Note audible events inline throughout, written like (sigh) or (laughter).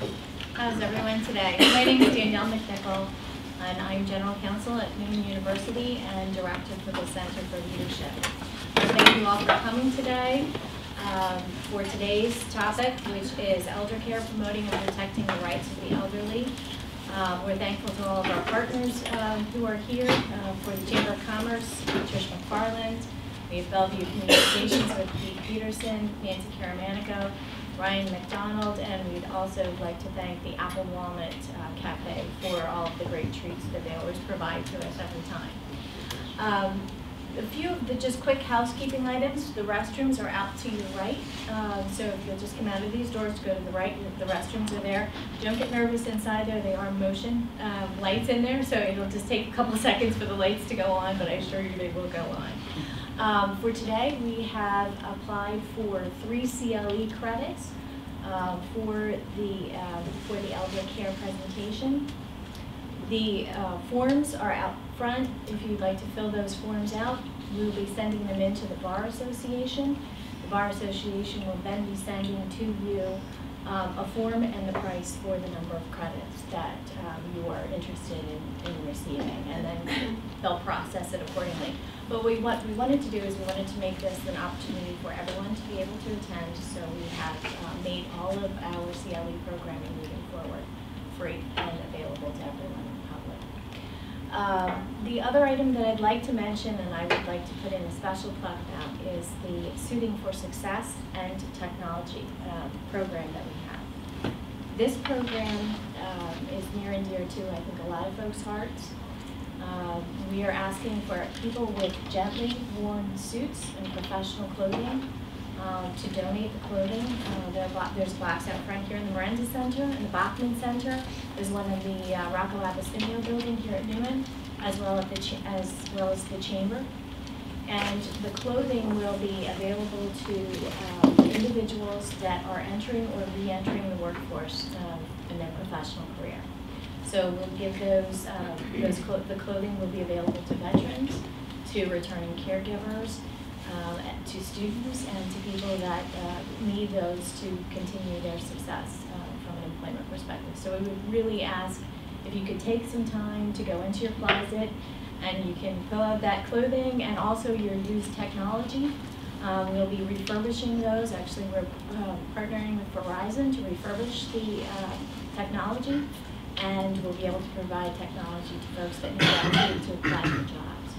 Oh. How's everyone today? My name is Danielle McNichol, and I'm General Counsel at Neumann University and Director for the Center for Leadership. Thank you all for coming today um, for today's topic, which is elder care, promoting and protecting the rights of the elderly. Um, We're thankful to all of our partners um, who are here uh, for the Chamber of Commerce, Trish McFarland. We have Bellevue Communications with Pete Peterson, Nancy Caramanico, Ryan McDonald, and we'd also like to thank the Apple Walnut uh, Cafe for all of the great treats that they always provide to us every time. Um, A few of the just quick housekeeping items, the restrooms are out to your right. Um, So if you'll just come out of these doors, go to the right, the restrooms are there. Don't get nervous inside there, they are motion um, lights in there, so it'll just take a couple (laughs) seconds for the lights to go on, but I assure you they will go on. Um, For today, we have applied for three CLE credits um, for the, um, for the elder care presentation. The uh, forms are out front. If you'd like to fill those forms out, we'll be sending them into the Bar Association. The Bar Association will then be sending to you um, a form and the price for the number of credits that um, you are interested in, in receiving, and then they'll process it accordingly. But we, what we wanted to do is we wanted to make this an opportunity for everyone to be able to attend, so we have uh, made all of our CLE programming moving forward free and available to everyone in the public. Um, The other item that I'd like to mention, and I would like to put in a special plug about, is the Suiting for Success and Technology um, program that we have. This program um, is near and dear to, I think, a lot of folks' hearts. Um, We are asking for people with gently worn suits and professional clothing um, to donate the clothing. Uh, There's blacks out front here in the Mirenda Center and the Bachman Center. There's one in the uh, Rocco building here at Neumann, as well as the, as well as the chamber. And the clothing will be available to um, individuals that are entering or re-entering the workforce in their professional career. So we'll give those, um, those, clo- the clothing will be available to veterans, to returning caregivers, um, to students, and to people that uh, need those to continue their success uh, from an employment perspective. So we would really ask if you could take some time to go into your closet and you can fill out that clothing and also your used technology. Um, We'll be refurbishing those. Actually, we're uh, partnering with Verizon to refurbish the uh, technology, and we'll be able to provide technology to folks that need that to apply for jobs.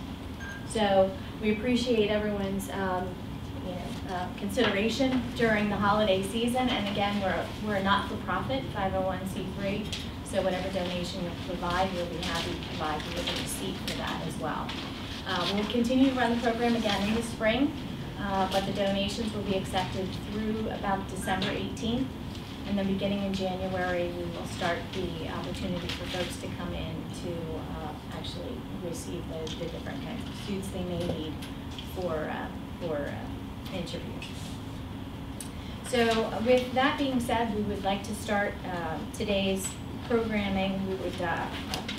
So we appreciate everyone's, um, you know, uh, consideration during the holiday season. And again, we're, we're a not-for-profit, 501c3, so whatever donation you provide, we'll be happy to provide you with a receipt for that as well. Uh, We'll continue to run the program again in the spring, uh, but the donations will be accepted through about December 18th. And then beginning in January, we will start the opportunity for folks to come in to uh, actually receive the, the different kinds of suits they may need for, uh, for uh, interviews. So with that being said, we would like to start uh, today's programming. We would, uh,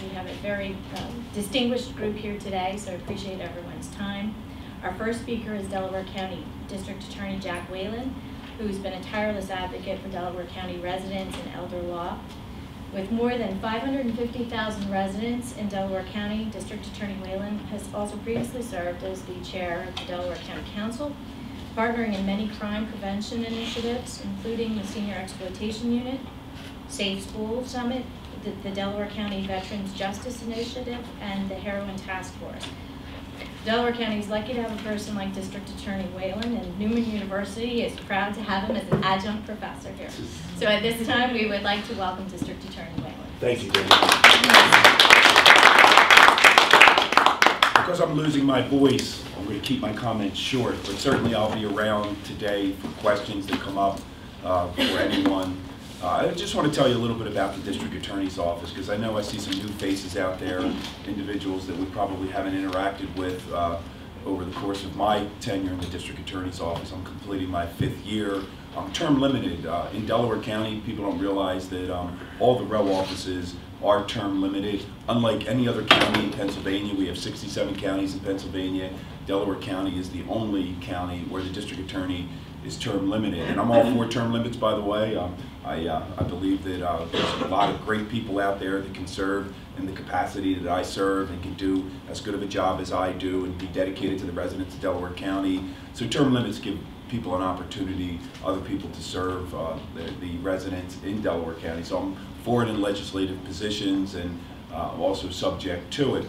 we have a very um, distinguished group here today, so I appreciate everyone's time. Our first speaker is Delaware County District Attorney Jack Whelan, who's been a tireless advocate for Delaware County residents and elder law. With more than 550,000 residents in Delaware County, District Attorney Whelan has also previously served as the chair of the Delaware County Council, partnering in many crime prevention initiatives, including the Senior Exploitation Unit, Safe School Summit, the the Delaware County Veterans Justice Initiative, and the Heroin Task Force. Delaware County is lucky to have a person like District Attorney Whelan, and Neumann University is proud to have him as an adjunct professor here. So at this time, we would like to welcome District Attorney Whelan. Thank you, Dave. Because I'm losing my voice, I'm going to keep my comments short, but certainly I'll be around today for questions that come up uh, for anyone. Uh, I just want to tell you a little bit about the district attorney's office, because I know I see some new faces out there, individuals that we probably haven't interacted with uh, over the course of my tenure in the district attorney's office. I'm completing my fifth year. I'm term limited. Uh, In Delaware County, people don't realize that um, all the row offices are term limited. Unlike any other county in Pennsylvania, we have 67 counties in Pennsylvania. Delaware County is the only county where the district attorney is term limited. And I'm all for term limits, by the way. Um, I, uh, I believe that uh, there's a lot of great people out there that can serve in the capacity that I serve and can do as good of a job as I do and be dedicated to the residents of Delaware County. So term limits give people an opportunity, other people to serve uh, the, the residents in Delaware County. So I'm for it in legislative positions and uh, also subject to it.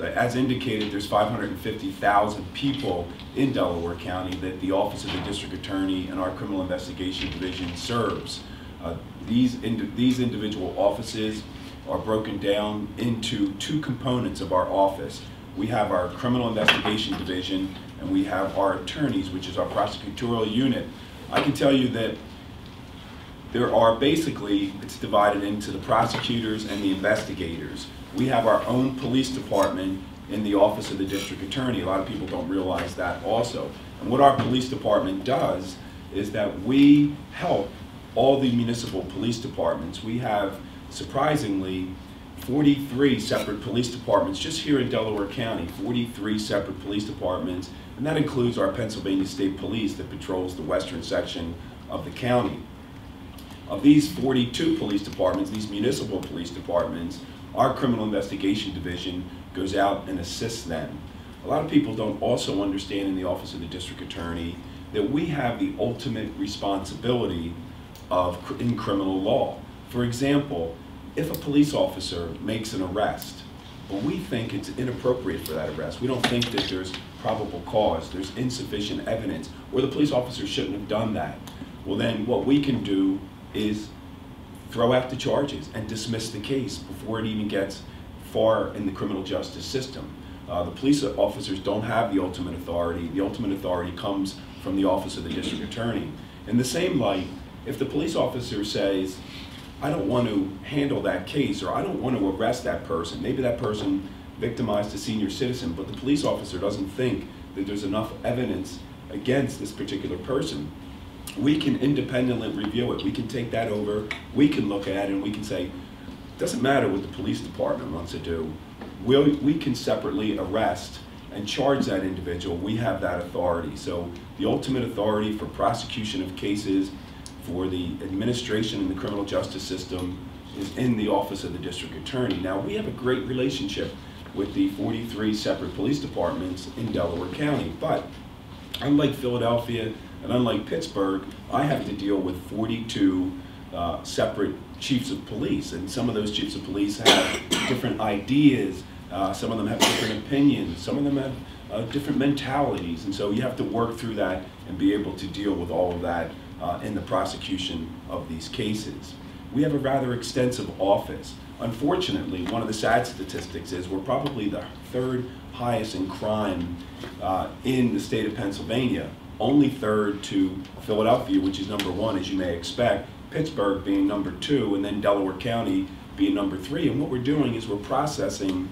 As indicated, there's 550,000 people in Delaware County that the Office of the District Attorney and our Criminal Investigation Division serves. Uh, These, indi- these individual offices are broken down into two components of our office. We have our Criminal Investigation Division, and we have our attorneys, which is our prosecutorial unit. I can tell you that there are basically, it's divided into the prosecutors and the investigators. We have our own police department in the office of the district attorney. A lot of people don't realize that also. And what our police department does is that we help all the municipal police departments. We have surprisingly 43 separate police departments just here in Delaware County, 43 separate police departments, and that includes our Pennsylvania State Police that patrols the western section of the county. Of these 42 police departments, these municipal police departments, our criminal investigation division goes out and assists them. A lot of people don't also understand in the office of the district attorney that we have the ultimate responsibility of in criminal law. For example, if a police officer makes an arrest, but we think it's inappropriate for that arrest, we don't think that there's probable cause, there's insufficient evidence, or the police officer shouldn't have done that, well then what we can do is throw out the charges and dismiss the case before it even gets far in the criminal justice system. Uh, the police officers don't have the ultimate authority. The ultimate authority comes from the office of the district attorney. In the same light, if the police officer says, I don't want to handle that case or I don't want to arrest that person, maybe that person victimized a senior citizen, but the police officer doesn't think that there's enough evidence against this particular person, we can independently review it. We can take that over, we can look at it, and we can say, doesn't matter what the police department wants to do. We'll, we can separately arrest and charge that individual. We have that authority. So the ultimate authority for prosecution of cases, for the administration in the criminal justice system is in the office of the district attorney. Now, we have a great relationship with the 43 separate police departments in Delaware County, but unlike Philadelphia and unlike Pittsburgh, I have to deal with 42 uh, separate chiefs of police, and some of those chiefs of police have different ideas. Uh, some of them have different opinions. Some of them have uh, different mentalities, and so you have to work through that and be able to deal with all of that uh, in the prosecution of these cases. We have a rather extensive office. Unfortunately, one of the sad statistics is we're probably the third highest in crime uh, in the state of Pennsylvania, only third to Philadelphia, which is number one, as you may expect, Pittsburgh being number two, and then Delaware County being number three. And what we're doing is we're processing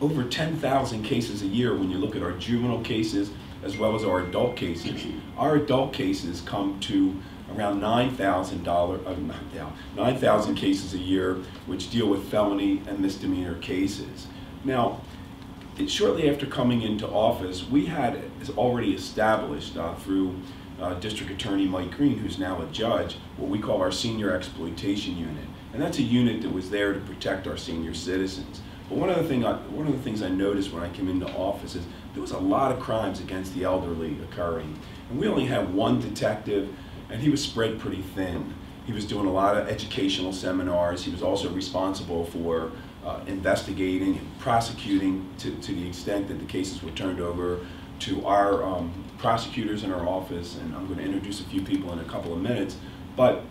over 10,000 cases a year when you look at our juvenile cases as well as our adult cases. Our adult cases come to around $9,000, uh, not- yeah, 9,000 cases a year, which deal with felony and misdemeanor cases. Now, shortly after coming into office, we had already established uh, through uh, District Attorney Mike Green, who's now a judge, what we call our Senior Exploitation Unit. And that's a unit that was there to protect our senior citizens. But one of the thing I, one of the things I noticed when I came into office is there was a lot of crimes against the elderly occurring, and we only had one detective, and he was spread pretty thin. He was doing a lot of educational seminars. He was also responsible for uh, investigating and prosecuting to, to the extent that the cases were turned over to our um, prosecutors in our office, and I'm going to introduce a few people in a couple of minutes. But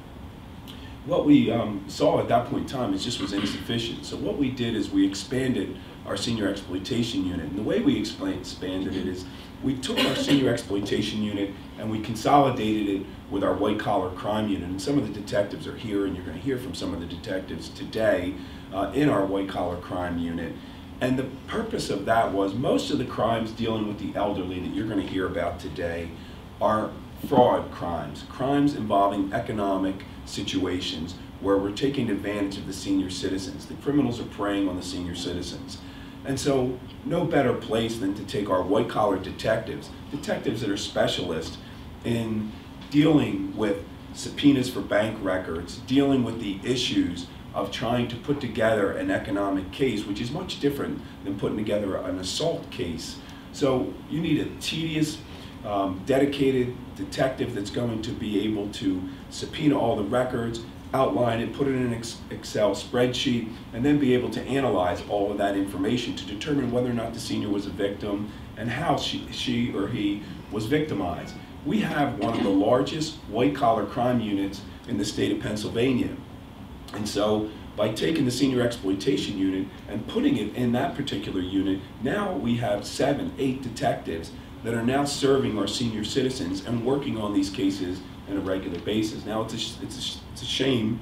what we um, saw at that point in time is just was insufficient. So what we did is we expanded our senior exploitation unit. And the way we expanded it is we took our senior exploitation unit and we consolidated it with our white collar crime unit. And some of the detectives are here, and you're going to hear from some of the detectives today uh, in our white collar crime unit. And the purpose of that was most of the crimes dealing with the elderly that you're going to hear about today are fraud crimes, crimes involving economic situations where we're taking advantage of the senior citizens. The criminals are preying on the senior citizens. And so, no better place than to take our white collar detectives, detectives that are specialists in dealing with subpoenas for bank records, dealing with the issues of trying to put together an economic case, which is much different than putting together an assault case. So you need a tedious, um, dedicated detective that's going to be able to subpoena all the records, outline it, put it in an Excel spreadsheet, and then be able to analyze all of that information to determine whether or not the senior was a victim and how she, she or he was victimized. We have one of the largest white collar crime units in the state of Pennsylvania. And so by taking the senior exploitation unit and putting it in that particular unit, now we have seven, eight detectives that are now serving our senior citizens and working on these cases on a regular basis. Now, it's a, it's a, it's a shame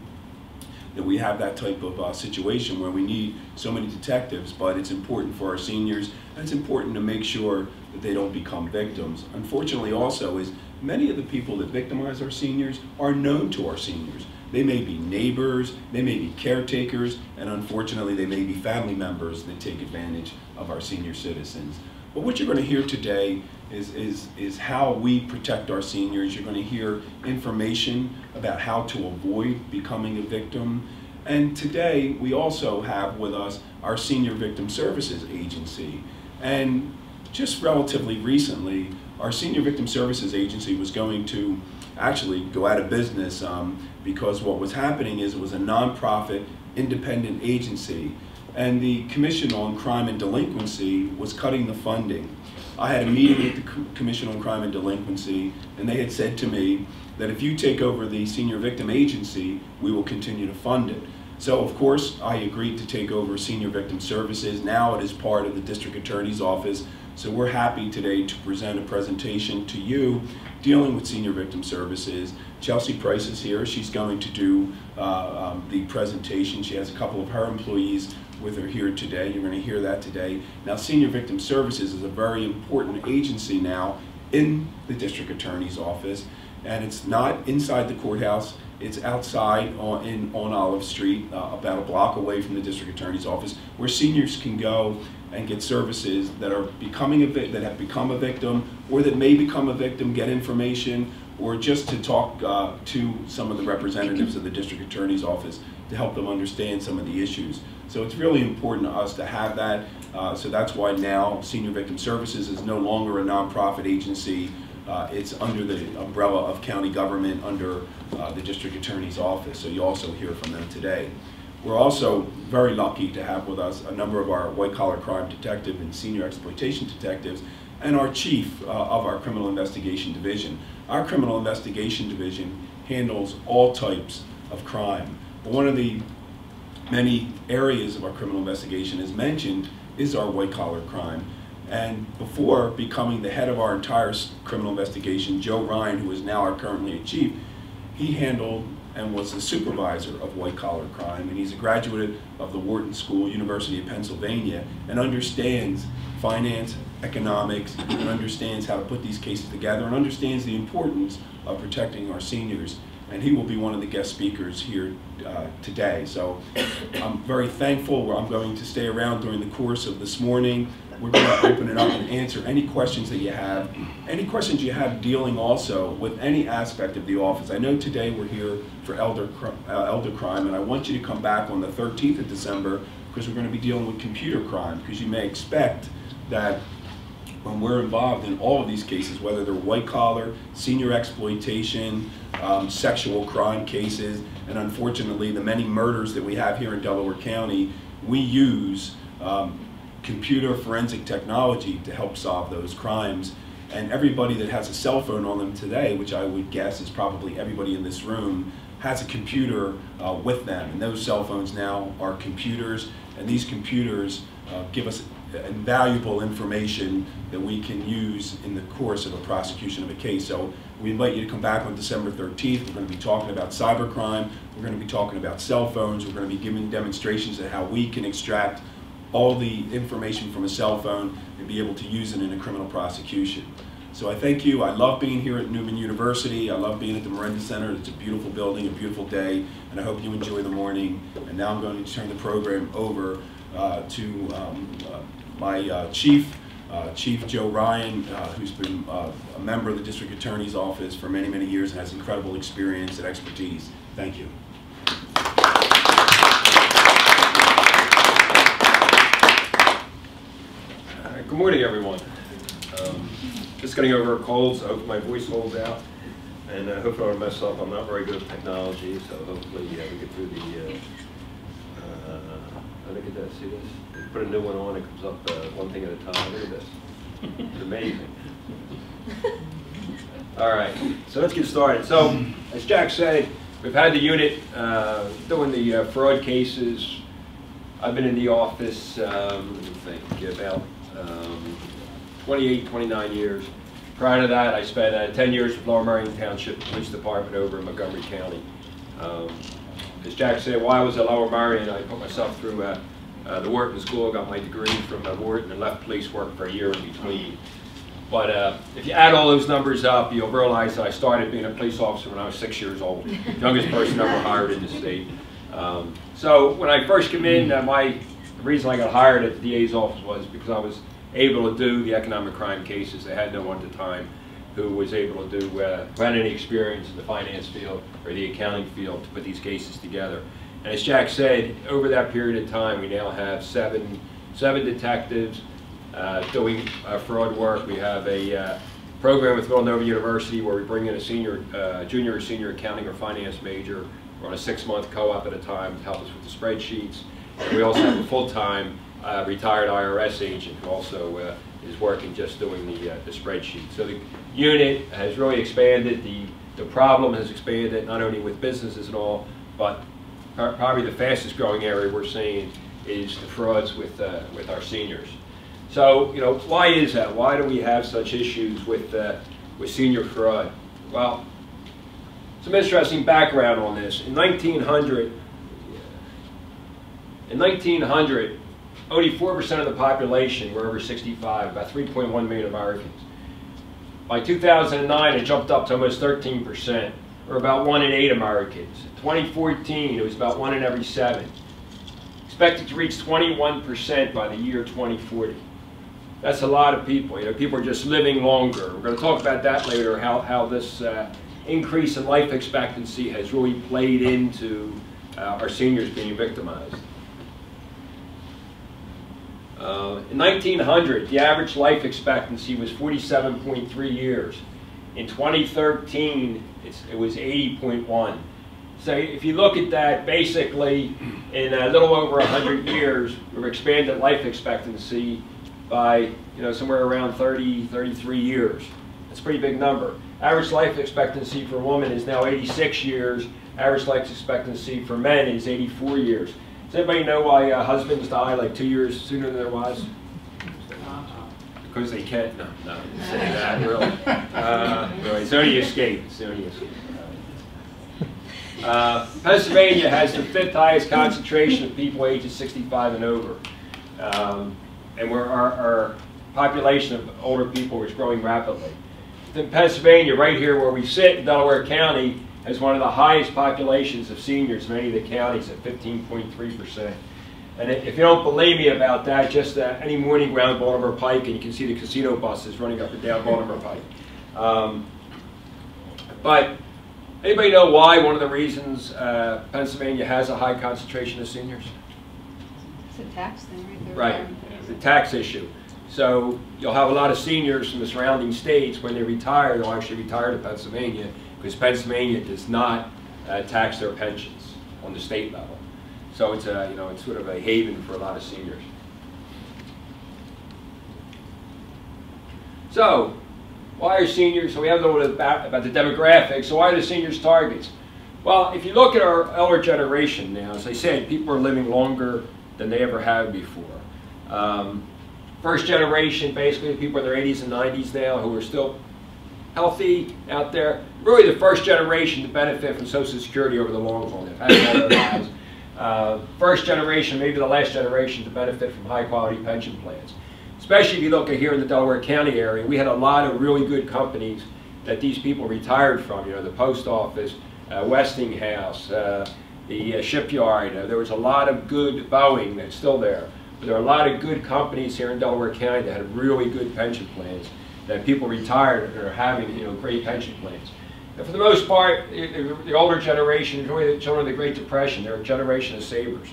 that we have that type of uh, situation where we need so many detectives, but it's important for our seniors, and it's important to make sure that they don't become victims. Unfortunately, also, is many of the people that victimize our seniors are known to our seniors. They may be neighbors, they may be caretakers, and unfortunately, they may be family members that take advantage of our senior citizens. But what you're going to hear today is, is, is how we protect our seniors. You're going to hear information about how to avoid becoming a victim. And today, we also have with us our Senior Victim Services Agency. And just relatively recently, our Senior Victim Services Agency was going to actually go out of business um, because what was happening is it was a nonprofit independent agency and the Commission on Crime and Delinquency was cutting the funding. I had a meeting with the Commission on Crime and Delinquency, and they had said to me that if you take over the Senior Victim Agency, we will continue to fund it. So, of course, I agreed to take over Senior Victim Services. Now it is part of the District Attorney's Office. So we're happy today to present a presentation to you dealing with Senior Victim Services. Chelsey Price is here. She's going to do uh, um, the presentation. She has a couple of her employees with her here today. You're going to hear that today. Now, Senior Victim Services is a very important agency now in the District Attorney's Office, and it's not inside the courthouse. It's outside on, in, on Olive Street, uh, about a block away from the District Attorney's Office, where seniors can go and get services that are becoming a that have become a victim, or that may become a victim, get information, or just to talk uh, to some of the representatives of the District Attorney's Office to help them understand some of the issues. So it's really important to us to have that. Uh, so that's why now Senior Victim Services is no longer a nonprofit agency. Uh, it's under the umbrella of county government under uh, the District Attorney's Office. So you also hear from them today. We're also very lucky to have with us a number of our white collar crime detective and senior exploitation detectives and our chief uh, of our criminal investigation division. Our criminal investigation division handles all types of crime. But one of the many areas of our criminal investigation, as mentioned, is our white collar crime. And before becoming the head of our entire criminal investigation, Joe Ryan, who is now our currently a chief, he handled and was the supervisor of white collar crime. And he's a graduate of the Wharton School, University of Pennsylvania, and understands finance, economics, and understands how to put these cases together, and understands the importance of protecting our seniors. And he will be one of the guest speakers here uh, today. So I'm very thankful. I'm going to stay around during the course of this morning. We're going to open it up and answer any questions that you have. Any questions you have dealing also with any aspect of the office. I know today we're here for elder, uh, elder crime, and I want you to come back on the 13th of December because we're going to be dealing with computer crime because you may expect that when we're involved in all of these cases, whether they're white collar, senior exploitation, um, sexual crime cases, and unfortunately the many murders that we have here in Delaware County, we use um, computer forensic technology to help solve those crimes. And everybody that has a cell phone on them today, which I would guess is probably everybody in this room, has a computer uh, with them. And those cell phones now are computers, and these computers uh, give us invaluable information that we can use in the course of a prosecution of a case. So we invite you to come back on December 13th. We're going to be talking about cybercrime. We're going to be talking about cell phones. We're going to be giving demonstrations of how we can extract all the information from a cell phone and be able to use it in a criminal prosecution. So I thank you. I love being here at Neumann University. I love being at the Mirenda Center. It's a beautiful building, a beautiful day, and I hope you enjoy the morning. And now I'm going to turn the program over to um, uh, my uh, chief Uh, Chief Joe Ryan, uh, who's been uh, a member of the District Attorney's Office for many, many years and has incredible experience and expertise. Thank you. Uh, Good morning, everyone. Um, Just getting over a cold, so I hope my voice holds out. And I hope I don't mess up. I'm not very good at technology, so hopefully uh, we get through the, uh, uh, look at that, see this? You Put a new one on, it comes up uh, one thing at a time. Look at this. It's amazing. (laughs) All right, so let's get started. So, as Jack said, we've had the unit uh, doing the uh, fraud cases. I've been in the office, um, let me think, about um, 28, 29 years. Prior to that, I spent uh, 10 years with Lower Merion Township Police Department over in Montgomery County. Um, As Jack said, while I was at Lower Merion, I put myself through uh, uh, the Wharton School, got my degree from uh, Wharton, and left police work for a year in between. But uh, if you add all those numbers up, you'll realize that I started being a police officer when I was six years old. (laughs) Youngest person ever hired in the state. Um, So when I first came in, uh, my, the reason I got hired at the DA's office was because I was able to do the economic crime cases. They had no one at the time who was able to do, uh, who had any experience in the finance field or the accounting field to put these cases together. And as Jack said, over that period of time, we now have seven, seven detectives uh, doing uh, fraud work. We have a uh, program with Villanova University where we bring in a senior, uh, junior or senior accounting or finance major. We're on a six-month co-op at a time to help us with the spreadsheets. And we also have a full-time uh, retired IRS agent who also uh, is working just doing the, the spreadsheet. So the unit has really expanded. The, the problem has expanded not only with businesses and all, but probably the fastest growing area we're seeing is the frauds with, uh, with our seniors. So, you know, why is that? Why do we have such issues with, uh, with senior fraud? Well, some interesting background on this. In 1900, in 1900, only 4% of the population were over 65, about 3.1 million Americans. By 2009, it jumped up to almost 13%, or about 1 in 8 Americans. In 2014, it was about 1 in every 7. Expected to reach 21% by the year 2040. That's a lot of people. You know, people are just living longer. We're going to talk about that later, how, how this uh, increase in life expectancy has really played into uh, our seniors being victimized. Uh, in 1900, the average life expectancy was 47.3 years. In 2013, it's, it was 80.1. So if you look at that, basically, in a little over 100 years, we've expanded life expectancy by, you know, somewhere around 30, 33 years. That's a pretty big number. Average life expectancy for a woman is now 86 years. Average life expectancy for men is 84 years. Does anybody know why uh, husbands die like two years sooner than their wives? Because they can't? No, no, say (laughs) that, really. Uh, really, it's only escape. It's only escape. Uh, Pennsylvania has the fifth highest concentration of people ages 65 and over. Um, and where our, our population of older people is growing rapidly. In Pennsylvania, right here where we sit in Delaware County, has one of the highest populations of seniors in any of the counties at 15.3%. And if you don't believe me about that, just uh, any morning around Baltimore Pike, and you can see the casino buses running up and down Baltimore Pike. Um, but anybody know why one of the reasons uh, Pennsylvania has a high concentration of seniors? It's a tax thing, right? They're Right, it's a tax issue. So you'll have a lot of seniors from the surrounding states, when they retire, they'll actually retire to Pennsylvania, because Pennsylvania does not uh, tax their pensions on the state level. So it's a, you know, it's sort of a haven for a lot of seniors. So, why are seniors, so we have a little bit about, about the demographics, so why are the seniors targets? Well, if you look at our elder generation now, as I said, people are living longer than they ever have before. Um, first generation, basically, people in their 80s and 90s now who are still healthy out there. Really the first generation to benefit from Social Security over the long haul. They've had lives. Uh, first generation, maybe the last generation to benefit from high quality pension plans. Especially if you look at here in the Delaware County area, we had a lot of really good companies that these people retired from. You know, the post office, uh, Westinghouse, uh, the uh, shipyard. Uh, there was a lot of good Boeing that's still there. But there are a lot of good companies here in Delaware County that had really good pension plans, that people retired and are having, you know, great pension plans. And for the most part, the, older generation, the children of the Great Depression, they're a generation of savers.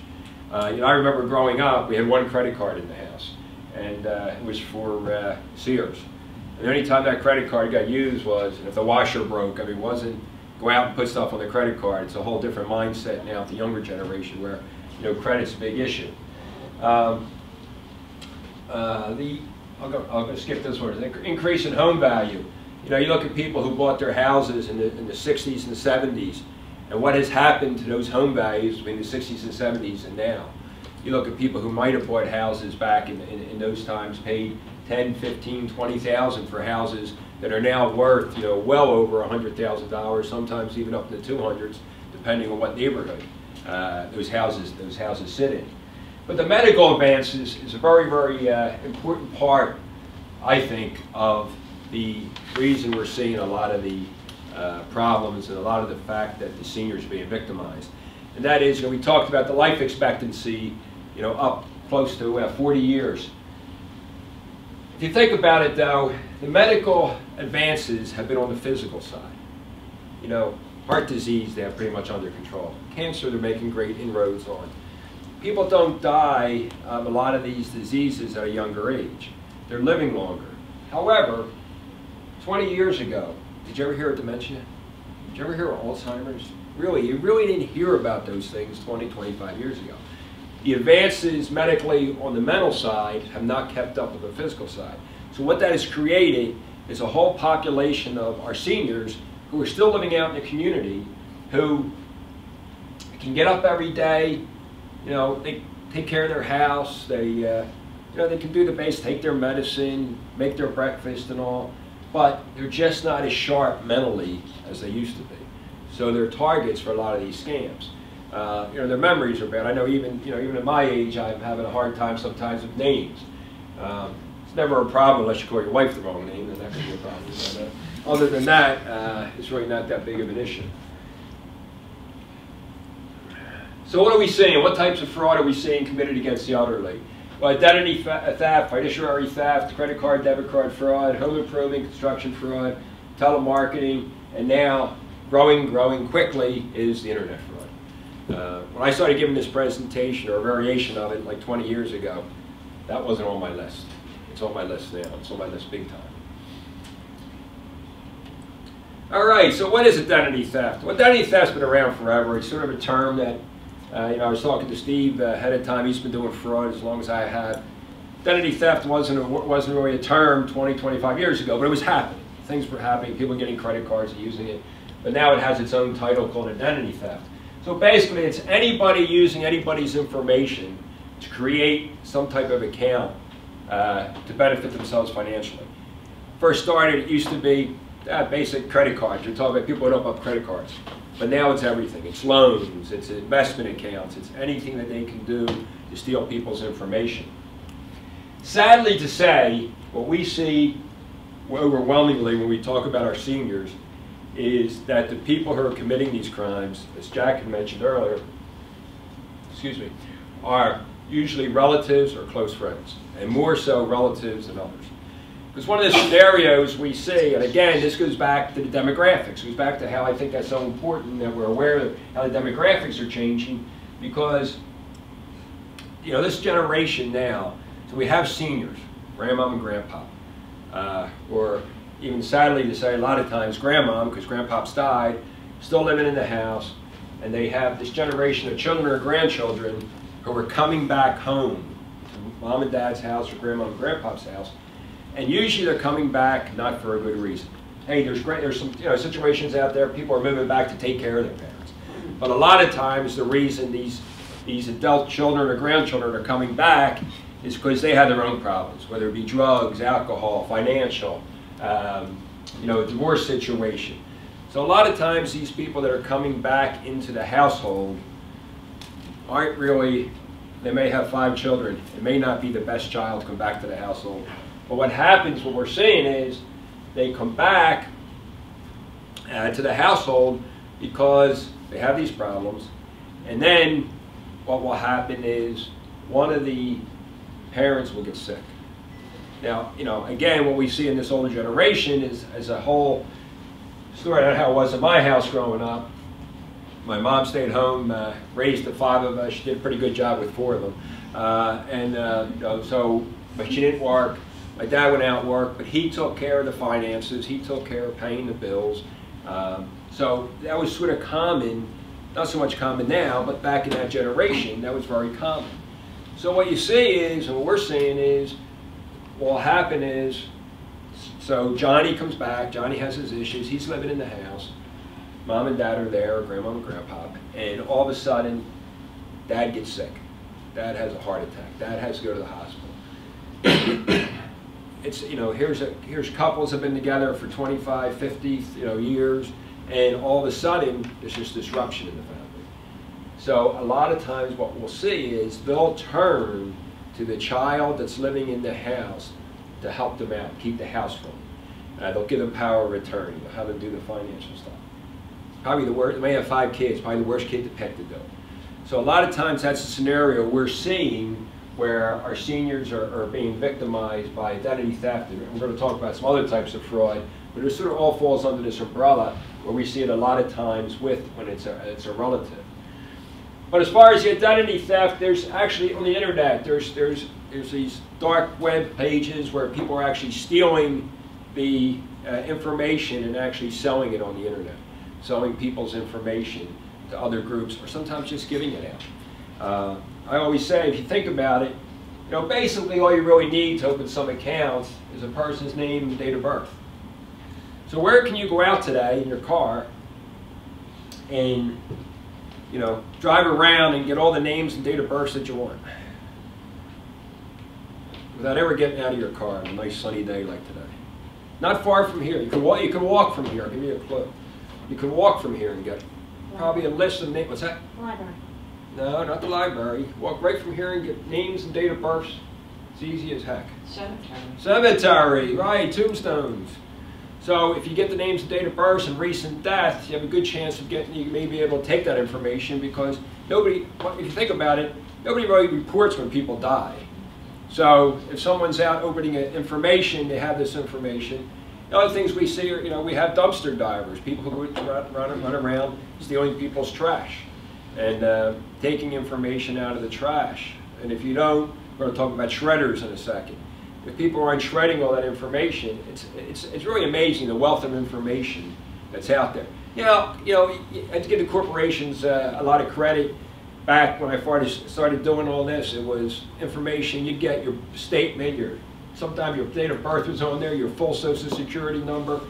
Uh, you know, I remember growing up, we had one credit card in the house, and uh, it was for uh, Sears. And the only time that credit card got used was if the washer broke. I mean, it wasn't go out and put stuff on the credit card. It's a whole different mindset now with the younger generation where, you know, credit's a big issue. Um, uh, the, I'll go, I'll go skip this one, the increase in home value. You know, you look at people who bought their houses in the, in the 60s and 70s, and what has happened to those home values between the 60s and 70s and now. You look at people who might have bought houses back in, in, in those times, paid 10, 15, 20,000 for houses that are now worth, you know, well over $100,000, sometimes even up in the 200s, depending on what neighborhood uh, those houses those houses sit in. But the medical advances is a very, very uh, important part, I think, of the reason we're seeing a lot of the uh, problems and a lot of the fact that the seniors are being victimized. And that is, you know, we talked about the life expectancy, you know, up close to uh, 40 years. If you think about it, though, the medical advances have been on the physical side. You know, heart disease, they have pretty much under control. Cancer, they're making great inroads on. People don't die of a lot of these diseases at a younger age. They're living longer. However, 20 years ago, did you ever hear of dementia? Did you ever hear of Alzheimer's? Really, you really didn't hear about those things 20, 25 years ago. The advances medically on the mental side have not kept up with the physical side. So what that has created is a whole population of our seniors who are still living out in the community who can get up every day, you know, they take care of their house, they, uh, you know, they can do the base, take their medicine, make their breakfast and all, but they're just not as sharp mentally as they used to be. So they're targets for a lot of these scams. Uh, you know, their memories are bad. I know even, you know, even at my age, I'm having a hard time sometimes with names. Um, it's never a problem unless you call your wife the wrong name, then that could be a problem. But, uh, other than that, uh, it's really not that big of an issue. So what are we seeing? What types of fraud are we seeing committed against the elderly? Well, identity theft, fiduciary theft, credit card, debit card fraud, home improvement, construction fraud, telemarketing, and now growing, growing quickly is the internet fraud. Uh, when I started giving this presentation, or a variation of it, like 20 years ago, that wasn't on my list. It's on my list now. It's on my list big time. All right, so what is identity theft? Well, identity theft's been around forever. It's sort of a term that uh, you know, I was talking to Steve uh, ahead of time. He's been doing fraud as long as I have. Identity theft wasn't, a, wasn't really a term 20, 25 years ago, but it was happening. Things were happening. People getting credit cards and using it. But now it has its own title called identity theft. So basically, it's anybody using anybody's information to create some type of account uh, to benefit themselves financially. First started, it used to be uh, basic credit cards. You're talking about people that open up credit cards. But now it's everything. It's loans, it's investment accounts, it's anything that they can do to steal people's information. Sadly to say, what we see overwhelmingly when we talk about our seniors is that the people who are committing these crimes, as Jack had mentioned earlier, excuse me, are usually relatives or close friends, and more so relatives than others. Because one of the scenarios we see, and again, this goes back to the demographics, goes back to how I think that's so important that we're aware of how the demographics are changing, because, you know, this generation now, so we have seniors, grandmom and grandpa, uh, or even sadly to say a lot of times grandmom, because grandpop's died, still living in the house, and they have this generation of children or grandchildren who are coming back home to mom and dad's house or grandma and grandpa's house, and usually they're coming back not for a good reason. Hey, there's great, there's some you know situations out there. People are moving back to take care of their parents, but a lot of times the reason these these adult children or grandchildren are coming back is because they have their own problems, whether it be drugs, alcohol, financial, um, you know, divorce situation. So a lot of times these people that are coming back into the household aren't really, they may have five children. It may not be the best child to come back to the household. But what happens, what we're seeing is they come back uh, to the household because they have these problems. And then what will happen is one of the parents will get sick. Now, you know, again, what we see in this older generation is as a whole story on how it was in my house growing up. My mom stayed home, uh, raised the five of us. She did a pretty good job with four of them. Uh, and uh, so, but she didn't work. My dad went out worked, but he took care of the finances. He took care of paying the bills. Um, so that was sort of common, not so much common now, but back in that generation, that was very common. So what you see is, and what we're seeing is, what'll happen is, so Johnny comes back, Johnny has his issues, he's living in the house, mom and dad are there, grandma and grandpa, and all of a sudden, dad gets sick. Dad has a heart attack. Dad has to go to the hospital. It's, you know, here's, a, here's couples have been together for 25, 50, you know, years, and all of a sudden, there's just disruption in the family. So a lot of times what we'll see is they'll turn to the child that's living in the house to help them out, keep the house running. Uh, they'll give them power of attorney. They'll have them do the financial stuff. Probably the worst, they may have five kids, probably the worst kid to do. So a lot of times that's a scenario we're seeing where our seniors are, are being victimized by identity theft. And we're going to talk about some other types of fraud, but it sort of all falls under this umbrella where we see it a lot of times with when it's a, it's a relative. But as far as the identity theft, there's actually on the internet, there's, there's, there's these dark web pages where people are actually stealing the uh, information and actually selling it on the internet, selling people's information to other groups, or sometimes just giving it out. Uh, I always say, if you think about it, you know, basically all you really need to open some accounts is a person's name and date of birth. So where can you go out today in your car and, you know, drive around and get all the names and date of births that you want? Without ever getting out of your car on a nice sunny day like today. Not far from here. You can walk, you can walk from here. Give me a clue. You can walk from here and get probably a list of names. What's that? Library. No, not the library. Walk right from here and get names and date of births. It's easy as heck. Cemetery. Cemetery, right, tombstones. So if you get the names and date of births and recent deaths, you have a good chance of getting, you may be able to take that information because nobody, if you think about it, nobody really reports when people die. So if someone's out opening information, they have this information. The other things we see are, you know, we have dumpster divers, people who run, run, run around stealing people's trash and uh, taking information out of the trash. And if you don't, we're going to talk about shredders in a second. If people aren't shredding all that information, it's, it's, it's really amazing the wealth of information that's out there. You know, you know, I give the corporations uh, a lot of credit. Back when I started doing all this, it was information. You'd get your statement, your sometimes your date of birth was on there, your full social security number.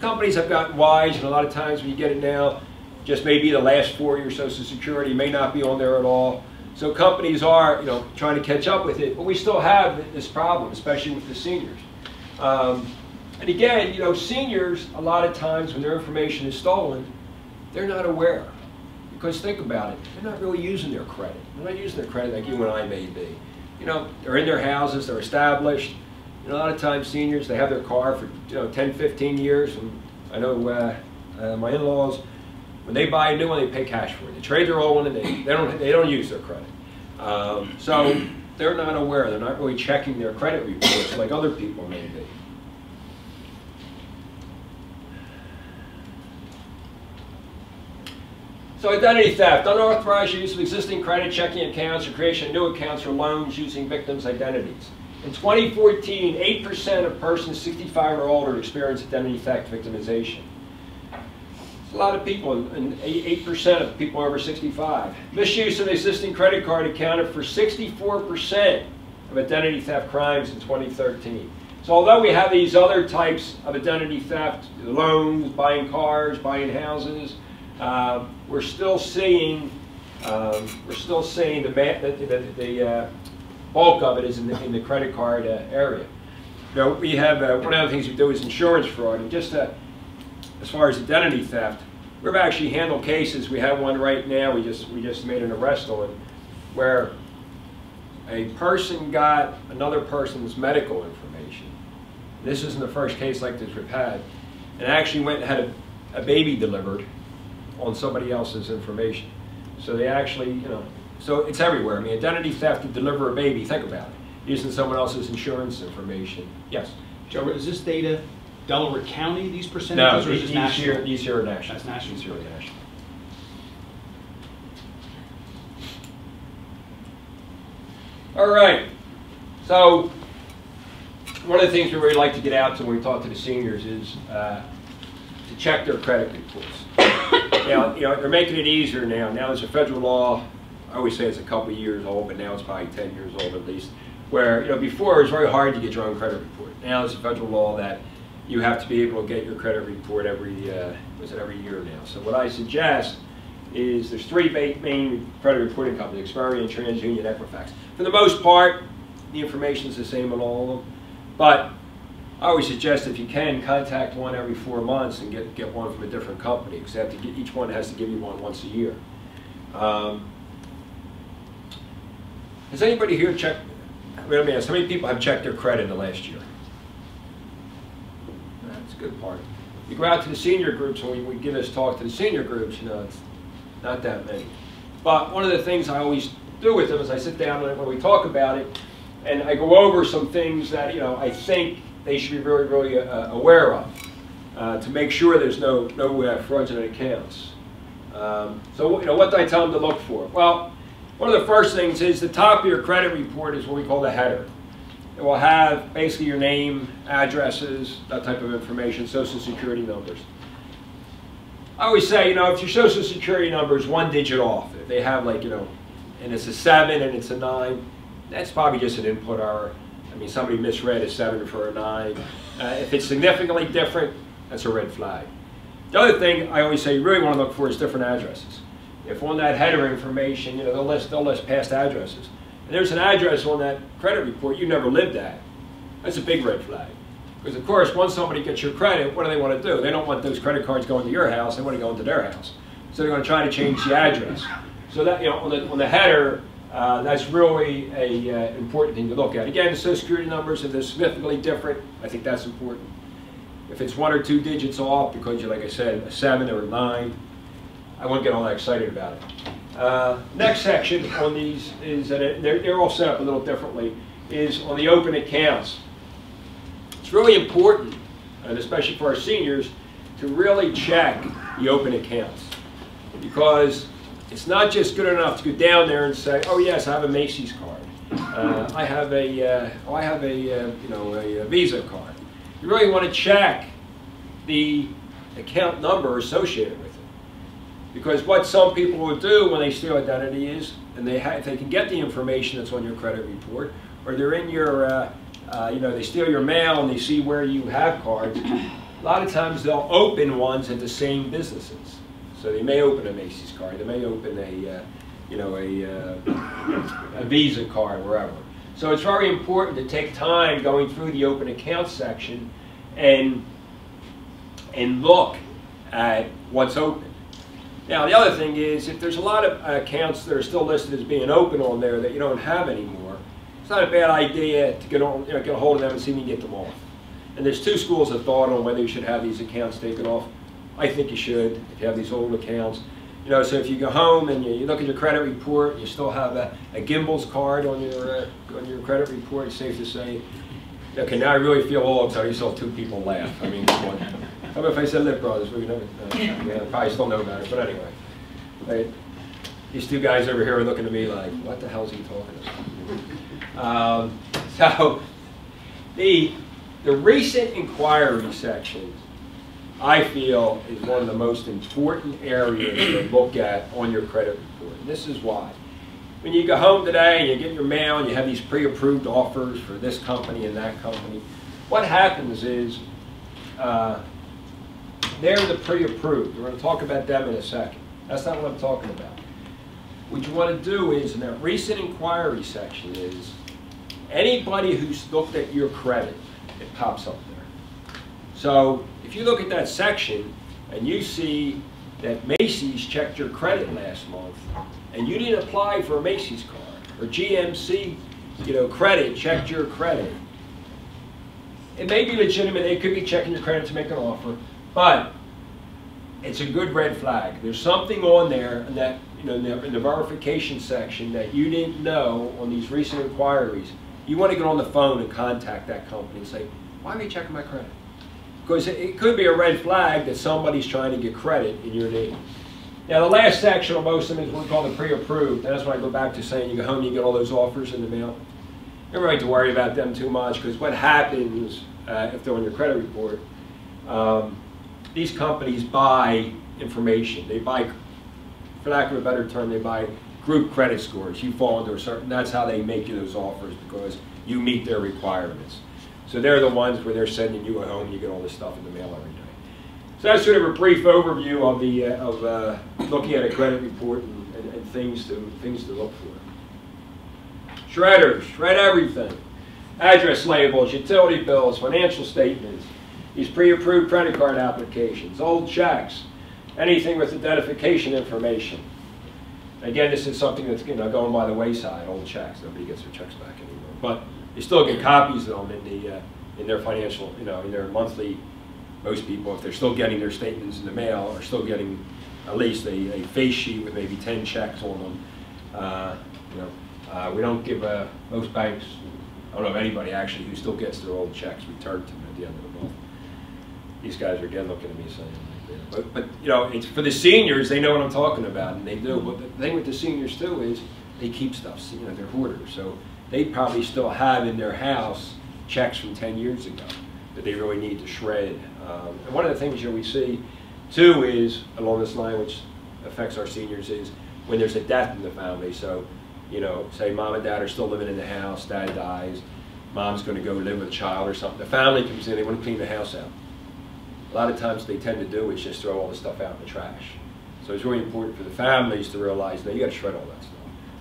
Companies have gotten wise, and a lot of times when you get it now, just maybe the last four years social security may not be on there at all. So companies are, you know, trying to catch up with it, but we still have this problem, especially with the seniors. Um, and again, you know, seniors, a lot of times when their information is stolen, they're not aware. Because think about it, they're not really using their credit. They're not using their credit like you and I may be. You know, they're in their houses, they're established. A lot of times seniors, they have their car for, you know, 10, 15 years. And I know uh, uh, my in-laws, when they buy a new one, they pay cash for it. They trade their old one and they, they, don't, they don't use their credit. Um, so they're not aware. They're not really checking their credit reports like other people may be. So identity theft, unauthorized use of existing credit checking accounts or creation of new accounts or loans using victims' identities. In 2014, 8% of persons 65 or older experienced identity theft victimization. A lot of people, and 8% of people over 65. Misuse of an existing credit card accounted for 64% of identity theft crimes in 2013. So although we have these other types of identity theft, loans, buying cars, buying houses, uh, we're still seeing um, we're still seeing the, the, the, the uh, bulk of it is in the, in the credit card uh, area. You know, we have uh, one of the things we do is insurance fraud, and just uh, as far as identity theft, we've actually handled cases. We have one right now. We just we just made an arrest on where a person got another person's medical information. This isn't the first case like this we've had, and actually went and had a, a baby delivered on somebody else's information. So they actually, you know, so it's everywhere. I mean, identity theft to deliver a baby, think about it. using someone else's insurance information. Yes? Joe, is this data Delaware County, these percentages, or is these this national? here, these here are national. That's national. Here are national. All right, so one of the things we really like to get out to when we talk to the seniors is uh, to check their credit reports. Now, you know, they're making it easier now. Now there's a federal law, I always say it's a couple years old, but now it's probably 10 years old at least, where, you know, before it was very hard to get your own credit report. Now there's a federal law that you have to be able to get your credit report every, uh, was it every year now? So what I suggest is there's three main credit reporting companies, Experian, TransUnion, Equifax. For the most part, the information is the same on all of them, but I always suggest if you can, contact one every four months and get, get one from a different company, because get, each one has to give you one once a year. Um, Has anybody here checked, let me ask, how many people have checked their credit in the last year? Good part. You go out to the senior groups, and we, give this talk to the senior groups, you know, it's not that many. But one of the things I always do with them is I sit down and when we talk about it, and I go over some things that, you know, I think they should be really, really uh, aware of uh, to make sure there's no, no uh, fraudulent accounts. Um, so, you know, what do I tell them to look for? Well, one of the first things is the top of your credit report is what we call the header. It will have basically your name, addresses, that type of information, social security numbers. I always say, you know, if your social security number is one digit off, if they have like, you know, and it's a seven and it's a nine, that's probably just an input error. I mean, somebody misread a seven for a nine. Uh, if it's significantly different, that's a red flag. The other thing I always say you really want to look for is different addresses. If on that header information, you know, they'll list, they'll list past addresses. There's an address on that credit report you never lived at, that's a big red flag. Because of course, once somebody gets your credit, what do they want to do? They don't want those credit cards going to your house, they want to go into their house. So they're going to try to change the address. So that, you know, on the, on the header, uh, that's really a uh, important thing to look at. Again, the social security numbers, if they're significantly different, I think that's important. If it's one or two digits off, because you're, like I said, a seven or a nine, I won't get all that excited about it. Uh, next section on these is that it, they're, they're all set up a little differently, is on the open accounts. It's really important, and especially for our seniors, to really check the open accounts. Because it's not just good enough to go down there and say, oh yes, I have a Macy's card. Uh, I have a, uh, oh, I have a, uh, you know, a, a Visa card. You really want to check the account number associated. Because what some people will do when they steal identity is, and they if they can get the information that's on your credit report, or they're in your, uh, uh, you know, they steal your mail and they see where you have cards. A lot of times they'll open ones at the same businesses. So they may open a Macy's card, they may open a, uh, you know, a, uh, a Visa card, wherever. So it's very important to take time going through the open account section and and look at what's open. Now, the other thing is, if there's a lot of accounts that are still listed as being open on there that you don't have anymore, it's not a bad idea to get, on, you know, get a hold of them and see if you can get them off. And there's two schools of thought on whether you should have these accounts taken off. I think you should, if you have these old accounts. You know, so if you go home and you, you look at your credit report, you still have a, a Gimbels card on your, uh, on your credit report, it's safe to say, okay, now I really feel old, so you saw two people laugh. I mean. How about if I said Lit Brothers? We never, uh, yeah, probably still know about it, but anyway. Right? These two guys over here are looking at me like, what the hell is he talking about? Um, (laughs) so, the, the recent inquiry section, I feel, is one of the most important areas to look at on your credit report. And this is why. When you go home today and you get your mail and you have these pre-approved offers for this company and that company, what happens is, uh, they're the pre-approved. We're going to talk about them in a second. That's not what I'm talking about. What you want to do is, in that recent inquiry section is, anybody who's looked at your credit, it pops up there. So if you look at that section and you see that Macy's checked your credit last month and you didn't apply for a Macy's card, or GMC, you know, credit checked your credit, it may be legitimate, they could be checking your credit to make an offer, but it's a good red flag. There's something on there in that, you know, in the, in the verification section that you didn't know on these recent inquiries you want to get on the phone and contact that company and say, why are you checking my credit? Because it- it could be a red flag that somebody's trying to get credit in your name. Now, the last section of most of them is what we call the pre-approved. That's when I go back to saying you go home, and you get all those offers in the mail. You don't really have to worry about them too much because what happens uh, if they're on your credit report, um, these companies buy information. They buy, for lack of a better term, they buy group credit scores. You fall into a certain, that's how they make you those offers because you meet their requirements. So they're the ones where they're sending you a home, and you get all this stuff in the mail every day. So that's sort of a brief overview of the, uh, of uh, looking at a credit report and, and, and things to, things to look for. Shredders, shred everything. Address labels, utility bills, financial statements, these pre-approved credit card applications, old checks, anything with identification information. Again, this is something that's, you know, going by the wayside, old checks, nobody gets their checks back anymore. But you still get copies of them in the, uh, in their financial, you know, in their monthly, most people, if they're still getting their statements in the mail, are still getting at least a, a face sheet with maybe ten checks on them. Uh, You know, uh, we don't give, uh, most banks, I don't know of anybody actually who still gets their old checks returned to them at the end of the. These guys are again looking at me saying, but, but, you know, it's, for the seniors, they know what I'm talking about, and they do. But the thing with the seniors too is, they keep stuff, you know, they're hoarders, so they probably still have in their house checks from ten years ago that they really need to shred. Um, And one of the things, know, we see too is, along this line, which affects our seniors, is when there's a death in the family, so, you know, say mom and dad are still living in the house, dad dies, mom's gonna go live with a child or something, the family comes in, they wanna clean the house out. A lot of times they tend to do is just throw all the stuff out in the trash. So it's really important for the families to realize, that you gotta shred all that stuff.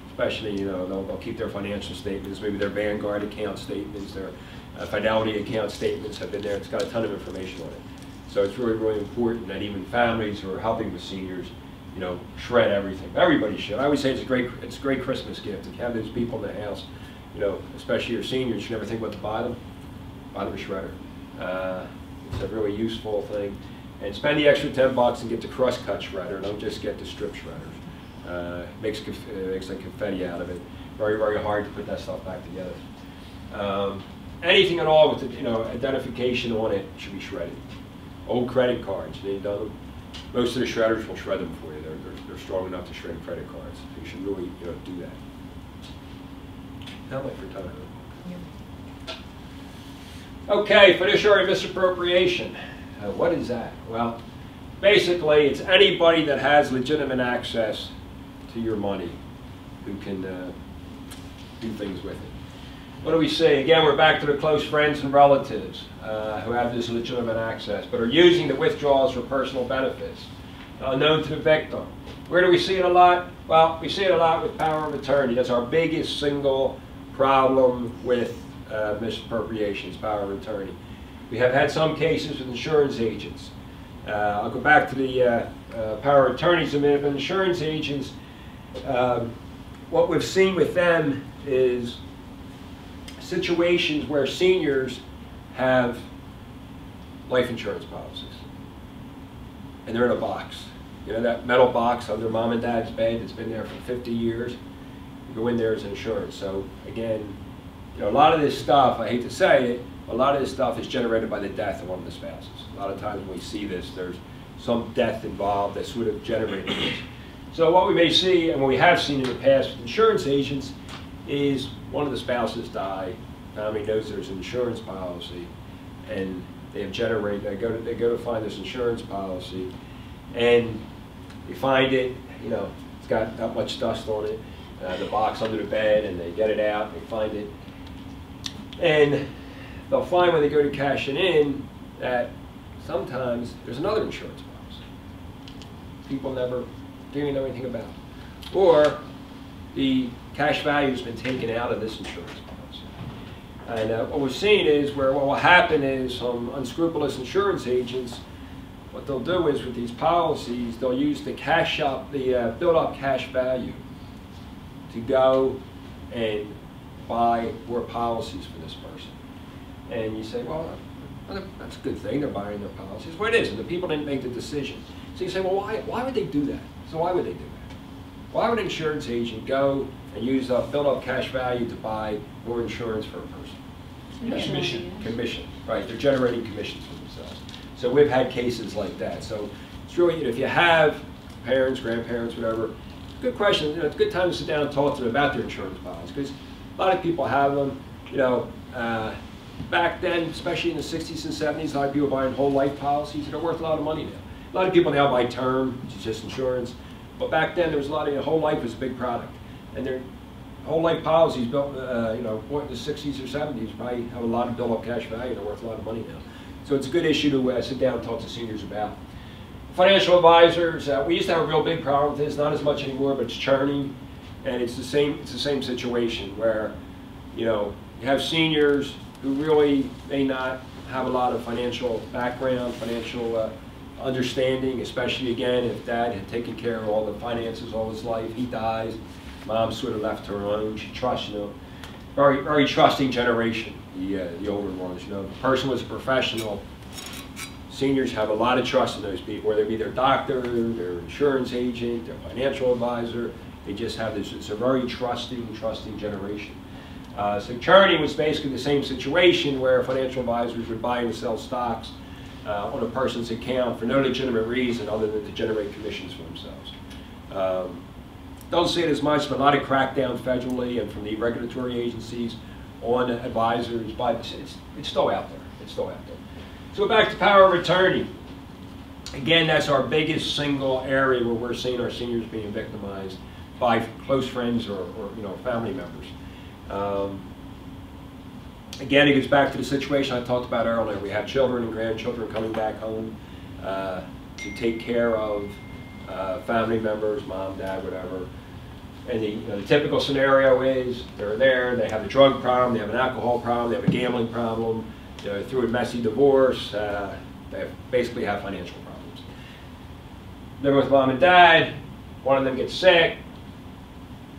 Especially, you know, they'll, they'll keep their financial statements, maybe their Vanguard account statements, their uh, Fidelity account statements have been there, it's got a ton of information on it. So it's really, really important that even families who are helping with seniors, you know, shred everything. Everybody should. I always say it's a great, it's a great Christmas gift. If you have those people in the house, you know, especially your seniors, you never think what to buy them, buy them a shredder. Uh, It's a really useful thing. And spend the extra ten bucks and get the cross cut shredder, don't just get the strip shredders. Uh, Makes, uh, makes like confetti out of it. Very, very hard to put that stuff back together. Um, Anything at all with, you know, identification on it should be shredded. Old credit cards, they done them. Most of the shredders will shred them for you. They're, they're, they're strong enough to shred credit cards. You should really, you know, do that. How I for time? Okay, fiduciary misappropriation. Uh, what is that? Well, basically, it's anybody that has legitimate access to your money who can uh, do things with it. What do we see? Again, we're back to the close friends and relatives uh, who have this legitimate access, but are using the withdrawals for personal benefits, unknown to the victim. Where do we see it a lot? Well, we see it a lot with power of attorney. That's our biggest single problem with uh, misappropriations, power of attorney. We have had some cases with insurance agents. Uh, I'll go back to the uh, uh, power of attorneys a minute, but insurance agents, um, what we've seen with them is situations where seniors have life insurance policies. And they're in a box. You know that metal box under mom and dad's bed that's been there for 50 years? You go in there as insurance. So again, you know, a lot of this stuff, I hate to say it, a lot of this stuff is generated by the death of one of the spouses. A lot of times when we see this, there's some death involved that sort of generated this. So what we may see, and what we have seen in the past with insurance agents, is one of the spouses die, family knows there's an insurance policy, and they have generated, they go to, they go to find this insurance policy, and they find it, you know, it's got that much dust on it, uh, the box under the bed, and they get it out, they find it, and they'll find when they go to cash it in that sometimes there's another insurance policy. People never didn't know anything about. Or the cash value's been taken out of this insurance policy. And uh, what we're seeing is where what will happen is some unscrupulous insurance agents, what they'll do is with these policies, they'll use the cash up, the uh, build up cash value to go and buy more policies for this person. And you say, well, that's a good thing, they're buying their policies. Well, it isn't, the people didn't make the decision. So you say, well, why, why would they do that? So why would they do that? Why would an insurance agent go and use up, build up cash value to buy more insurance for a person? Commission. Commission, right, they're generating commissions for themselves. So we've had cases like that. So it's really, you know, if you have parents, grandparents, whatever, good question, you know, it's a good time to sit down and talk to them about their insurance policies, because a lot of people have them, you know, uh, back then, especially in the sixties and seventies, a lot of people were buying whole life policies, that are worth a lot of money now. A lot of people now buy term, which is just insurance, but back then, there was a lot of, you know, whole life was a big product. And their whole life policies built, uh, you know, in the sixties or seventies, probably have a lot of built-up cash value, they're worth a lot of money now. So it's a good issue to uh, sit down and talk to seniors about. Financial advisors, uh, we used to have a real big problem with this, not as much anymore, but it's churning. And it's the same, it's the same situation where, you know, you have seniors who really may not have a lot of financial background, financial uh, understanding, especially again, if dad had taken care of all the finances all his life, he dies, mom sort of left her alone, she trusts, you know, very, very trusting generation, the, uh, the older ones, you know. The person was a professional, seniors have a lot of trust in those people, whether it be their doctor, their insurance agent, their financial advisor. They just have this, it's a very trusting, trusting generation. Uh, so churning was basically the same situation where financial advisors would buy and sell stocks uh, on a person's account for no legitimate reason other than to generate commissions for themselves. Um, don't see it as much, but a lot of crackdown federally and from the regulatory agencies on advisors, but it's, it's still out there. It's still out there. So back to power of attorney. Again, that's our biggest single area where we're seeing our seniors being victimized by close friends or, or you know family members. Um, again, it gets back to the situation I talked about earlier. We have children and grandchildren coming back home uh, to take care of uh, family members, mom, dad, whatever. And the, you know, the typical scenario is they're there, they have a drug problem, they have an alcohol problem, they have a gambling problem, know, through a messy divorce, uh, they basically have financial problems. They're with mom and dad, one of them gets sick,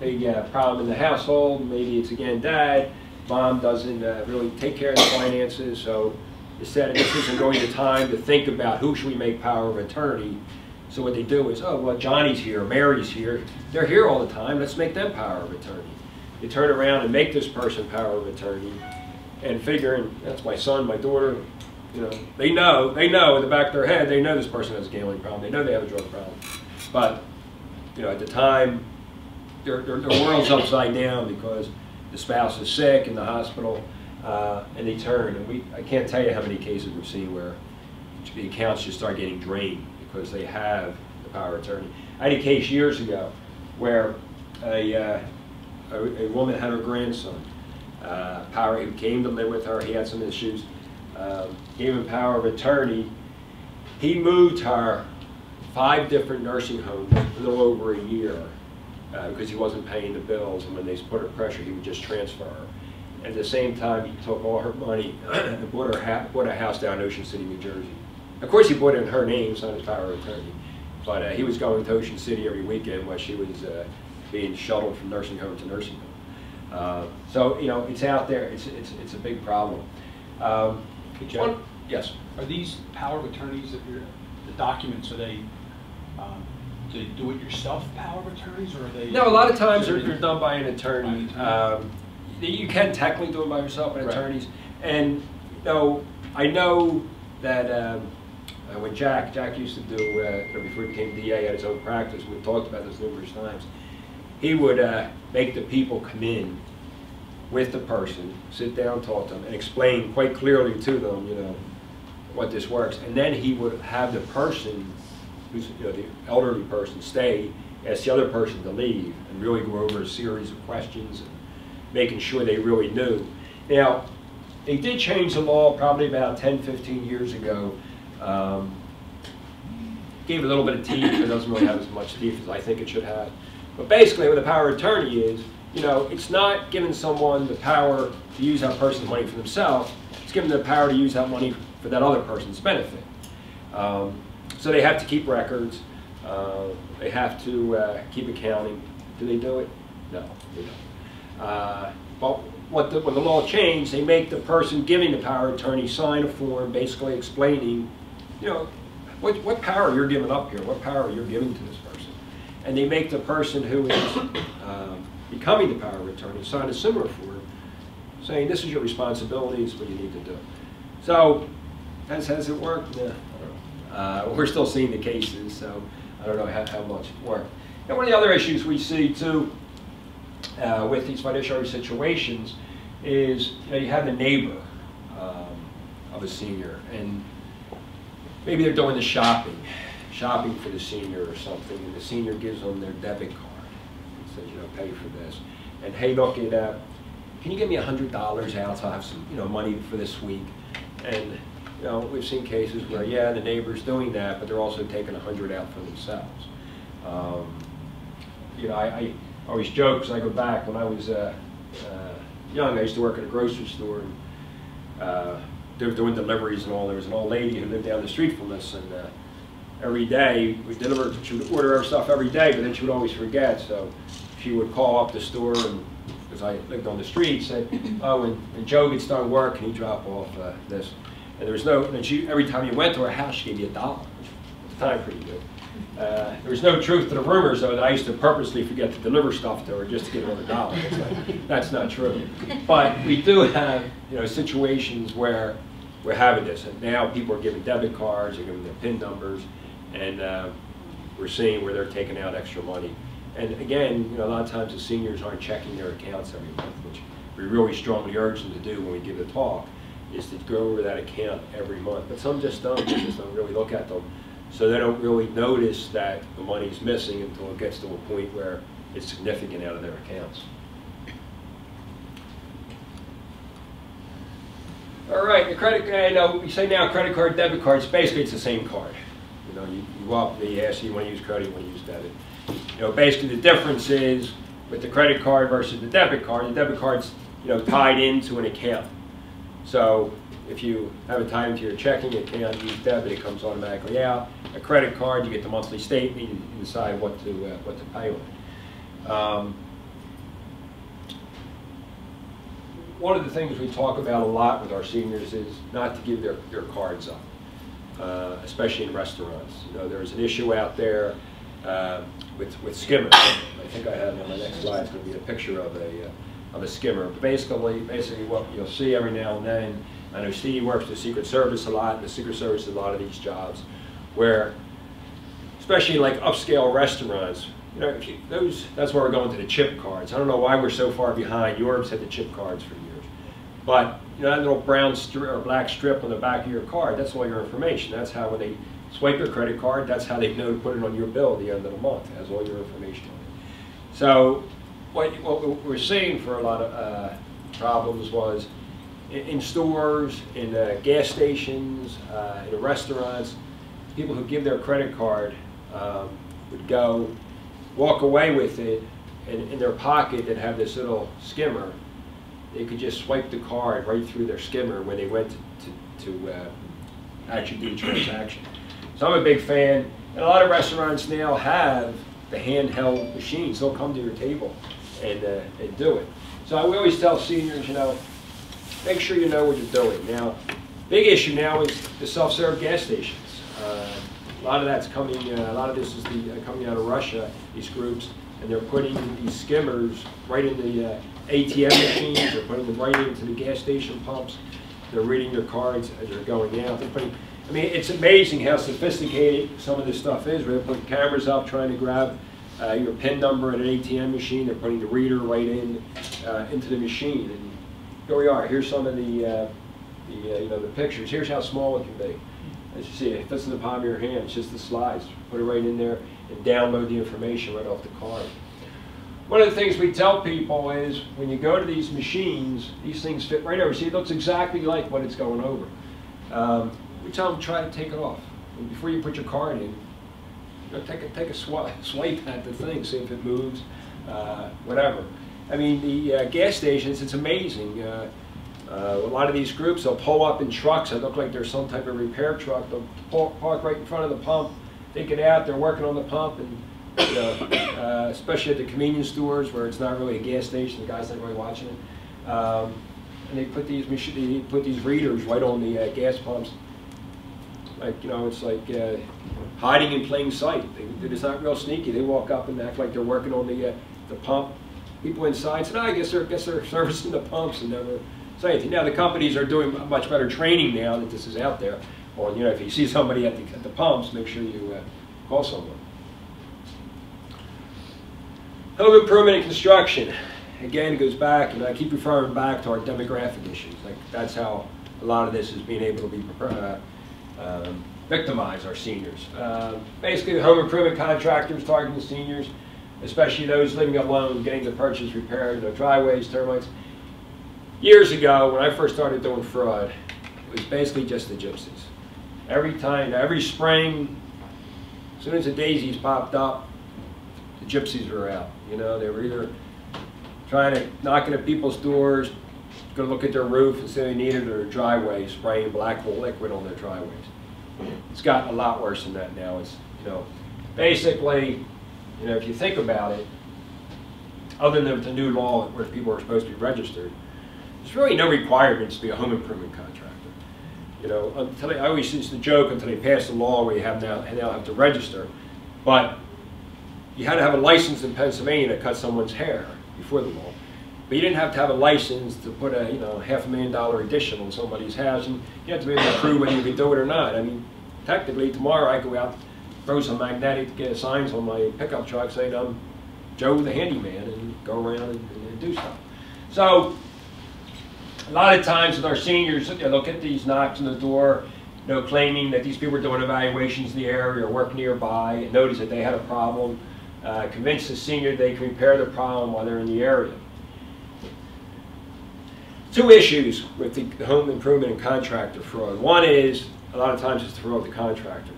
big uh, problem in the household, maybe it's again dad, mom doesn't uh, really take care of the finances, so instead of this isn't really the time to think about who should we make power of attorney. So what they do is, oh, well, Johnny's here, Mary's here, they're here all the time, let's make them power of attorney. They turn around and make this person power of attorney and figuring, that's my son, my daughter, you know, they know, they know in the back of their head, they know this person has a gambling problem, they know they have a drug problem. But, you know, at the time, their, their, their world's upside down because the spouse is sick in the hospital, uh, and they turn. And we, I can't tell you how many cases we've seen where the accounts just start getting drained because they have the power of attorney. I had a case years ago where a, uh, a, a woman had her grandson. Uh, power, he came to live with her, he had some issues, um, gave him power of attorney. He moved her five different nursing homes a little over a year uh, because he wasn't paying the bills, and when they put her pressure, he would just transfer her. At the same time, he took all her money (clears throat) and bought, her ha bought a house down in Ocean City, New Jersey. Of course, he bought it in her name, not his power of attorney. But uh, he was going to Ocean City every weekend while she was uh, being shuttled from nursing home to nursing home. Uh, so, you know, it's out there. It's, it's, it's a big problem. Um, one- yes. are these power of attorneys that you're, the documents, are they, do they do-it-yourself power of attorneys, or are they? No, a lot of times they're, they- they're done by an attorney. Um, you can technically do it by yourself, but Right. attorneys. And, you know, I know that um, uh, when Jack, Jack used to do, uh, you know, before he became DA, had his own practice, we've talked about this numerous times. He would uh, make the people come in with the person, sit down, talk to them, and explain quite clearly to them, you know, what this works. And then he would have the person, you know, the elderly person, stay, ask the other person to leave, and really go over a series of questions, and making sure they really knew. Now, they did change the law probably about 10, 15 years ago. Um, gave a little bit of teeth, but it doesn't really have as much teeth as I think it should have. But basically, what a power of attorney is, you know, it's not giving someone the power to use that person's money for themselves. It's giving them the power to use that money for that other person's benefit. Um, so they have to keep records. Uh, they have to uh, keep accounting. Do they do it? No, they don't. Uh, but what the, when the law changed, they make the person giving the power of attorney sign a form basically explaining, you know, what, what power you're giving up here, what power you're giving to this person. and they make the person who is um, becoming the power of attorney sign a similar form saying, this is your responsibility, is what you need to do. So, has, has it worked? Know. Uh, We're still seeing the cases, so I don't know how, how much it worked. And one of the other issues we see too, uh, with these fiduciary situations is, you know, you have the neighbor um, of a senior, and maybe they're doing the shopping, shopping for the senior or something, and the senior gives them their debit card and says, you know, pay for this. And hey, look, it, uh, can you give me a hundred dollars out so I have some, you know, money for this week? And, you know, we've seen cases where, yeah, the neighbor's doing that, but they're also taking a hundred out for themselves. Um, you know, I, I always joke, because I go back, when I was uh, uh, young, I used to work at a grocery store, and uh, they were doing deliveries and all. There was an old lady who lived down the street from us, and uh, every day, we delivered, she would order her stuff every day, but then she would always forget, so she would call up the store, and, because I lived on the street, say, oh, when, when Joe gets done work, can you drop off uh, this? And there was no, and she, every time you went to her house, she gave you a dollar, which at the time pretty good. Uh, there was no truth to the rumors, though, that I used to purposely forget to deliver stuff to her just to get another dollar. It's like, That's not true. But we do have, you know, situations where we're having this. And now people are giving debit cards, they're giving their PIN numbers, and uh, we're seeing where they're taking out extra money. And again, you know, a lot of times the seniors aren't checking their accounts every month, which we really strongly urge them to do when we give the talk, is to go over that account every month. But some just don't, they just don't really look at them. So they don't really notice that the money's missing until it gets to a point where it's significant out of their accounts. All right, the credit, I know, we say now credit card, debit cards, basically it's the same card. You know, you, you up, they ask you, you want to use credit, you want to use debit. You know, basically the difference is with the credit card versus the debit card, the debit card's, you know, tied into an account. So if you have it tied into your checking account, use debit, it comes automatically out. A credit card, you get the monthly statement, you decide what to, uh, what to pay on. Um, one of the things we talk about a lot with our seniors is not to give their, their cards up, uh, especially in restaurants. You know, there's an issue out there uh, with, with skimmers. I think I have on my next slide, it's going to be a picture of a, uh, of a skimmer. Basically, basically what you'll see every now and then, I know Steve works the Secret Service a lot, the Secret Service does a lot of these jobs, where, especially like upscale restaurants, you know, you, those, that's where we're going to the chip cards. I don't know why we're so far behind. Europe's had the chip cards for years. But, you know, that little brown or black strip on the back of your card, that's all your information. That's how when they swipe your credit card, that's how they know to put it on your bill at the end of the month. It has all your information on it. So what, what we're seeing for a lot of uh, problems was in, in stores, in uh, gas stations, uh, in restaurants, people who give their credit card um, would go walk away with it and in their pocket and have this little skimmer they could just swipe the card right through their skimmer when they went to, to, to uh, actually do the transaction. So I'm a big fan. And a lot of restaurants now have the handheld machines. They'll come to your table and, uh, and do it. So I always tell seniors, you know, make sure you know what you're doing. Now, big issue now is the self-serve gas stations. Uh, a lot of that's coming, uh, a lot of this is the, uh, coming out of Russia, these groups, and they're putting these skimmers right in the uh, ATM machines, they're putting them right into the gas station pumps, they're reading your cards as they're going out. They're putting, I mean, it's amazing how sophisticated some of this stuff is. They're putting cameras up trying to grab uh, your PIN number at an ATM machine. They're putting the reader right in uh, into the machine. And here we are. Here's some of the, uh, the uh, you know, the pictures. Here's how small it can be. As you see, it fits in the palm of your hand. It's just the slides. Put it right in there and download the information right off the card. One of the things we tell people is when you go to these machines, these things fit right over. See, it looks exactly like what it's going over. Um, we tell them try to take it off. And before you put your card in, you know, take a, take a swipe, (laughs) swipe at the thing, see if it moves, uh, whatever. I mean, the uh, gas stations, it's amazing. Uh, uh, a lot of these groups, they'll pull up in trucks that look like they're some type of repair truck. They'll pull, park right in front of the pump, take it out, they're working on the pump, and you know, uh, especially at the convenience stores where it's not really a gas station, the guy's not really watching it. Um, and they put these they put these readers right on the uh, gas pumps. Like, you know, it's like uh, hiding in plain sight. They, just not real sneaky. They walk up and act like they're working on the, uh, the pump. People inside said, "Oh, I guess they're, guess they're (laughs) servicing the pumps and never say anything. Now, the companies are doing much better training now that this is out there. On, you know, if you see somebody at the, at the pumps, make sure you uh, call someone. Home and construction. Again, it goes back, and I keep referring back to our demographic issues. Like that's how a lot of this is being able to be uh, um, victimize our seniors. Uh, basically, the home improvement contractors targeting seniors, especially those living alone, getting the purchase repaired, know, driveways, termites. Years ago, when I first started doing fraud, it was basically just the gypsies. Every time, every spring, as soon as the daisies popped up, the gypsies were out. You know, they were either trying to knocking at people's doors, go look at their roof and say they needed their driveway, spraying black hole liquid on their driveways. It's gotten a lot worse than that now. It's, you know, basically, you know, if you think about it, other than the new law where people are supposed to be registered, there's really no requirements to be a home improvement contractor. You know, until they, I always used to joke until they passed the law where you have now, and now have to register, but you had to have a license in Pennsylvania to cut someone's hair before the law. But you didn't have to have a license to put a you know half a million dollar addition on somebody's house, and you had to be able to prove whether you could do it or not. I mean, technically, tomorrow I go out, throw some magnetic uh, signs on my pickup truck saying I'm Joe the handyman, and go around and, and do stuff. So a lot of times with our seniors, know, they'll get these knocks on the door, you know, claiming that these people are doing evaluations in the area or work nearby, and notice that they had a problem, uh, convince the senior they can repair the problem while they're in the area. Two issues with the home improvement and contractor fraud. One is, a lot of times it's the fraud of the contractor.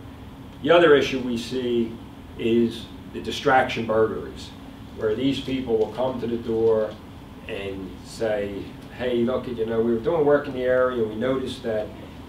The other issue we see is the distraction burglaries, where these people will come to the door and say, hey, look, at you know, we were doing work in the area, and we noticed that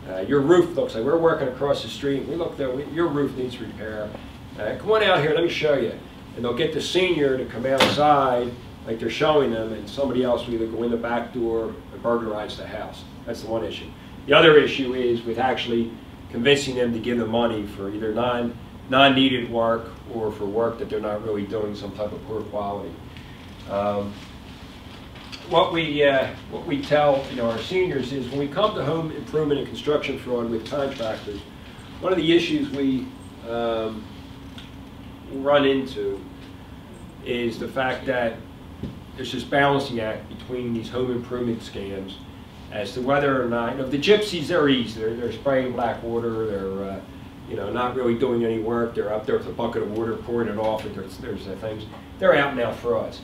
uh, your roof looks like we're working across the street. We looked there, we, your roof needs repair. Uh, come on out here, let me show you. And they'll get the senior to come outside, like they're showing them, and somebody else will either go in the back door burglarize the house. That's the one issue. The other issue is with actually convincing them to give them money for either non, non-needed work or for work that they're not really doing some type of poor quality. Um, what we uh, what we tell you know our seniors is when we come to home improvement and construction fraud with contractors, one of the issues we um, run into is the fact that there's this balancing act between these home improvement scams as to whether or not you know the gypsies they're easy. They're, they're spraying black water. They're uh, you know not really doing any work. They're up there with a bucket of water pouring it off and there's, there's things. They're out now for us.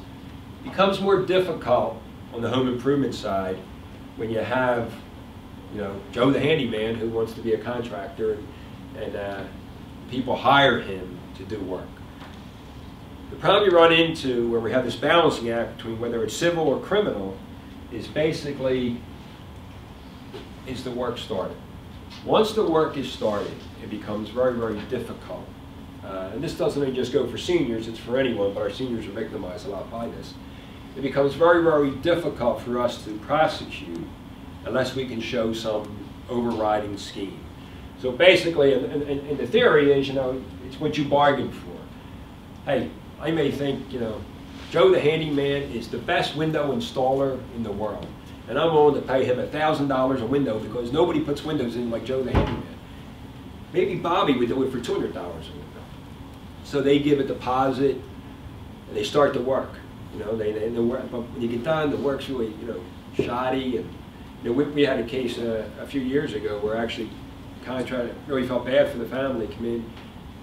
It becomes more difficult on the home improvement side when you have, you know, Joe the handyman who wants to be a contractor and, and uh, people hire him to do work. The problem you run into where we have this balancing act between whether it's civil or criminal is basically is the work started. Once the work is started, it becomes very, very difficult. Uh, and this doesn't just go for seniors, it's for anyone, but our seniors are victimized a lot by this it becomes very, very difficult for us to prosecute unless we can show some overriding scheme. So basically, and, and, and the theory is, you know, it's what you bargained for. Hey, I may think, you know, Joe the handyman is the best window installer in the world. And I'm willing to pay him $1,000 a window because nobody puts windows in like Joe the handyman. Maybe Bobby would do it for $200 a window. So they give a deposit and they start the work. You know, they, they the work, but when you get done, the work's really, you know, shoddy. And you know, we, we had a case uh, a few years ago where actually contractor really felt bad for the family. Come in,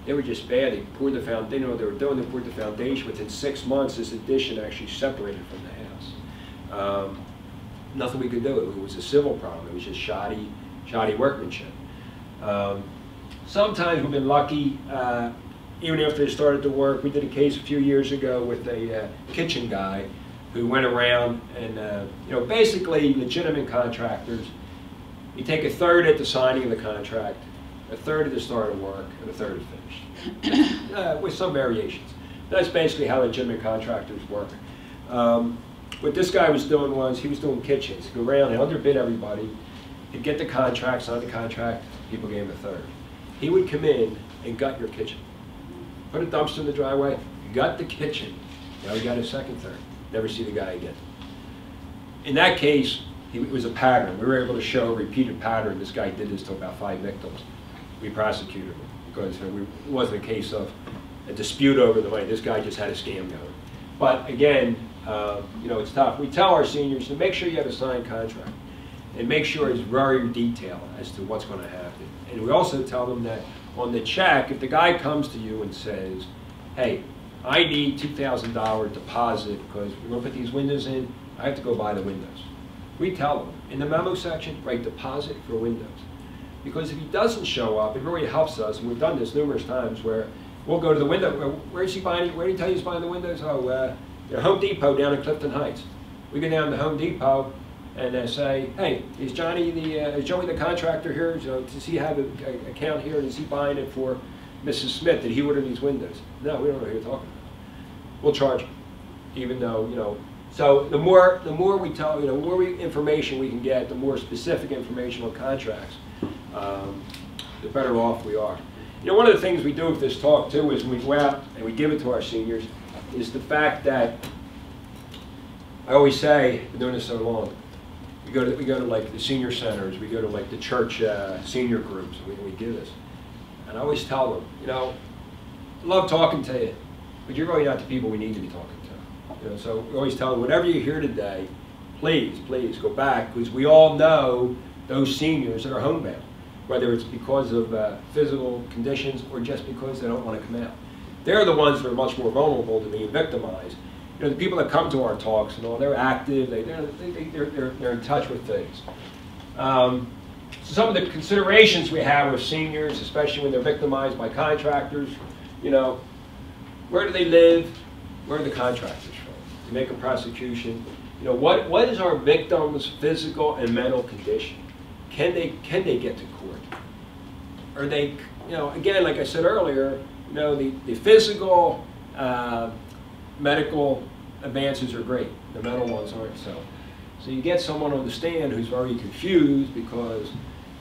they were just bad. They poured the foundation. They know what they were doing. They poured the foundation. Within six months, this addition actually separated from the house. Um, nothing we could do. It was a civil problem. It was just shoddy, shoddy workmanship. Um, sometimes we've been lucky. Uh, even after they started to work. We did a case a few years ago with a uh, kitchen guy who went around and, uh, you know, basically legitimate contractors. You take a third at the signing of the contract, a third at the start of work, and a third at finish, (coughs) uh, with some variations. That's basically how legitimate contractors work. Um, what this guy was doing was he was doing kitchens. He'd go around and underbid everybody. He'd get the contract, sign the contract, people gave him a third. he would come in and gut your kitchen. Put a dumpster in the driveway, gut the kitchen. Now he got a second, third. Never see the guy again. In that case, he- it was a pattern. We were able to show a repeated pattern. This guy did this to about five victims. We prosecuted him because it wasn't a case of a dispute over the money. This guy just had a scam going. But again, uh, you know, it's tough. We tell our seniors to make sure you have a signed contract and make sure it's very detailed as to what's going to happen. And we also tell them that on the check, if the guy comes to you and says, hey, I need $2,000 deposit because we're going to put these windows in, I have to go buy the windows. We tell them, in the memo section, write deposit for windows. Because if he doesn't show up, it really helps us, and we've done this numerous times, where we'll go to the window, "Where- where's he buying, where did he tell you he's buying the windows? Oh, uh, you Home Depot down in Clifton Heights. We go down to Home Depot and uh, say, hey, is Johnny the, uh, is Joey the contractor here? Does he have an account here? Is he buying it for Mrs. Smith? Did he order these windows? No, we don't know who you're talking about. We'll charge him, even though, you know, so the more, the more we tell, you know, the more we, information we can get, the more specific information on contracts, um, the better off we are. You know, one of the things we do with this talk too is we go out and we give it to our seniors is the fact that I always say, I've been doing this so long, we go to, we go to like the senior centers, we go to like the church uh, senior groups, and we, we give this. And I always tell them, you know, I love talking to you, but you're really not the people we need to be talking to. You know, so we always tell them, whatever you hear today, please, please go back, because we all know those seniors that are homebound, whether it's because of uh, physical conditions or just because they don't want to come out. They're the ones that are much more vulnerable to being victimized. You know, the people that come to our talks and all, they're active, they, they're, they, they're, they're, they're in touch with things. Um, some of the considerations we have with seniors, especially when they're victimized by contractors, you know, where do they live? Where are the contractors from? To make a prosecution, you know, what, what is our victim's physical and mental condition? Can they, can they get to court? Are they, you know, again, like I said earlier, you know, the, the physical, uh, medical advances are great. The mental ones aren't so. So you get someone on the stand who's very confused because,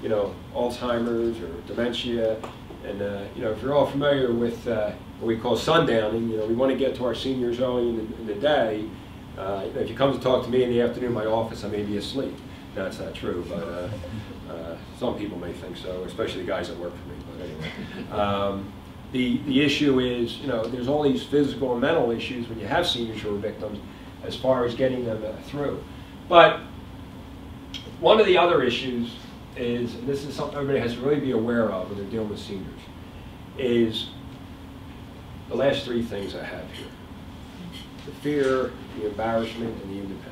you know, Alzheimer's or dementia, and uh, you know, if you're all familiar with uh, what we call sundowning, you know, we want to get to our seniors early in the, in the day. Uh, if you come to talk to me in the afternoon in my office, I may be asleep. That's not true, but uh, uh, some people may think so, especially the guys that work for me. But anyway, um, the the issue is, you know, there's all these physical and mental issues when you have seniors who are victims, as far as getting them uh, through. But one of the other issues is, and this is something everybody has to really be aware of when they're dealing with seniors, is the last three things I have here. The fear, the embarrassment, and the independence.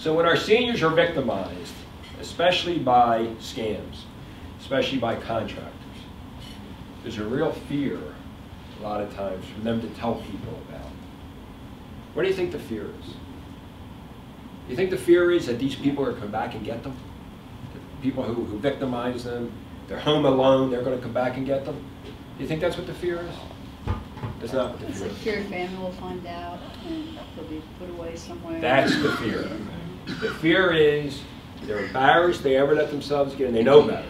So when our seniors are victimized, especially by scams, especially by contractors, there's a real fear, a lot of times, for them to tell people about. What do you think the fear is? You think the fear is that these people are going to come back and get them? The people who, who victimize them, they're home alone, they're going to come back and get them? Do you think that's what the fear is? That's not what the It's fear is. fear family will find out and they'll be put away somewhere. That's the fear. The fear is they're embarrassed they ever let themselves get in, they know better.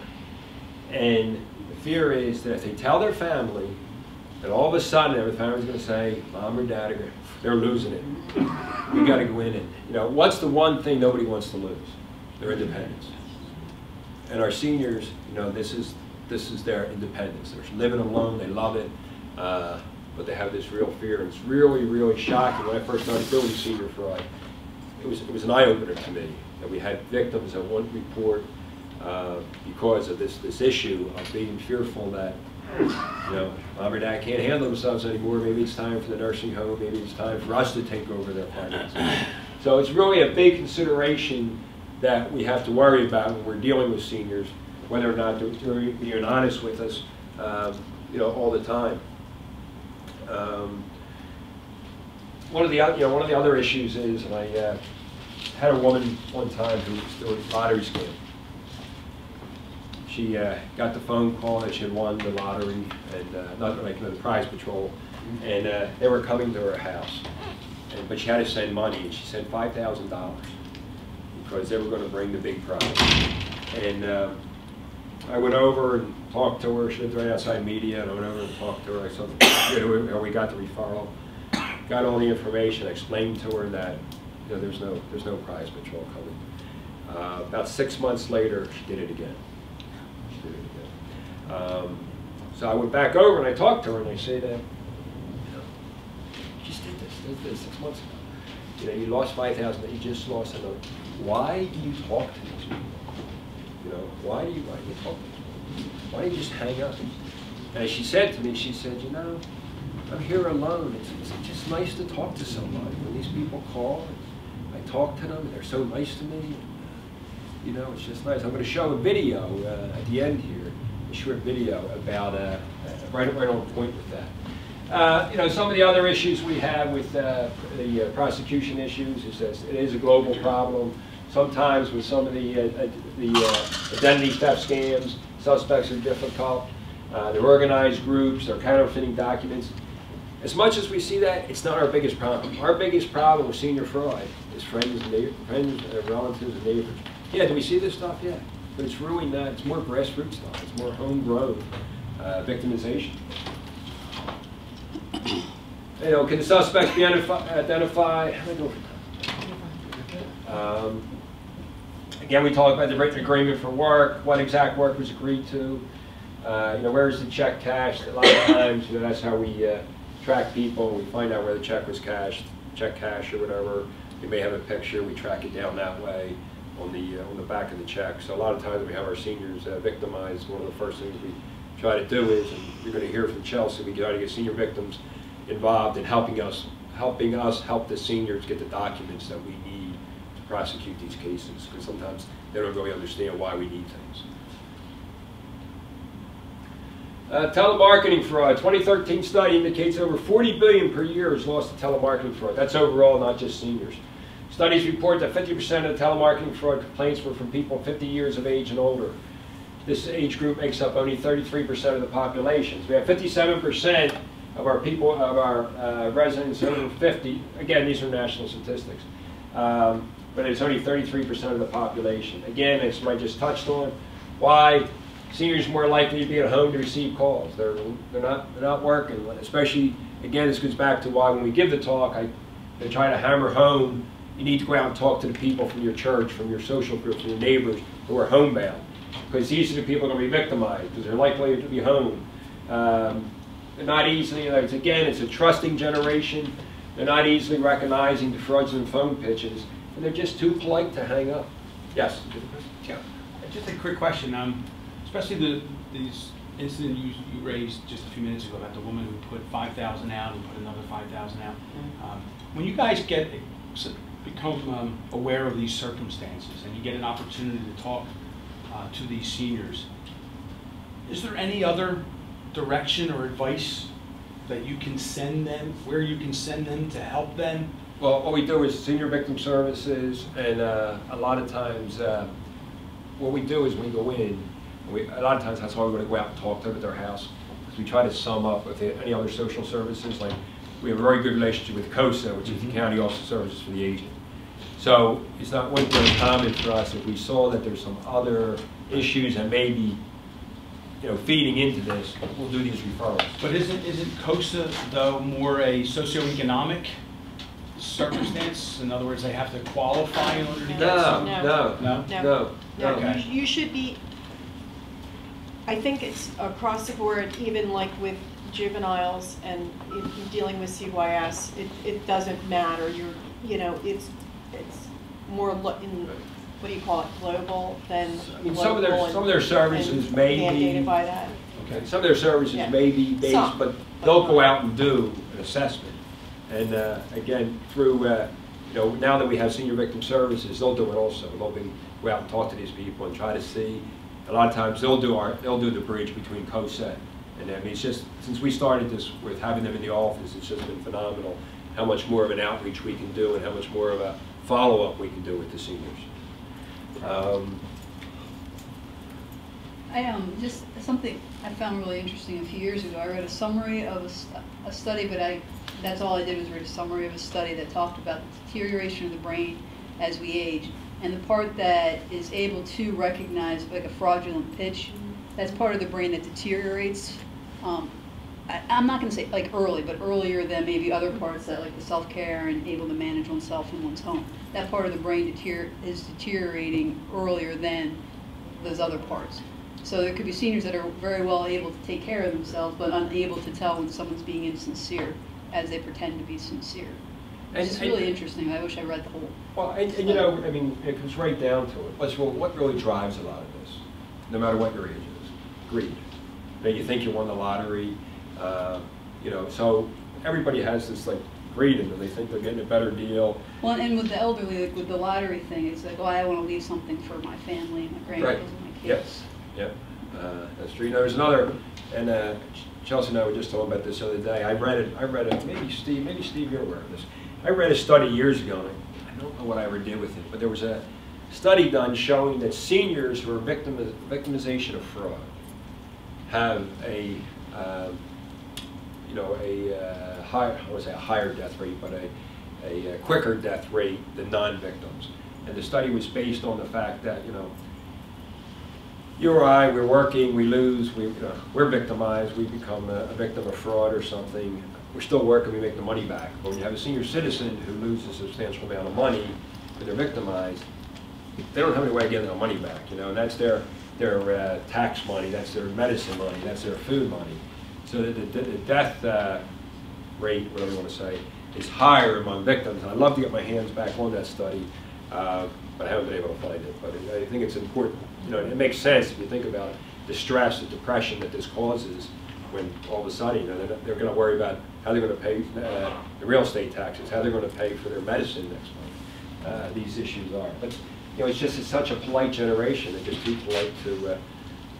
And the fear is that if they tell their family, that all of a sudden their family's going to say, mom or dad, are they're losing it. We got to go in and, you know, what's the one thing nobody wants to lose? Their independence. And our seniors, you know, this is, this is their independence. They're living alone, they love it, uh, but they have this real fear. And it's really, really shocking. When I first started doing senior fraud, it was, it was an eye-opener to me that we had victims that wouldn't report uh, because of this, this issue of being fearful that, you know, mom or dad can't handle themselves anymore. Maybe it's time for the nursing home. Maybe it's time for us to take over their finances. (clears throat) So it's really a big consideration that we have to worry about when we're dealing with seniors, whether or not they're, being honest with us, um, you know, all the time. Um, one of the oth- you know one of the other issues is, and I uh, had a woman one time who was doing lottery scam. She uh, got the phone call that she had won the lottery and uh, not like the prize patrol, and uh, they were coming to her house, and, but she had to send money, and she sent five thousand dollars because they were going to bring the big prize. And uh, I went over and talked to her, she lived right outside Media, and I went over and talked to her, I said, you know, we got the referral, got all the information, explained to her that, you know, there's no, there's no prize patrol coming. Uh, About six months later, she did it again. She did it again. Um, So I went back over and I talked to her and I said, uh, you know, just did this, did this six months ago. You know, you lost five thousand, you just lost another. Why do you talk to these people? You know, why do you, why do you talk to these people? Why don't you just hang up? And she said to me, she said, you know, I'm here alone. It's, it's just nice to talk to somebody. When these people call, I talk to them, and they're so nice to me. You know, it's just nice. I'm going to show a video uh, at the end here, a short video about, uh, right, right on point with that. Uh, You know, some of the other issues we have with uh, the uh, prosecution issues is that it is a global problem. Sometimes with some of the, uh, uh, the uh, identity theft scams, suspects are difficult. They're organized groups, they're counterfeiting documents. As much as we see that, it's not our biggest problem. Our biggest problem with senior fraud is friends, and neighbors, friends, uh, relatives, and neighbors. Yeah, do we see this stuff? Yeah, but it's really not. It's more grassroots stuff. It's more homegrown uh, victimization. You know, can the suspects be identifi- identified? Um, Again, we talked about the written agreement for work, what exact work was agreed to. Uh, You know, where is the check cashed? A lot of times, you know, that's how we uh, track people. We find out where the check was cashed, check cash or whatever. We may have a picture, we track it down that way on the, uh, on the back of the check. So a lot of times we have our seniors uh, victimized. One of the first things we try to do is, and you're going to hear from Chelsey, we try to get senior victims involved in helping us, helping us help the seniors get the documents that we need to prosecute these cases, because sometimes they don't really understand why we need things. Uh, Telemarketing fraud, 2013 study indicates over 40 billion per year is lost to telemarketing fraud. That's overall, not just seniors. Studies report that 50% of the telemarketing fraud complaints were from people 50 years of age and older. This age group makes up only 33% of the population. So we have 57% of our people, of our uh, residents over 50. Again, these are national statistics. Um, but it's only 33% of the population. Again, as I just touched on, why seniors are more likely to be at home to receive calls. They're, they're not, they're not working, especially, again, this goes back to why when we give the talk, I, I try to hammer home, you need to go out and talk to the people from your church, from your social group, from your neighbors who are homebound. Because these are the people that are going to be victimized, because they're likely to be home. Um, they're not easily, it's, again, it's a trusting generation. They're not easily recognizing the fraudulent phone pitches, and they're just too polite to hang up. Yes? Yeah, just a quick question, um, especially the, these incident you, you raised just a few minutes ago about the woman who put five thousand out and put another five thousand out. Um, When you guys get, become um, aware of these circumstances and you get an opportunity to talk uh, to these seniors, is there any other direction or advice that you can send them, where you can send them to help them? Well, what we do is senior victim services, and uh, a lot of times, uh, what we do is we go in, we, a lot of times that's why we're going to go out and talk to them at their house, because we try to sum up with the- any other social services, like, we have a very good relationship with COSA, which is the mm-hmm. County Office of Services for the Aged. So it's not wouldn't be uncommon for us if we saw that there's some other issues that may be, you know, feeding into this, we'll do these referrals. But isn't, isn't COSA though more a socioeconomic circumstance? In other words, they have to qualify in order to get No, some? no, No? No. no, No, no. Okay. you, you should be, I think it's across the board, even like with juveniles and if you're dealing with CYS, it, it doesn't matter, you're, you know, it's, it's more, lo- in, what do you call it, global than I mean, some of their- some of their services may be- by that. Okay, some of their services Yeah. may be based, Some. but they'll go out and do an assessment. And uh, again, through, uh, you know, now that we have senior victim services, they'll do it also. They'll be, go out and talk to these people and try to see. A lot of times, they'll do our, they'll do the bridge between COSA and, mean, it's just, since we started this with having them in the office, it's just been phenomenal how much more of an outreach we can do and how much more of a follow-up we can do with the seniors. Um, I, um, just something I found really interesting a few years ago, I read a summary of a, a study, but I, that's all I did was read a summary of a study that talked about the deterioration of the brain as we age. And the part that is able to recognize like a fraudulent pitch that's part of the brain that deteriorates. Um, I, I'm not going to say like early, but earlier than maybe other parts that like the self-care and able to manage oneself in one's home. That part of the brain deter- is deteriorating earlier than those other parts. So there could be seniors that are very well able to take care of themselves, but unable to tell when someone's being insincere, as they pretend to be sincere. And- It's and- really interesting. I wish I read the whole. Well, and, and you know, I mean, it comes right down to it. What's, well, what really drives a lot of this, no matter what your age is? Greed. You, know, you think you won the lottery, uh, you know, so everybody has this like greed in them. They think they're getting a better deal. Well, and with the elderly, like with the lottery thing, it's like, oh, I want to leave something for my family, and my Right. grandkids, and my kids. Yes, yep, uh, that's true. You know, there's another, and uh, Chelsey and I were just talking about this the other day. I read it, I read it, maybe Steve, maybe Steve, you're aware of this. I read a study years ago, I don't know what I ever did with it, but there was a study done showing that seniors who are victim, victimization of fraud have a, um, you know, a uh, higher, I would say a higher death rate, but a, a quicker death rate than non-victims. And the study was based on the fact that, you know, you or I, we're working, we lose, we, you know, we're victimized, we become a, a victim of fraud or something. We're still working, we make the money back. But when you have a senior citizen who loses a substantial amount of money and they're victimized, they don't have any way of getting their money back, you know, and that's their, their uh, tax money, that's their medicine money, that's their food money. So the, the, the death uh, rate, whatever you want to say, is higher among victims. And I'd love to get my hands back on that study, uh, but I haven't been able to find it. But I think it's important, you know, it makes sense if you think about the stress, the depression that this causes when all of a sudden, you know, they're, they're going to worry about how they're going to pay uh, the real estate taxes, how they're going to pay for their medicine next month. Uh, these issues are. But, you know, it's just it's such a polite generation that just people like to, uh,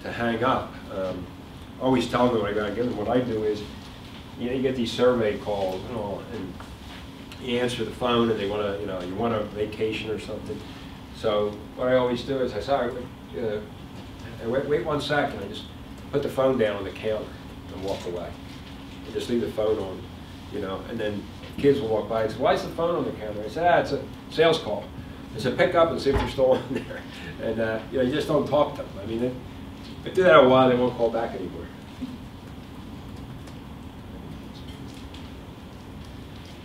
to hang up. Um, I always tell them I go, give them what I do is, you know, you get these survey calls and all, and you answer the phone and they want to, you know, you want a vacation or something. So what I always do is I say, uh, wait, wait one second, I just put the phone down on the counter and walk away. And just leave the phone on, you know, and then kids will walk by and say, why is the phone on the counter? I said, ah, it's a sales call. I said, pick up and see if they're still (laughs) on there. And, uh, you know, you just don't talk to them. I mean, they do that a while, they won't call back anymore.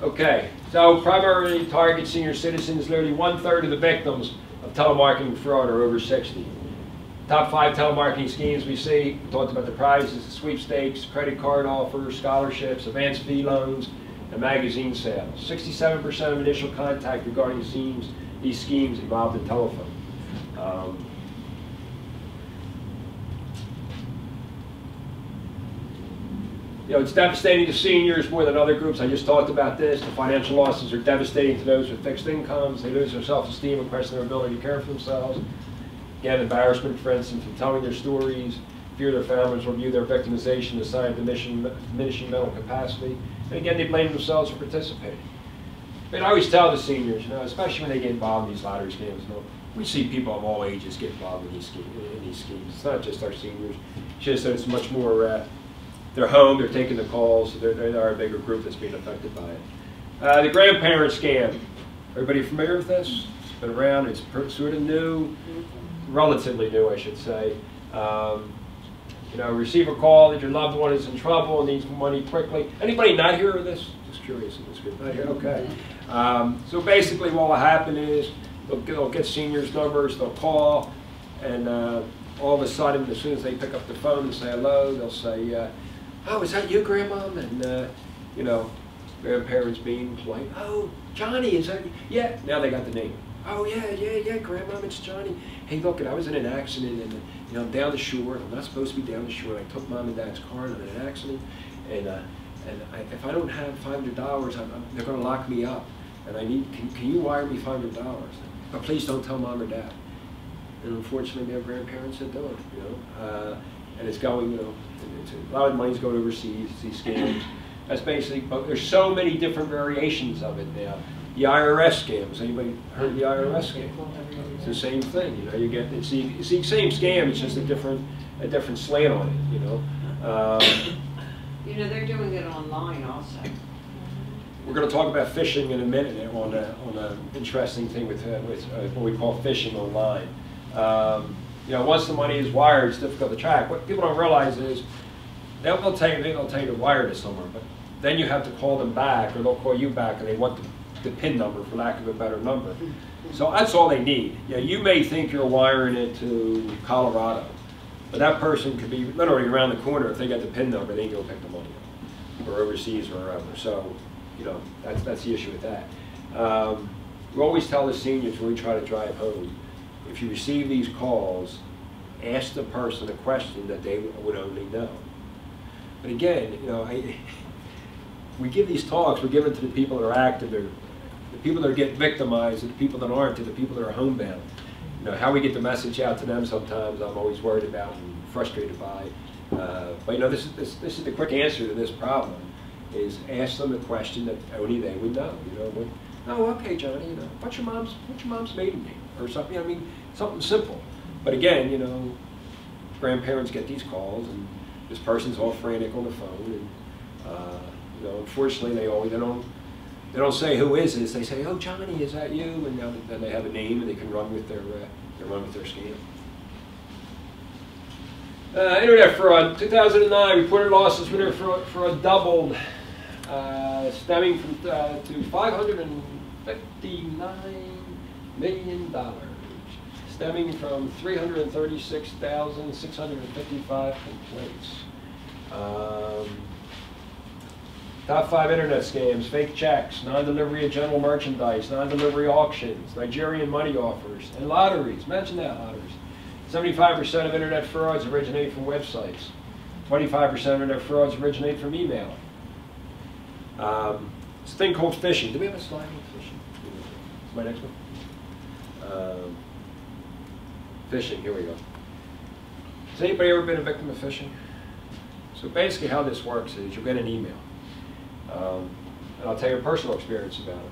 Okay, so primarily target senior citizens, literally one-third of the victims of telemarketing fraud are over 60. Top five telemarketing schemes we see, we talked about the prizes, the sweepstakes, credit card offers, scholarships, advance fee loans, and magazine sales. 67% of initial contact regarding schemes, these schemes involved the telephone. Um, You know, it's devastating to seniors more than other groups. I just talked about this. The financial losses are devastating to those with fixed incomes. They lose their self-esteem and question their ability to care for themselves. Again, embarrassment, for instance, in telling their stories, fear their families will view their victimization as sign of diminishing, diminishing mental capacity. And again, they blame themselves for participating. But I always tell the seniors, you know, especially when they get involved in these lottery schemes, you know, we see people of all ages get involved in these schemes. In these schemes. It's not just our seniors. It's just that it's much more. Uh, they're home, they're taking the calls, they're, they are a bigger group that's being affected by it. Uh, the grandparent scam. Everybody familiar with this? It's been around, it's sort of new, relatively new, I should say. Um, you know, receive a call that your loved one is in trouble and needs money quickly. Anybody not hear of this? Just curious if this good. Not here? Okay. Um, so basically what will happen is they'll get, they'll get seniors' numbers, they'll call, and uh, all of a sudden, as soon as they pick up the phone and say hello, they'll say, uh, oh, is that you, Grandma? And, uh, you know, grandparents being polite, oh, Johnny, is that you? Yeah, now they got the name. Oh, yeah, yeah, yeah, Grandmom, it's Johnny. Hey, look, I was in an accident, and, you know, I'm down the shore, I'm not supposed to be down the shore. I took Mom and Dad's car, and I'm in an accident, and, uh, and I, if I don't have $500, I'm, I'm, they're going to lock me up, and I need, can, can you wire me $500? But please don't tell Mom or Dad. And unfortunately, their grandparents that do it, you know. Uh, and it's going, you know, it's, a lot of money's going overseas, these scams. That's basically, but there's so many different variations of it now. The IRS scams, anybody heard of the IRS scam? It's the same thing, you know, you get, it's the, it's the same scam, it's just a different, a different slant on it, you know. Um, You know, they're doing it online also. We're going to talk about phishing in a minute on a, on an interesting thing with, uh, with uh, what we call phishing online. Um, you know, once the money is wired, it's difficult to track. What people don't realize is, they'll, they'll tell you, they'll tell you to wire it somewhere, but then you have to call them back, or they'll call you back, and they want the, the PIN number, for lack of a better number. So that's all they need. Yeah, you may think you're wiring it to Colorado, but that person could be literally around the corner. If they got the PIN number, they can go pick the money up, or overseas or wherever. So, you know, that's, that's the issue with that. Um, we always tell the seniors when we try to drive home, if you receive these calls, ask the person a question that they would only know. But again, you know, I, (laughs) we give these talks, we give it to the people that are active, they're, the people that are getting victimized, and the people that aren't, to the people that are homebound. You know, how we get the message out to them sometimes, I'm always worried about and frustrated by. Uh, but you know, this is, this, this is the quick answer to this problem, is ask them a question that only they would know, you know. What, oh, okay, Johnny, you know, what's your mom's, what's your mom's maiden name? Or something, I mean, something simple. But again, you know, grandparents get these calls and this person's all frantic on the phone and, uh, you know, unfortunately, they always, they don't, they don't say who is this. They say, "Oh, Johnny, is that you?" And then they have a name and they can run with their uh, they run with their scam. Uh, internet fraud. 2009 reported losses with internet fraud, fraud doubled, uh, stemming from uh, to 559 million dollars, stemming from 336,655 complaints. Um, Top five internet scams, fake checks, non-delivery of general merchandise, non-delivery auctions, Nigerian money offers, and lotteries. Mention that, lotteries. 75% of internet frauds originate from websites. 25% of internet frauds originate from email. Um, it's a thing called phishing. Do we have a slide on phishing? Is my next one? Um, phishing, here we go. Has anybody ever been a victim of phishing? So basically how this works is you'll get an email. Um, and I'll tell you a personal experience about it.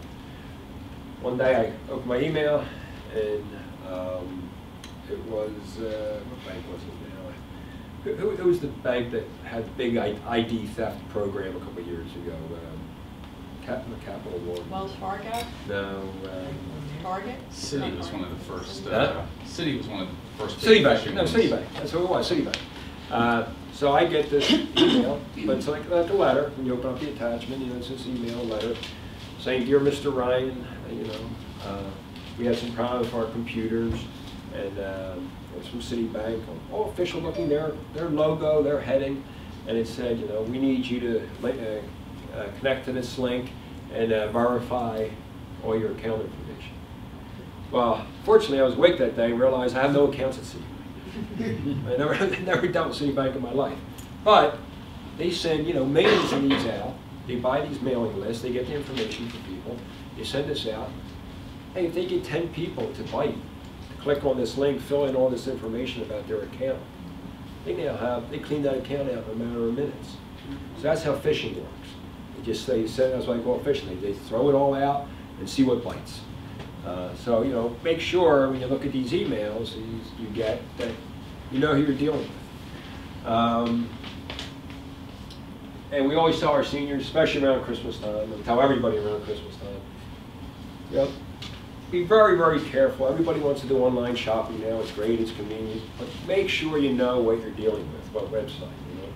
One day I opened my email and um, it was, uh, what bank was it now? Who, who, who was the bank that had the big ID theft program a couple of years ago? Um, Cap, not Capital One. Wells Fargo, No. Um, Target? Citi was one of the first, Huh? uh, Citi was one of the first. big Citibank, no, ones. Citibank, that's who it was, Citibank. Uh, So I get this email, but it's like, a letter, when you open up the attachment, you know, it says email, letter, saying, Dear Mr. Ryan, uh, you know, uh, we had some problems with our computers, and um, it's from Citibank, all official looking, their, their logo, their heading, and it said, you know, we need you to uh, uh, connect to this link and uh, verify all your account information. Well, fortunately, I was awake that day and realized I have no accounts at Citibank. I never, (laughs) never dealt with Citibank in my life. But they send, you know, millions of these out. They buy these mailing lists. They get the information from people. They send this out. Hey, if they get 10 people to bite, to click on this link, fill in all this information about their account, they now have, they clean that account out in a matter of minutes. So that's how phishing works. They just say, send that's why I call phishing. They, they throw it all out and see what bites. Uh, so, you know, make sure when you look at these emails you get that you know who you're dealing with. Um, and we always tell our seniors, especially around Christmas time, and tell everybody around Christmas time, you know, be very, very careful. Everybody wants to do online shopping now. It's great, it's convenient, but make sure you know what you're dealing with, what website. You know,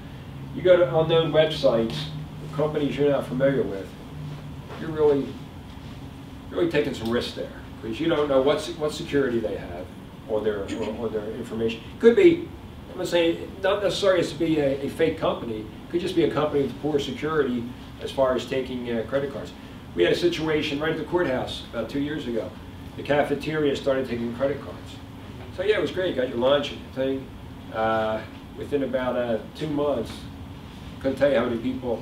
you go to unknown websites, companies you're not familiar with. You're really, really taking some risks there because you don't know what what security they have or their on their information. Could be, I'm saying not necessarily to be a, a fake company. Could just be a company with poor security as far as taking uh, credit cards. We had a situation right at the courthouse about two years ago. The cafeteria started taking credit cards. So yeah, it was great. Got your lunch and thing. Uh, within about uh, two months, couldn't tell you how many people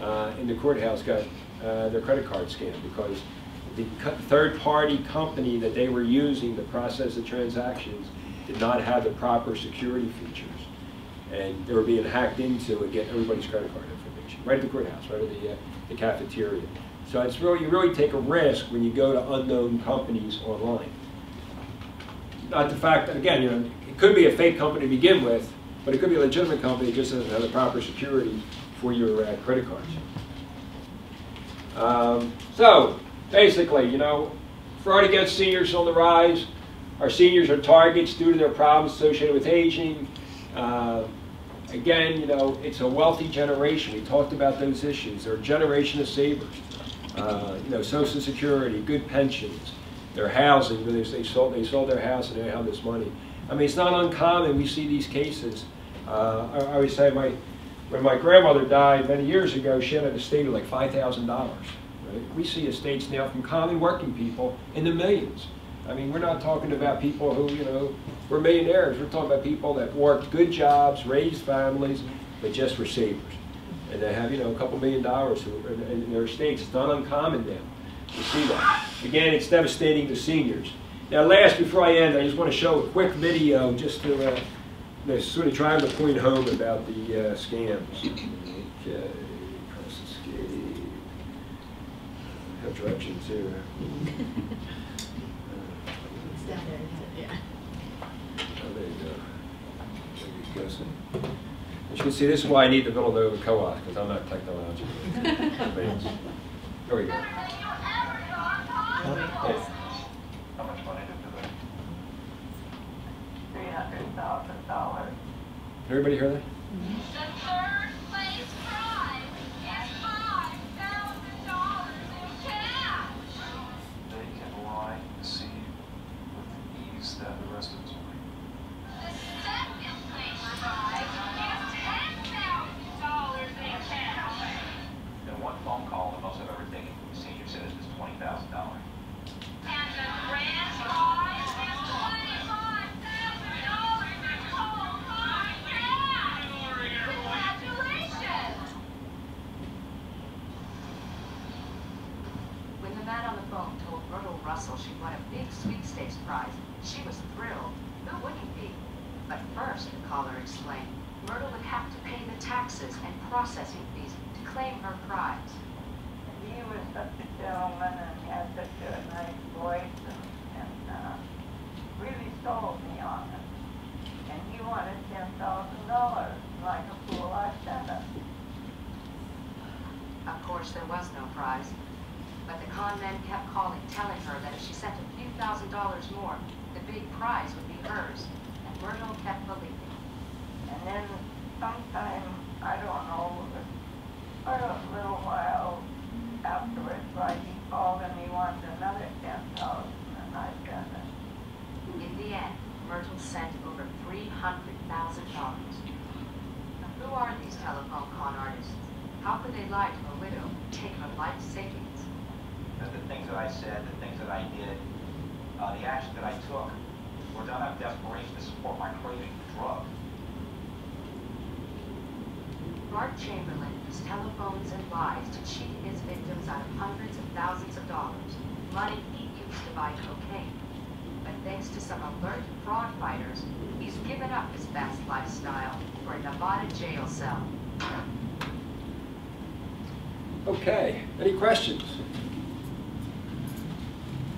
uh, in the courthouse got uh, their credit card scammed because the third-party company that they were using to process the transactions did not have the proper security features. And they were being hacked into and get everybody's credit card information, right at the courthouse, right at the, uh, the cafeteria. So it's really, you really take a risk when you go to unknown companies online. Not the fact that, again, you know, it could be a fake company to begin with, but it could be a legitimate company just doesn't have the proper security for your uh, credit cards. Um, so, basically, you know, fraud against seniors on the rise. Our seniors are targets due to their problems associated with aging. Uh, again, you know, it's a wealthy generation. We talked about those issues. They're a generation of savers. Uh, you know, Social Security, good pensions, their housing, where they, sold, they sold their house and they have this money. I mean, it's not uncommon. We see these cases. Uh, I, I always say my, when my grandmother died many years ago, she had an estate of like $5,000. Right? We see estates now from common working people in the millions. I mean, we're not talking about people who, you know, were millionaires. We're talking about people that worked good jobs, raised families, but just were savers. And they have, you know, a couple million dollars in their estates. It's not uncommon now to see that. Again, it's devastating to seniors. Now, last, before I end, I just want to show a quick video just to, uh, to sort of drive the point home about the uh, scams. Okay. Have directions here. Oh, there you go. There you go. So, As you can see, this is why I need the Villanova Co-op, because I'm not technologically advanced. There we go. Yes. Three hundred thousand dollars. Everybody hear that? The third place prize is five thousand dollars in cash. they can lie and deceive with ease that the rest of us will. The second place prize is ten thousand dollars in cash. And one phone call, the most I've ever taken from a senior citizen is twenty thousand dollars. And the grand prize is twenty-five thousand dollars in total prize cash. Congratulations. When the man on the phone told Myrtle Russell she won a big sweepstakes prize, she was thrilled. Who wouldn't be? But first, the caller explained, Myrtle would have to pay the taxes and processing fees to claim her prize. He was such a gentleman and he had such a nice voice and, and, uh, really sold me on it. And he wanted ten thousand dollars, like a fool I sent him. Of course, there But the con men kept calling, telling her that if she sent a few thousand dollars more, the big prize would be hers. And Myrtle kept believing. And then sometime, I don't know, quite a little while afterwards, like he called and he wanted another ten thousand and I sent it. In the end, Myrtle sent over $300,000. Who are these telephone con artists? How could they lie to a widow and take her life savings? That the things that I said, the things that I did, uh, the action that I took were done out of desperation to support my craving for drugs. Mark Chamberlain used telephones and lies to cheat his victims out of hundreds of thousands of dollars, money he used to buy cocaine. But thanks to some alert fraud fighters, he's given up his fast lifestyle for a Nevada jail cell. Okay, any questions?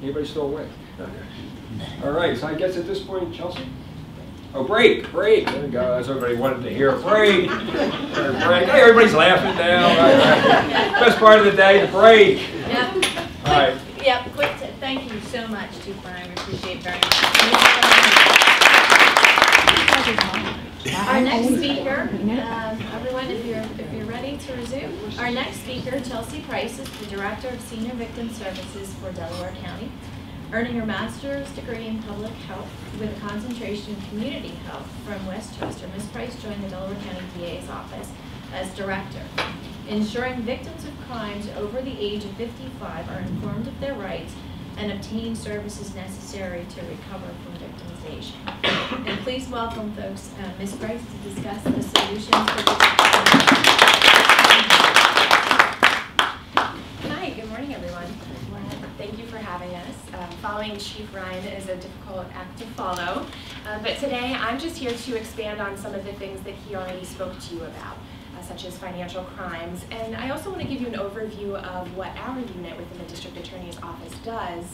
Anybody still awake? Okay. All right, so I guess at this point, Chelsey? Oh, break, break, there we go, that's what everybody wanted to hear, break. Break, hey, everybody's laughing now, All right, all right. Best part of the day, the break. Yep. All right. Quick- Yep, quick, t- thank you so much, Chief Ryan, we appreciate it very much. Our next speaker, um, everyone, if you're, if you're ready to resume, our next speaker, Chelsey Price, is the Director of Senior Victim Services for Delaware County. Earning her master's degree in public health with a concentration in community health from West Chester, Ms. Price joined the Delaware County DA's office as Director, ensuring victims of crimes over the age of 55 are informed of their rights and obtain services necessary to recover from victimization. And please welcome, folks, uh, Ms. Price to discuss the solutions for Hi, good morning, everyone. Thank you for having us. Um, Following Chief Ryan is a difficult act to follow, uh, but today I'm just here to expand on some of the things that he already spoke to you about, uh, such as financial crimes. And I also want to give you an overview of what our unit within the District Attorney's Office does,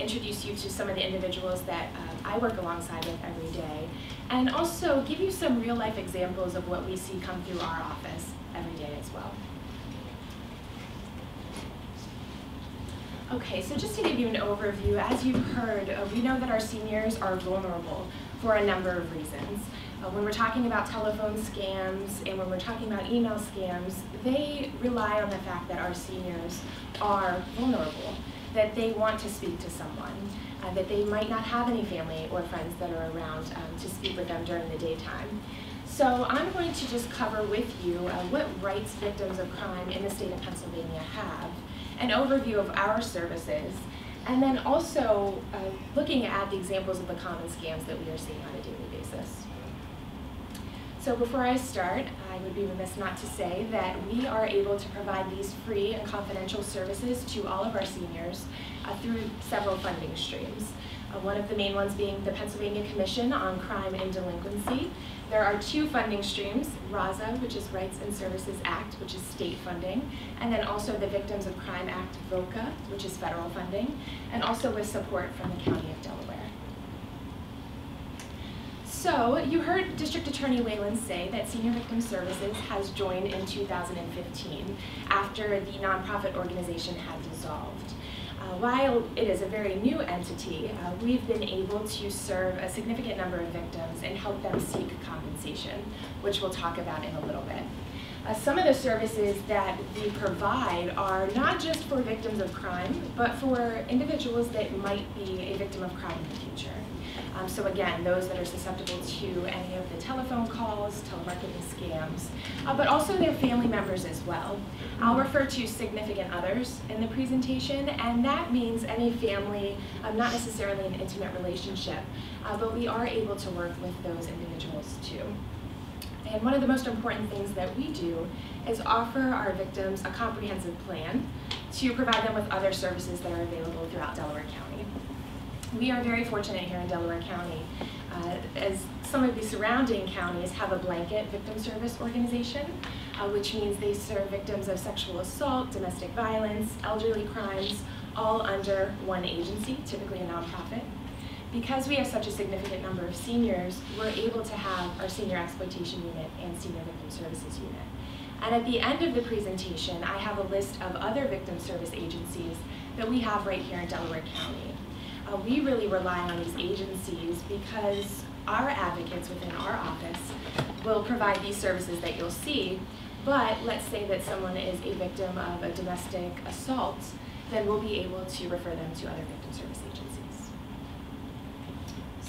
introduce you to some of the individuals that um, I work alongside with every day, and also give you some real-life examples of what we see come through our office every day as well. Okay, so just to give you an overview, as you've heard, uh, we know that our seniors are vulnerable for a number of reasons. Uh, when we're talking about telephone scams and when we're talking about email scams, they rely on the fact that our seniors are vulnerable, that they want to speak to someone, uh, that they might not have any family or friends that are around um, to speak with them during the daytime. So I'm going to just cover with you uh, what rights victims of crime in the state of Pennsylvania have, an overview of our services, and then also uh, looking at the examples of the common scams that we are seeing on a daily basis. So before I start, I would be remiss not to say that we are able to provide these free and confidential services to all of our seniors uh, through several funding streams. Uh, one of the main ones being the Pennsylvania Commission on Crime and Delinquency. There are two funding streams, RASA, which is Rights and Services Act, which is state funding, and then also the Victims of Crime Act, VOCA, which is federal funding, and also with support from the County of Delaware. So, you heard District Attorney Whelan say that Senior Victim Services has joined in 2015 after the nonprofit organization had dissolved. Uh, while it is a very new entity, uh, we've been able to serve a significant number of victims and help them seek compensation, which we'll talk about in a little bit. Uh, some of the services that we provide are not just for victims of crime, but for individuals that might be a victim of crime in the future. Um, so again, those that are susceptible to any of the telephone calls, telemarketing scams, uh, but also their family members as well. I'll refer to significant others in the presentation, and that means any family, um, not necessarily an intimate relationship, uh, but we are able to work with those individuals too. And one of the most important things that we do is offer our victims a comprehensive plan to provide them with other services that are available throughout Delaware County. We are very fortunate here in Delaware County, uh, as some of the surrounding counties have a blanket victim service organization, uh, which means they serve victims of sexual assault, domestic violence, elderly crimes, all under one agency, typically a nonprofit. Because we have such a significant number of seniors, we're able to have our senior exploitation unit and senior victim services unit. And at the end of the presentation, I have a list of other victim service agencies that we have right here in Delaware County. Uh, we really rely on these agencies because our advocates within our office will provide these services that you'll see, but let's say that someone is a victim of a domestic assault, then we'll be able to refer them to other victim service agencies.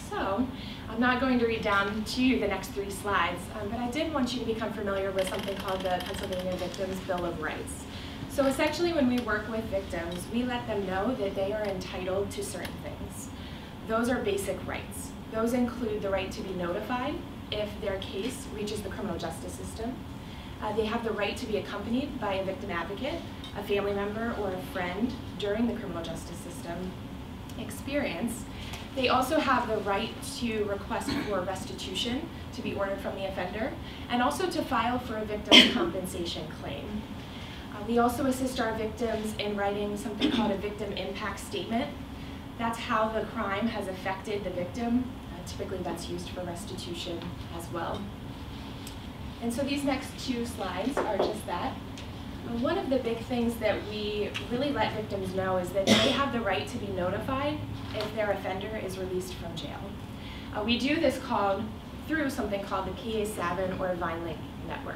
So, I'm not going to read down to you the next three slides, um, but I did want you to become familiar with something called the Pennsylvania Victims Bill of Rights. So essentially when we work with victims, we let them know that they are entitled to certain things. Those are basic rights. Those include the right to be notified if their case reaches the criminal justice system. Uh, they have the right to be accompanied by a victim advocate, a family member, or a friend during the criminal justice system experience. They also have the right to request for restitution to be ordered from the offender, and also to file for a victim (coughs) compensation claim. Uh, we also assist our victims in writing something called a victim impact statement. That's how the crime has affected the victim. Uh, typically that's used for restitution as well. And so these next two slides are just that. Uh, one of the big things that we really let victims know is that they have the right to be notified if their offender is released from jail. Uh, we do this called through something called the PA SAVIN or VineLink network.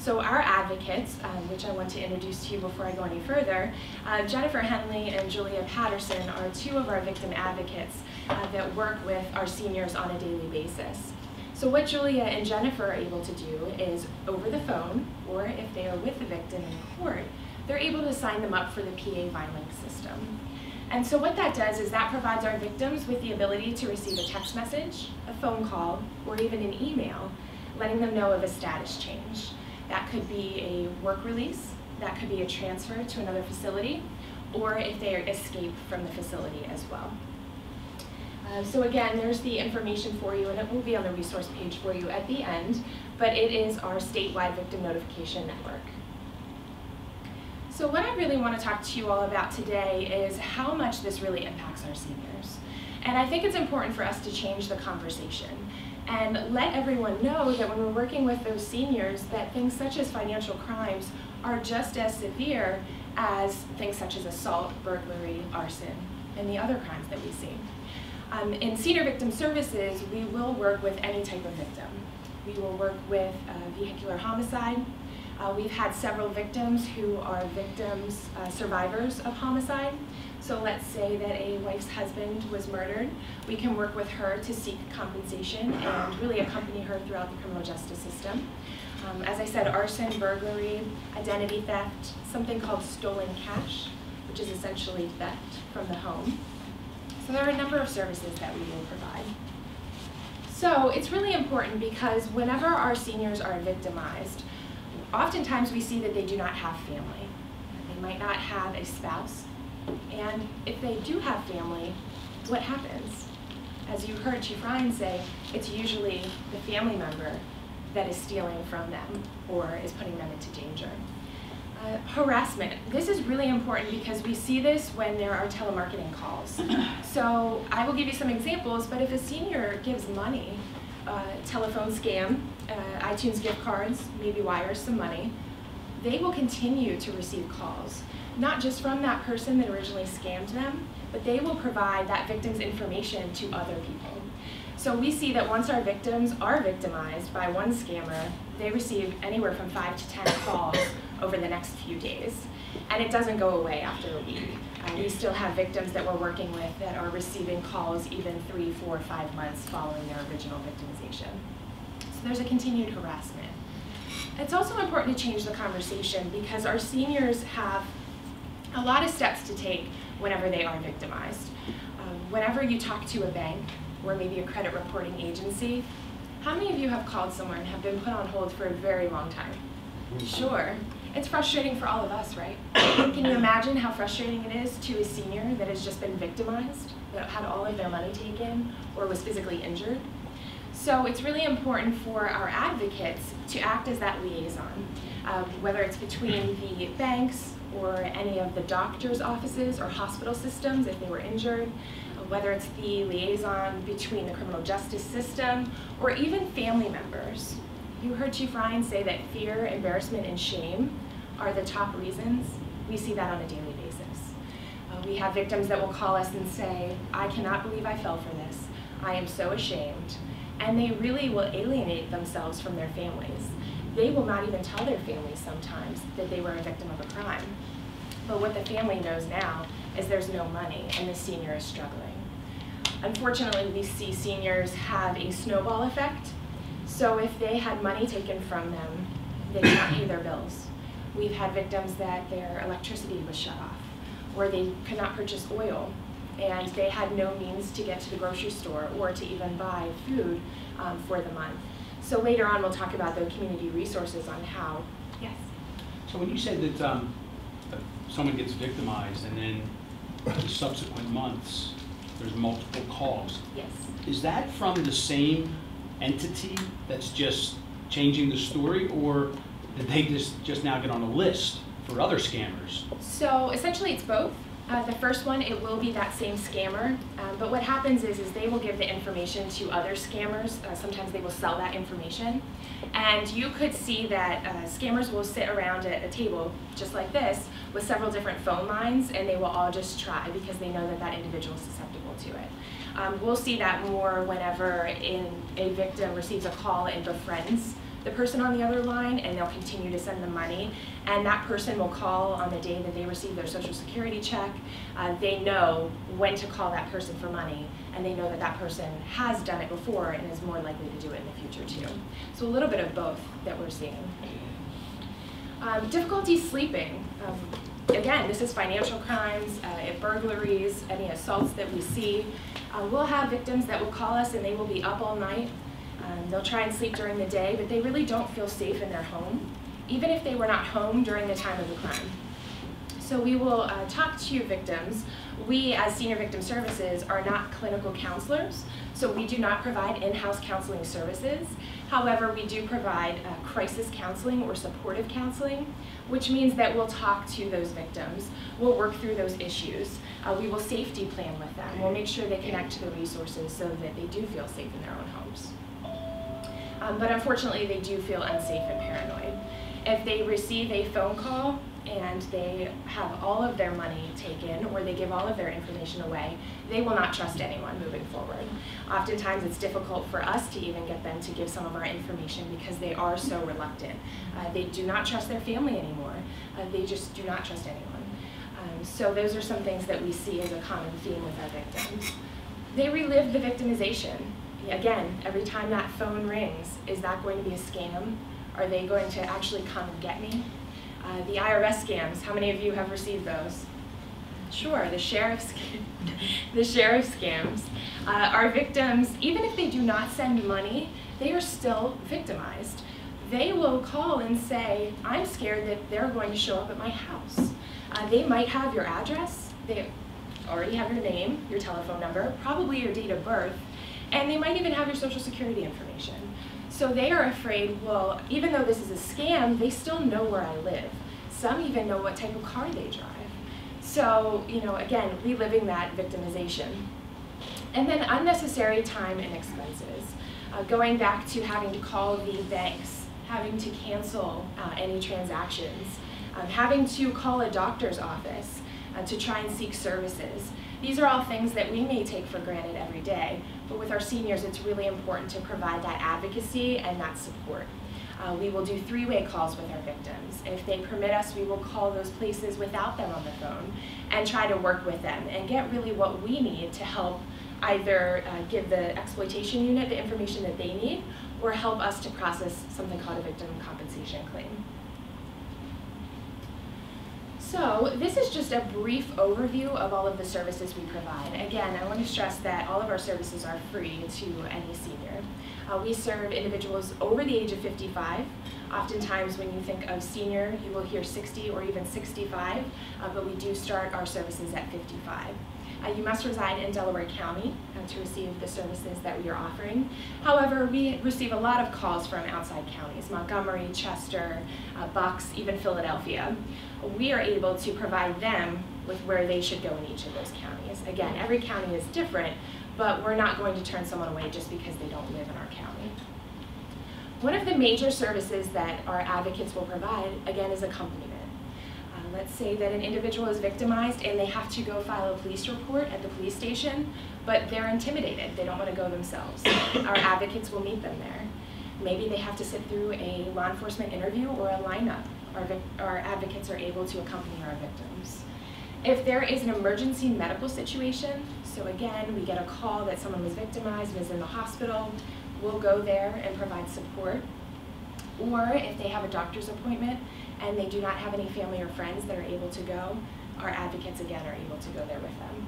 So our advocates, um, which I want to introduce to you before I go any further, uh, Jennifer Henley and Julia Patterson are two of our victim advocates uh, that work with our seniors on a daily basis. So what Julia and Jennifer are able to do is over the phone, or if they are with the victim in court, they're able to sign them up for the PA VineLink system. And so what that does is that provides our victims with the ability to receive a text message, a phone call, or even an email, letting them know of a status change. That could be a work release, that could be a transfer to another facility, or if they escape from the facility as well. Uh, so again, there's the information for you, and it will be on the resource page for you at the end, but it is our statewide victim notification network. So what I really want to talk to you all about today is how much this really impacts our seniors. And I think it's important for us to change the conversation and let everyone know that when we're working with those seniors that things such as financial crimes are just as severe as things such as assault, burglary, arson, and the other crimes that we see. Um, in Senior Victim Services, we will work with any type of victim. We will work with uh, vehicular homicide. Uh, we've had several victims who are victims, uh, survivors of homicide. So let's say that a wife's husband was murdered. We can work with her to seek compensation and really accompany her throughout the criminal justice system. Um, as I said, arson, burglary, identity theft, something called stolen cash, which is essentially theft from the home. So there are a number of services that we will provide. So it's really important because whenever our seniors are victimized, oftentimes we see that they do not have family. They might not have a spouse. And if they do have family, what happens? As you heard Chief Ryan say, it's usually the family member that is stealing from them or is putting them into danger. Uh, harassment. This is really important because we see this when there are telemarketing calls. (coughs) So I will give you some examples, but if a senior gives money, uh, telephone scam, uh, iTunes gift cards, maybe wires some money, they will continue to receive calls, not just from that person that originally scammed them, but they will provide that victim's information to other people. So we see that once our victims are victimized by one scammer, they receive anywhere from five to 10 calls over the next few days. And it doesn't go away after a week. Uh, we still have victims that we're working with that are receiving calls even three, four, five months following their original victimization. So there's a continued harassment. It's also important to change the conversation because our seniors have a lot of steps to take whenever they are victimized. Um, whenever you talk to a bank or maybe a credit reporting agency, how many of you have called someone and have been put on hold for a very long time? Sure. It's frustrating for all of us, right? (coughs) Can you imagine how frustrating it is to a senior that has just been victimized, that had all of their money taken, or was physically injured? So it's really important for our advocates to act as that liaison, um, whether it's between the banks or any of the doctor's offices or hospital systems if they were injured, whether it's the liaison between the criminal justice system or even family members. You heard Chief Ryan say that fear, embarrassment, and shame are the top reasons. We see that on a daily basis. Uh, we have victims that will call us and say, I cannot believe I fell for this. I am so ashamed. And they really will alienate themselves from their families. They will not even tell their families sometimes that they were a victim of a crime. But what the family knows now is there's no money and the senior is struggling. Unfortunately, we see seniors have a snowball effect so if they had money taken from them, they could not pay their bills. We've had victims that their electricity was shut off, or they could not purchase oil, and they had no means to get to the grocery store or to even buy food um, for the month. So later on, we'll talk about the community resources on how. Yes. So when you said that, um, that someone gets victimized and then in subsequent months, there's multiple calls, Yes. is that from the same entity that's just changing the story, or did they just, just now get on a list for other scammers? So essentially, it's both. Uh, the first one, it will be that same scammer, um, but what happens is, is they will give the information to other scammers. Uh, sometimes they will sell that information, and you could see that uh, scammers will sit around at a table just like this with several different phone lines, and they will all just try because they know that that individual is susceptible to it. Um, we'll see that more whenever in a victim receives a call and befriends the person on the other line and they'll continue to send them money. And that person will call on the day that they receive their social security check. Uh, they know when to call that person for money and they know that that person has done it before and is more likely to do it in the future too. So a little bit of both that we're seeing. Um, difficulty sleeping. Um, again, this is financial crimes, uh, burglaries, any assaults that we see. Uh, we'll have victims that will call us and they will be up all night. Um, they'll try and sleep during the day, but they really don't feel safe in their home, even if they were not home during the time of the crime. So we will uh, talk to victims. We, as Senior Victim Services, are not clinical counselors, so we do not provide in-house counseling services. However, we do provide uh, crisis counseling or supportive counseling, which means that we'll talk to those victims. We'll work through those issues. Uh, we will safety plan with them. We'll make sure they connect to the resources so that they do feel safe in their own homes. Um, but unfortunately, they do feel unsafe and paranoid. If they receive a phone call and they have all of their money taken or they give all of their information away, they will not trust anyone moving forward. Oftentimes, it's difficult for us to even get them to give some of our information because they are so reluctant. Uh, they do not trust their family anymore. Uh, they just do not trust anyone. Um, so those are some things that we see as a common theme with our victims. They relive the victimization. Again, every time that phone rings, is that going to be a scam? Are they going to actually come and get me? Uh, the IRS scams, how many of you have received those? Sure, the sheriff's, (laughs) the sheriff scams. Uh, our victims, even if they do not send money, they are still victimized. They will call and say, I'm scared that they're going to show up at my house. Uh, they might have your address, they already have your name, your telephone number, probably your date of birth, and they might even have your social security information. So they are afraid, well, even though this is a scam, they still know where I live. Some even know what type of car they drive. So, you know, again, reliving that victimization. And then unnecessary time and expenses. Uh, going back to having to call the banks, having to cancel uh, any transactions, um, having to call a doctor's office uh, to try and seek services. These are all things that we may take for granted every day, but with our seniors, it's really important to provide that advocacy and that support. Uh, we will do three-way calls with our victims. If they permit us, we will call those places without them on the phone and try to work with them and get really what we need to help either uh, give the exploitation unit the information that they need or help us to process something called a victim compensation claim. So this is just a brief overview of all of the services we provide. Again, I want to stress that all of our services are free to any senior. Uh, we serve individuals over the age of 55. Oftentimes when you think of senior, you will hear 60 or even 65, uh, but we do start our services at 55. Uh, you must reside in Delaware County uh, to receive the services that we are offering. However, we receive a lot of calls from outside counties, Montgomery, Chester, uh, Bucks, even Philadelphia. We are able to provide them with where they should go in each of those counties. Again, every county is different, but we're not going to turn someone away just because they don't live in our county. One of the major services that our advocates will provide, again, is accompaniment. Uh, let's say that an individual is victimized and they have to go file a police report at the police station, but they're intimidated. They don't want to go themselves. Our advocates will meet them there. Maybe they have to sit through a law enforcement interview or a lineup. Our, our advocates are able to accompany our victims. If there is an emergency medical situation, so again, we get a call that someone was victimized and is in the hospital, we'll go there and provide support. Or if they have a doctor's appointment and they do not have any family or friends that are able to go, our advocates again are able to go there with them.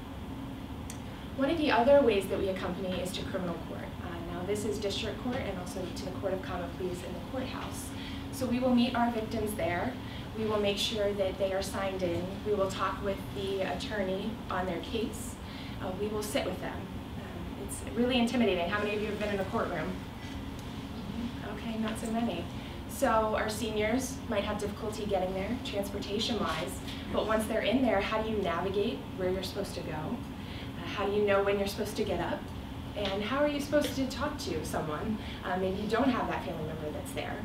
One of the other ways that we accompany is to criminal court. Uh, now this is district court and also to the court of common pleas in the courthouse. So we will meet our victims there. We will make sure that they are signed in. We will talk with the attorney on their case. Uh, we will sit with them. Um, it's really intimidating. How many of you have been in a courtroom? Okay, not so many. So our seniors might have difficulty getting there, transportation-wise, but once they're in there, how do you navigate where you're supposed to go? Uh, how do you know when you're supposed to get up? And how are you supposed to talk to someone? Uh, maybe you don't have that family member that's there.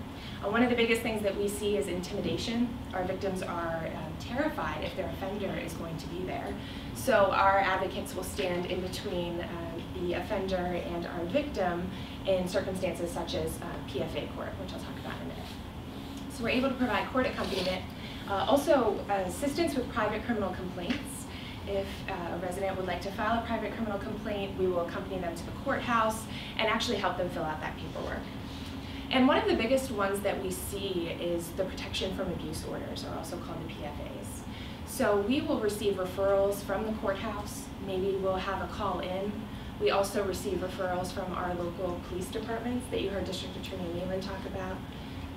Uh, one of the biggest things that we see is intimidation. Our victims are um, terrified if their offender is going to be there. So our advocates will stand in between uh, the offender and our victim in circumstances such as uh, PFA court, which I'll talk about in a minute. So we're able to provide court accompaniment, uh, also assistance with private criminal complaints. If uh, a resident would like to file a private criminal complaint, we will accompany them to the courthouse and actually help them fill out that paperwork. And one of the biggest ones that we see is the protection from abuse orders, or also called the PFAs. So we will receive referrals from the courthouse. Maybe we'll have a call in. We also receive referrals from our local police departments that you heard District Attorney Whelan talk about.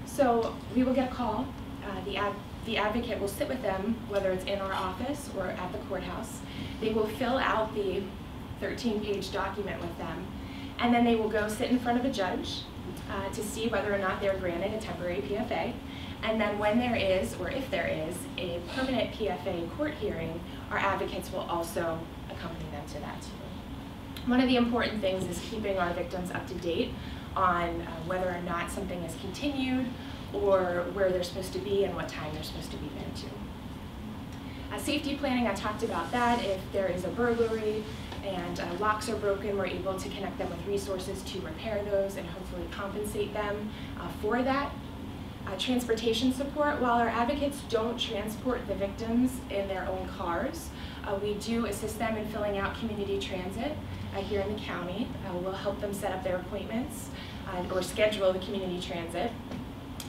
So we will get a call. Uh, the, ad the advocate will sit with them, whether it's in our office or at the courthouse. They will fill out the 13-page document with them, and then they will go sit in front of a judge uh, to see whether or not they're granted a temporary PFA. And then when there is, or if there is, a permanent PFA court hearing, our advocates will also accompany them to that too. One of the important things is keeping our victims up to date on uh, whether or not something is continued or where they're supposed to be and what time they're supposed to be there to. Uh, safety planning, I talked about that. If there is a burglary and uh, locks are broken, we're able to connect them with resources to repair those and hopefully compensate them uh, for that. Uh, transportation support, while our advocates don't transport the victims in their own cars, uh, we do assist them in filling out community transit here in the county. Uh, we'll help them set up their appointments uh, or schedule the community transit.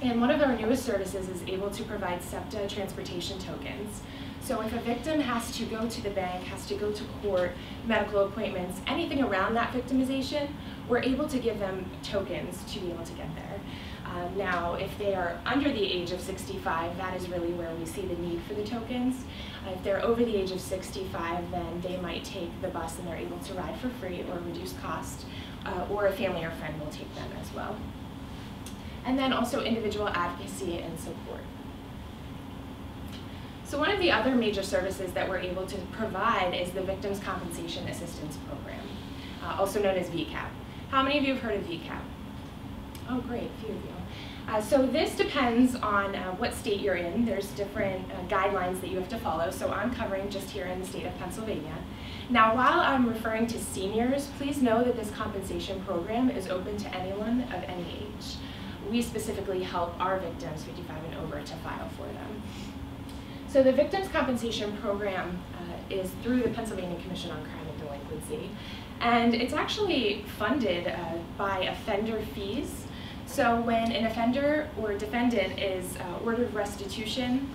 And one of our newest services is able to provide SEPTA transportation tokens. So if a victim has to go to the bank, has to go to court, medical appointments, anything around that victimization, we're able to give them tokens to be able to get there. Um, now, if they are under the age of 65, that is really where we see the need for the tokens. Uh, if they're over the age of 65, then they might take the bus and they're able to ride for free or reduced cost, uh, or a family or friend will take them as well. And then also individual advocacy and support. So one of the other major services that we're able to provide is the Victims Compensation Assistance Program, uh, also known as VCAP. How many of you have heard of VCAP? Oh, great, a few of you. Uh, so this depends on uh, what state you're in. There's different uh, guidelines that you have to follow, so I'm covering just here in the state of Pennsylvania. Now, while I'm referring to seniors, please know that this compensation program is open to anyone of any age. We specifically help our victims 55 and over to file for them. So the Victims Compensation Program uh, is through the Pennsylvania Commission on Crime and Delinquency, and it's actually funded uh, by offender fees. So when an offender or defendant is uh, ordered restitution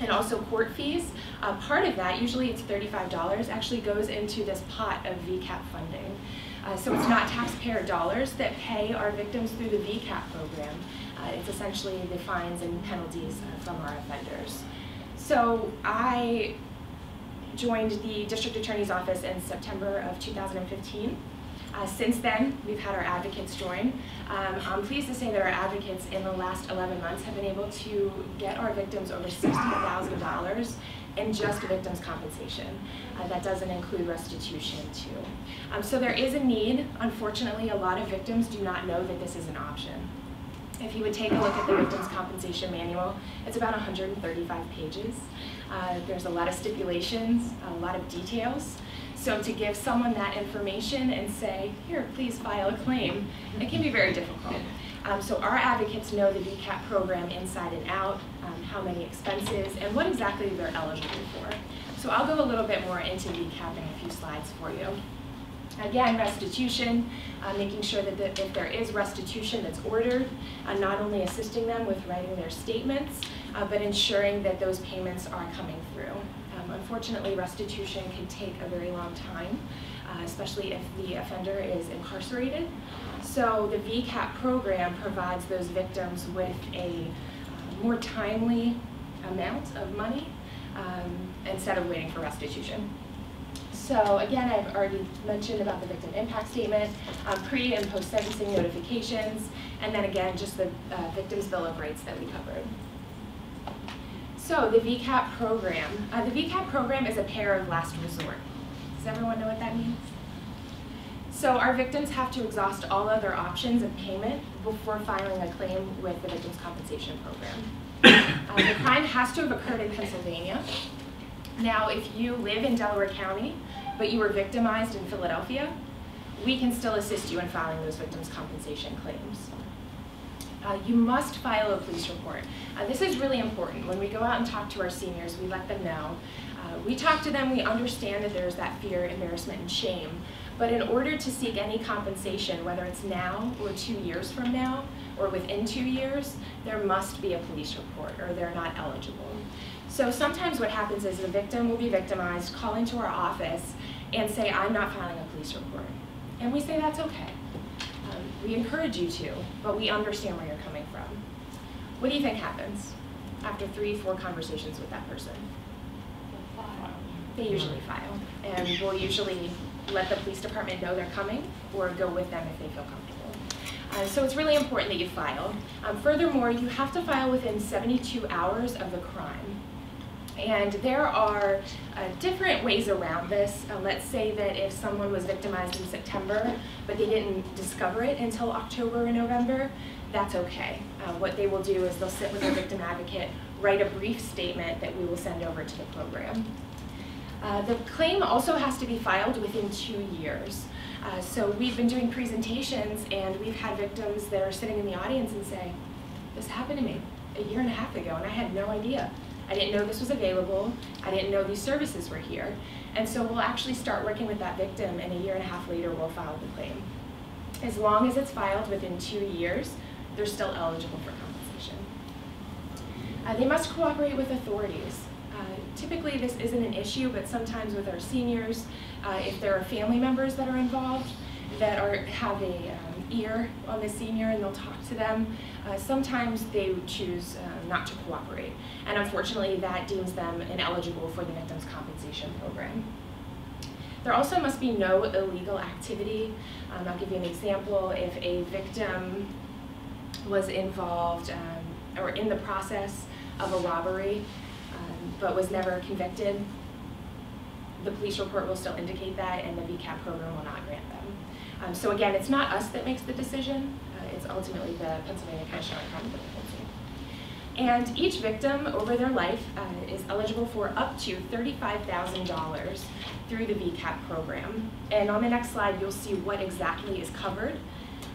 and also court fees, uh, part of that, usually it's $35, actually goes into this pot of VCAP funding. Uh, so it's not taxpayer dollars that pay our victims through the VCAP program. Uh, it's essentially the fines and penalties uh, from our offenders. So I joined the district attorney's office in September of 2015. Uh, since then, we've had our advocates join. Um, I'm pleased to say that our advocates in the last 11 months have been able to get our victims over $60,000 in just victims' compensation. Uh, that doesn't include restitution too. Um, so there is a need. Unfortunately, a lot of victims do not know that this is an option. If you would take a look at the Victims Compensation Manual, it's about 135 pages. Uh, there's a lot of stipulations, a lot of details. So to give someone that information and say, here, please file a claim, it can be very difficult. Um, so our advocates know the VCAP program inside and out, um, how many expenses, and what exactly they're eligible for. So I'll go a little bit more into VCAP in a few slides for you. Again, restitution, uh, making sure that the, if there is restitution that's ordered, uh, not only assisting them with writing their statements, uh, but ensuring that those payments are coming through. Um, unfortunately, restitution can take a very long time, uh, especially if the offender is incarcerated. So the VCAP program provides those victims with a uh, more timely amount of money um, instead of waiting for restitution. So again, I've already mentioned about the victim impact statement, um, pre and post sentencing notifications, and then again, just the uh, victim's bill of rights that we covered. So the VCAP program. Uh, the VCAP program is a pair of last resort. Does everyone know what that means? So our victims have to exhaust all other options of payment before filing a claim with the Victims Compensation Program. Uh, the crime has to have occurred in Pennsylvania. Now, if you live in Delaware County, but you were victimized in Philadelphia, we can still assist you in filing those victims' compensation claims. Uh, you must file a police report. Uh, this is really important. When we go out and talk to our seniors, we let them know. Uh, we talk to them, we understand that there's that fear, embarrassment, and shame. But in order to seek any compensation, whether it's now or two years from now, or within two years, there must be a police report or they're not eligible. So sometimes what happens is the victim will be victimized, call into our office, and say, I'm not filing a police report. And we say that's okay. Um, we encourage you to, but we understand where you're coming from. What do you think happens after three, four conversations with that person? They usually file, and we'll usually let the police department know they're coming or go with them if they feel comfortable. Uh, so it's really important that you file. Um, furthermore, you have to file within 72 hours of the crime. And there are uh, different ways around this. Uh, let's say that if someone was victimized in September, but they didn't discover it until October or November, that's okay. Uh, what they will do is they'll sit with a victim advocate, write a brief statement that we will send over to the program. Uh, the claim also has to be filed within two years. Uh, so we've been doing presentations and we've had victims that are sitting in the audience and say, this happened to me a year and a half ago and I had no idea. I didn't know this was available. I didn't know these services were here. And so we'll actually start working with that victim and a year and a half later we'll file the claim. As long as it's filed within two years, they're still eligible for compensation. Uh, they must cooperate with authorities. Uh, typically this isn't an issue, but sometimes with our seniors, uh, if there are family members that are involved that are, have a um, ear on the senior and they'll talk to them, uh, sometimes they choose uh, not to cooperate. And unfortunately, that deems them ineligible for the Victims Compensation Program. There also must be no illegal activity. Um, I'll give you an example. If a victim was involved um, or in the process of a robbery um, but was never convicted, the police report will still indicate that and the VCAP program will not grant. Um, so again, it's not us that makes the decision, uh, it's ultimately the Pennsylvania Commission on Crime And each victim over their life uh, is eligible for up to $35,000 through the VCAP program. And on the next slide, you'll see what exactly is covered.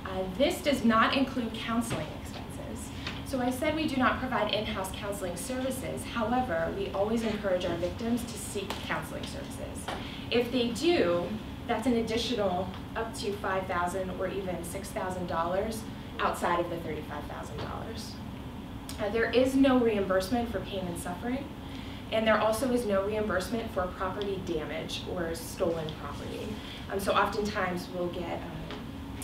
Uh, this does not include counseling expenses. So I said we do not provide in-house counseling services. However, we always encourage our victims to seek counseling services. If they do, that's an additional up to 5,000 or even $6,000 outside of the $35,000. Uh, there is no reimbursement for pain and suffering, and there also is no reimbursement for property damage or stolen property. Um, so oftentimes we'll get um,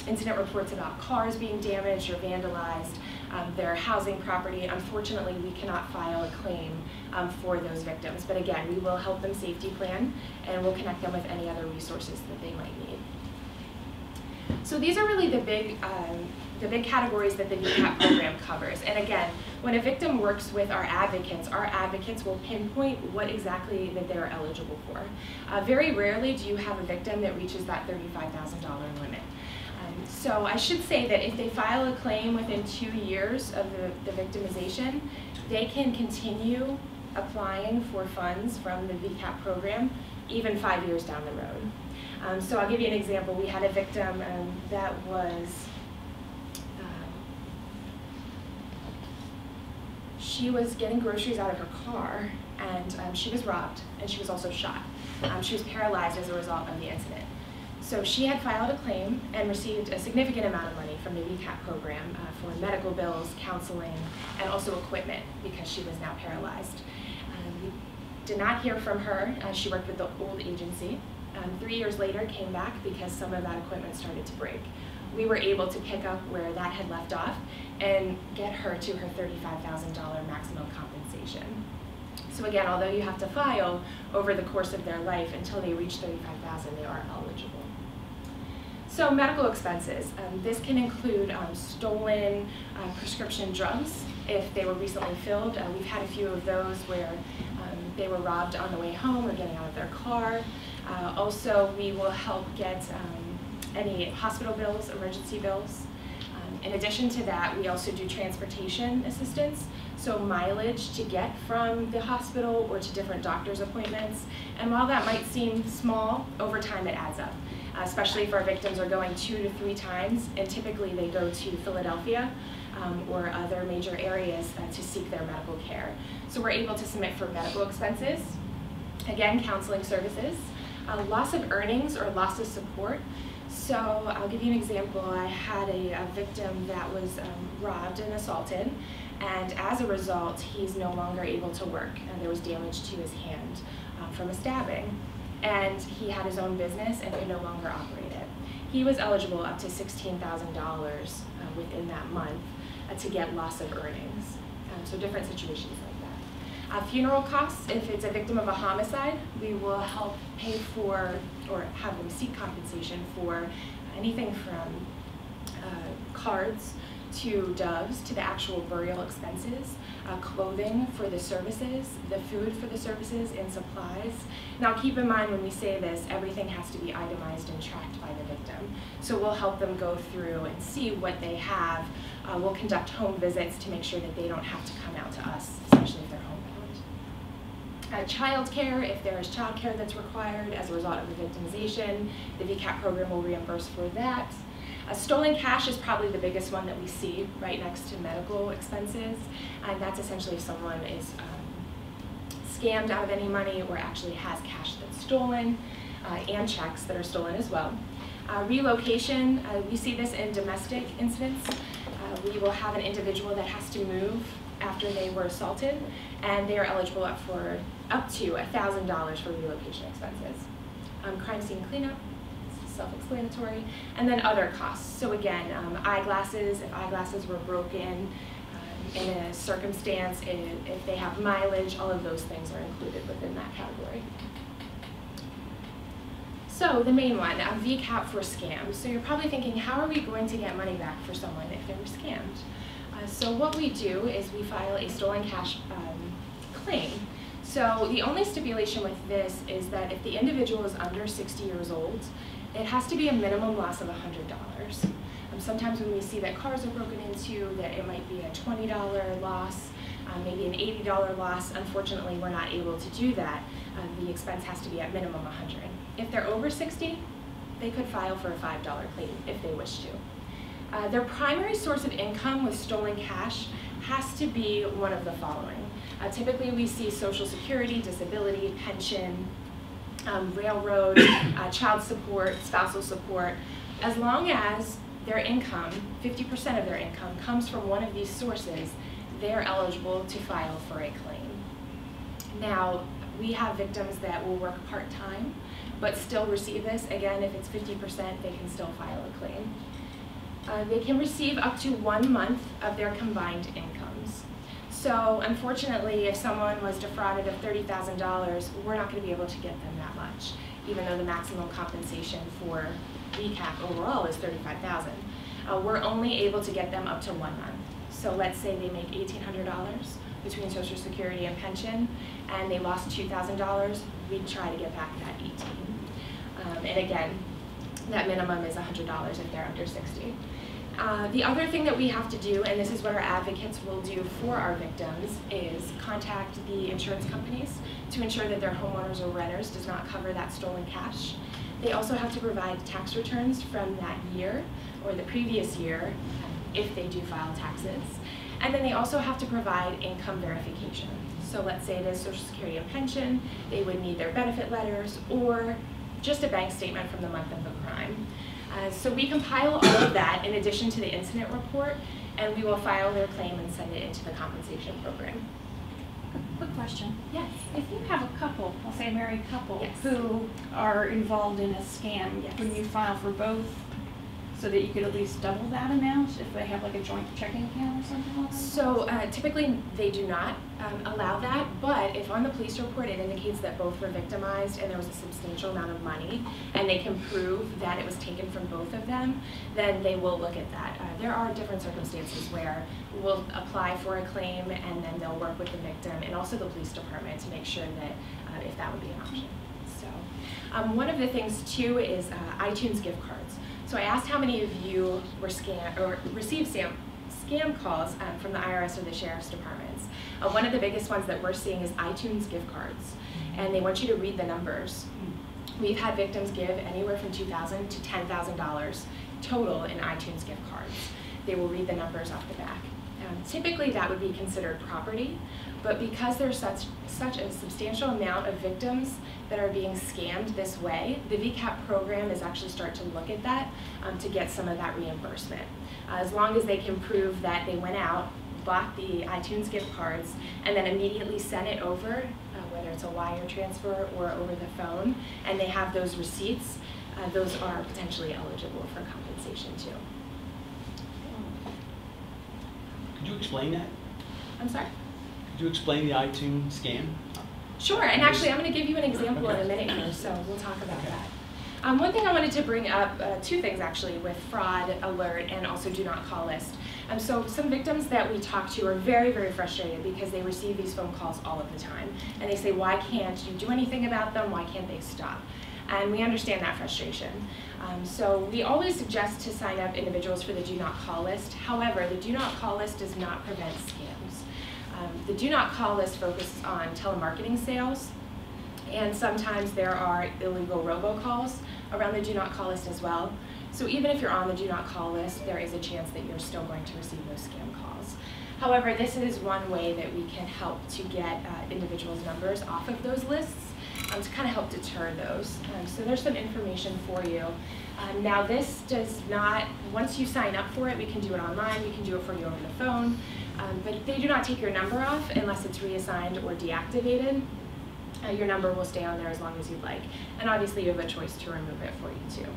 incident reports about cars being damaged or vandalized, um, their housing property. Unfortunately, we cannot file a claim um, for those victims. But again, we will help them safety plan and we'll connect them with any other resources that they might need. So these are really the big, um, the big categories that the VCAP program covers. And again, when a victim works with our advocates, our advocates will pinpoint what exactly that they're eligible for. Uh, very rarely do you have a victim that reaches that $35,000 limit. So I should say that if they file a claim within two years of the, the victimization, they can continue applying for funds from the VCAP program even five years down the road. Um, so I'll give you an example. We had a victim um, that was, um, she was getting groceries out of her car and um, she was robbed and she was also shot. Um, she was paralyzed as a result of the incident. So she had filed a claim and received a significant amount of money from the VCAP program uh, for medical bills, counseling, and also equipment because she was now paralyzed. Um, we did not hear from her. Uh, she worked with the old agency. Um, three years later came back because some of that equipment started to break. We were able to pick up where that had left off and get her to her $35,000 maximum compensation. So again, although you have to file over the course of their life until they reach 35,000, they are eligible. So medical expenses. Um, this can include um, stolen uh, prescription drugs if they were recently filled. Uh, we've had a few of those where um, they were robbed on the way home or getting out of their car. Uh, also, we will help get um, any hospital bills, emergency bills. Um, in addition to that, we also do transportation assistance, so mileage to get from the hospital or to different doctor's appointments. And while that might seem small, over time it adds up especially if our victims are going two to three times, and typically they go to Philadelphia um, or other major areas uh, to seek their medical care. So we're able to submit for medical expenses, again, counseling services, uh, loss of earnings or loss of support. So I'll give you an example. I had a, a victim that was um, robbed and assaulted, and as a result, he's no longer able to work, and there was damage to his hand uh, from a stabbing and he had his own business and could no longer operate it. He was eligible up to $16,000 uh, within that month uh, to get loss of earnings. Um, so different situations like that. Uh, funeral costs, if it's a victim of a homicide, we will help pay for or have them seek compensation for anything from uh, cards to doves, to the actual burial expenses, uh, clothing for the services, the food for the services, and supplies. Now keep in mind when we say this, everything has to be itemized and tracked by the victim. So we'll help them go through and see what they have. Uh, we'll conduct home visits to make sure that they don't have to come out to us, especially if they're homebound. Uh, child care, if there is child care that's required as a result of the victimization, the VCAP program will reimburse for that. Uh, stolen cash is probably the biggest one that we see right next to medical expenses, and that's essentially if someone is um, scammed out of any money or actually has cash that's stolen, uh, and checks that are stolen as well. Uh, relocation, uh, we see this in domestic incidents. Uh, we will have an individual that has to move after they were assaulted, and they are eligible for up to $1,000 for relocation expenses. Um, crime scene cleanup, self-explanatory, and then other costs. So again, um, eyeglasses, if eyeglasses were broken um, in a circumstance, if, if they have mileage, all of those things are included within that category. So the main one, a VCAP for scams. So you're probably thinking, how are we going to get money back for someone if they were scammed? Uh, so what we do is we file a stolen cash um, claim. So the only stipulation with this is that if the individual is under 60 years old, it has to be a minimum loss of $100. Um, sometimes when we see that cars are broken into, that it might be a $20 loss, um, maybe an $80 loss. Unfortunately, we're not able to do that. Um, the expense has to be at minimum 100. If they're over 60, they could file for a $5 claim if they wish to. Uh, their primary source of income with stolen cash has to be one of the following. Uh, typically, we see Social Security, disability, pension, um, railroad, (coughs) uh, child support, spousal support, as long as their income, 50% of their income, comes from one of these sources, they're eligible to file for a claim. Now, we have victims that will work part-time, but still receive this. Again, if it's 50%, they can still file a claim. Uh, they can receive up to one month of their combined incomes. So unfortunately, if someone was defrauded of $30,000, we're not going to be able to get them that much, even though the maximum compensation for VCAP overall is 35,000. Uh, we're only able to get them up to one month. So let's say they make $1,800 between Social Security and pension, and they lost $2,000, we'd try to get back that 18. Um, and again, that minimum is $100 if they're under 60. Uh, the other thing that we have to do, and this is what our advocates will do for our victims, is contact the insurance companies to ensure that their homeowners or renters does not cover that stolen cash. They also have to provide tax returns from that year or the previous year if they do file taxes. And then they also have to provide income verification. So let's say it is Social Security and pension, they would need their benefit letters or just a bank statement from the month of the crime. Uh, so we compile all of that in addition to the incident report, and we will file their claim and send it into the compensation program. Quick question. Yes. If you have a couple, I'll say a married couple, Yes. who are involved in a scam, Yes. can you file for both so that you could at least double that amount if they have like a joint checking account or something like that? So uh, typically, they do not um, allow that, but if on the police report it indicates that both were victimized and there was a substantial amount of money, and they can prove that it was taken from both of them, then they will look at that. Uh, there are different circumstances where we'll apply for a claim and then they'll work with the victim and also the police department to make sure that uh, if that would be an option. So um, one of the things too is uh, iTunes gift cards. So I asked how many of you were scam or received scam, scam calls um, from the IRS or the sheriff's departments. Uh, one of the biggest ones that we're seeing is iTunes gift cards, and they want you to read the numbers. We've had victims give anywhere from 2,000 to $10,000 total in iTunes gift cards. They will read the numbers off the back. Um, typically, that would be considered property, but because there's such, such a substantial amount of victims that are being scammed this way, the VCAP program is actually start to look at that um, to get some of that reimbursement. Uh, as long as they can prove that they went out, bought the iTunes gift cards, and then immediately sent it over, uh, whether it's a wire transfer or over the phone, and they have those receipts, uh, those are potentially eligible for compensation too. Could you explain that? I'm sorry? Could you explain the iTunes scam? Sure, and actually, I'm going to give you an example in a minute here, so we'll talk about that. Um, one thing I wanted to bring up, uh, two things actually, with fraud alert and also do not call list. Um, so some victims that we talk to are very, very frustrated because they receive these phone calls all of the time. And they say, why can't you do anything about them? Why can't they stop? And we understand that frustration. Um, so we always suggest to sign up individuals for the do not call list. However, the do not call list does not prevent scams. Um, the do not call list focuses on telemarketing sales, and sometimes there are illegal robocalls around the do not call list as well. So even if you're on the do not call list, there is a chance that you're still going to receive those scam calls. However, this is one way that we can help to get uh, individuals' numbers off of those lists um, to kind of help deter those. Um, so there's some information for you. Um, now this does not, once you sign up for it, we can do it online, we can do it for you over the phone, um, but they do not take your number off unless it's reassigned or deactivated. Uh, your number will stay on there as long as you'd like. And obviously you have a choice to remove it for you too.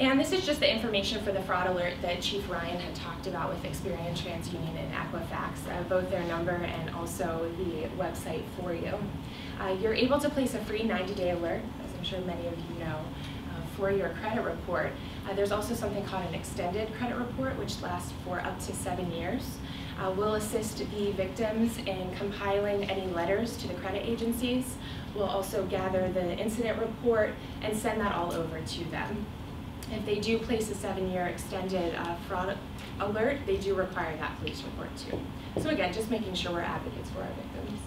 And this is just the information for the fraud alert that Chief Ryan had talked about with Experian, TransUnion, and Equifax, uh, both their number and also the website for you. Uh, you're able to place a free 90-day alert, as I'm sure many of you know, uh, for your credit report. Uh, there's also something called an extended credit report, which lasts for up to seven years. Uh, we'll assist the victims in compiling any letters to the credit agencies. We'll also gather the incident report and send that all over to them. If they do place a seven-year extended uh, fraud alert, they do require that police report too. So again, just making sure we're advocates for our victims.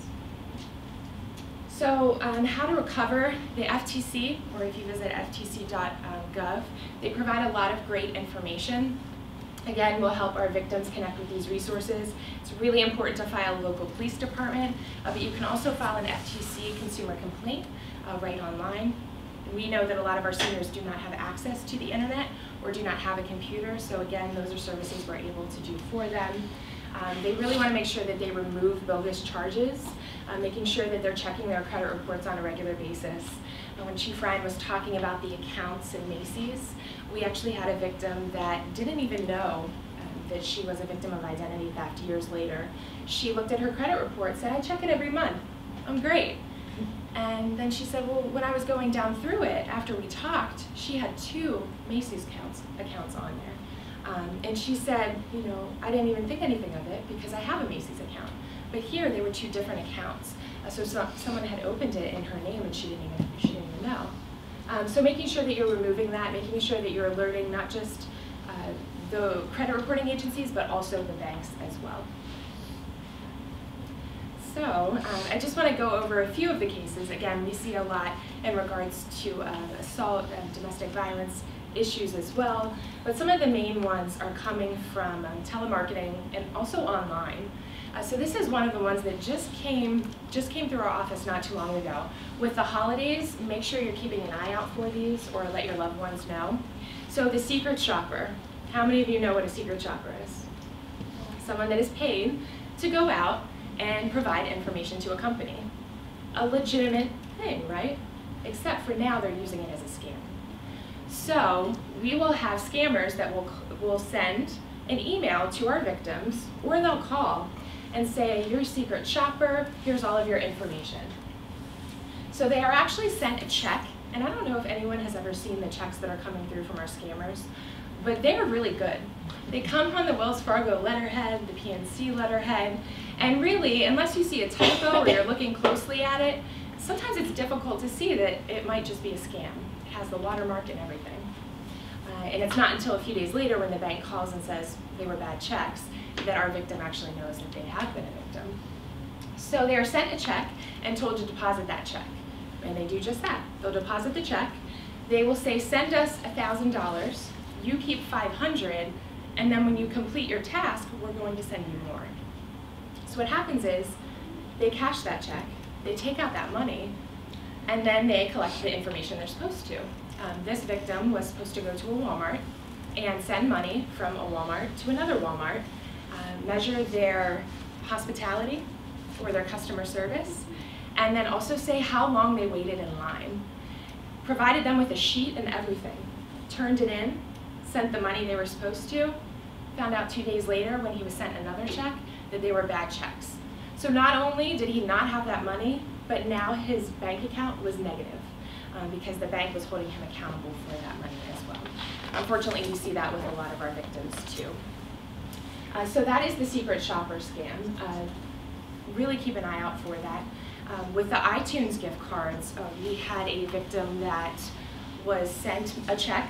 So um, how to recover the FTC, or if you visit ftc.gov, they provide a lot of great information. Again, we'll help our victims connect with these resources. It's really important to file a local police department, uh, but you can also file an FTC consumer complaint uh, right online. We know that a lot of our seniors do not have access to the internet or do not have a computer, so again, those are services we're able to do for them. Um, they really want to make sure that they remove bogus charges, uh, making sure that they're checking their credit reports on a regular basis. And when Chief Ryan was talking about the accounts in Macy's, we actually had a victim that didn't even know um, that she was a victim of identity theft years later. She looked at her credit report, said, I check it every month. I'm great. And then she said, well, when I was going down through it, after we talked, she had two Macy's accounts, accounts on there. Um, and she said, you know, I didn't even think anything of it because I have a Macy's account. But here, they were two different accounts. Uh, so, so, someone had opened it in her name and she didn't even, she didn't even know. Um, so making sure that you're removing that, making sure that you're alerting not just uh, the credit reporting agencies, but also the banks as well. So um, I just want to go over a few of the cases. Again, we see a lot in regards to uh, assault and domestic violence issues as well, but some of the main ones are coming from um, telemarketing and also online. Uh, so this is one of the ones that just came just came through our office not too long ago. With the holidays, make sure you're keeping an eye out for these or let your loved ones know. So the secret shopper. How many of you know what a secret shopper is? Someone that is paid to go out and provide information to a company. A legitimate thing, right? Except for now they're using it as a scam. So we will have scammers that will, will send an email to our victims, or they'll call and say, you're a secret shopper, here's all of your information. So they are actually sent a check, and I don't know if anyone has ever seen the checks that are coming through from our scammers, but they are really good. They come on the Wells Fargo letterhead, the PNC letterhead, and really, unless you see a typo or you're looking closely at it, sometimes it's difficult to see that it might just be a scam. Has the watermark and everything. Uh, and it's not until a few days later when the bank calls and says they were bad checks that our victim actually knows that they have been a victim. So they are sent a check and told to deposit that check. And they do just that. They'll deposit the check. They will say, send us $1,000. You keep 500 and then when you complete your task, we're going to send you more. So what happens is they cash that check, they take out that money, and then they collect the information they're supposed to. Um, this victim was supposed to go to a Walmart and send money from a Walmart to another Walmart, uh, measure their hospitality or their customer service, and then also say how long they waited in line. Provided them with a sheet and everything, turned it in, sent the money they were supposed to, found out two days later when he was sent another check that they were bad checks. So not only did he not have that money, but now his bank account was negative um, because the bank was holding him accountable for that money as well. Unfortunately, we see that with a lot of our victims too. Uh, so that is the secret shopper scam. Uh, really keep an eye out for that. Um, with the iTunes gift cards, uh, we had a victim that was sent a check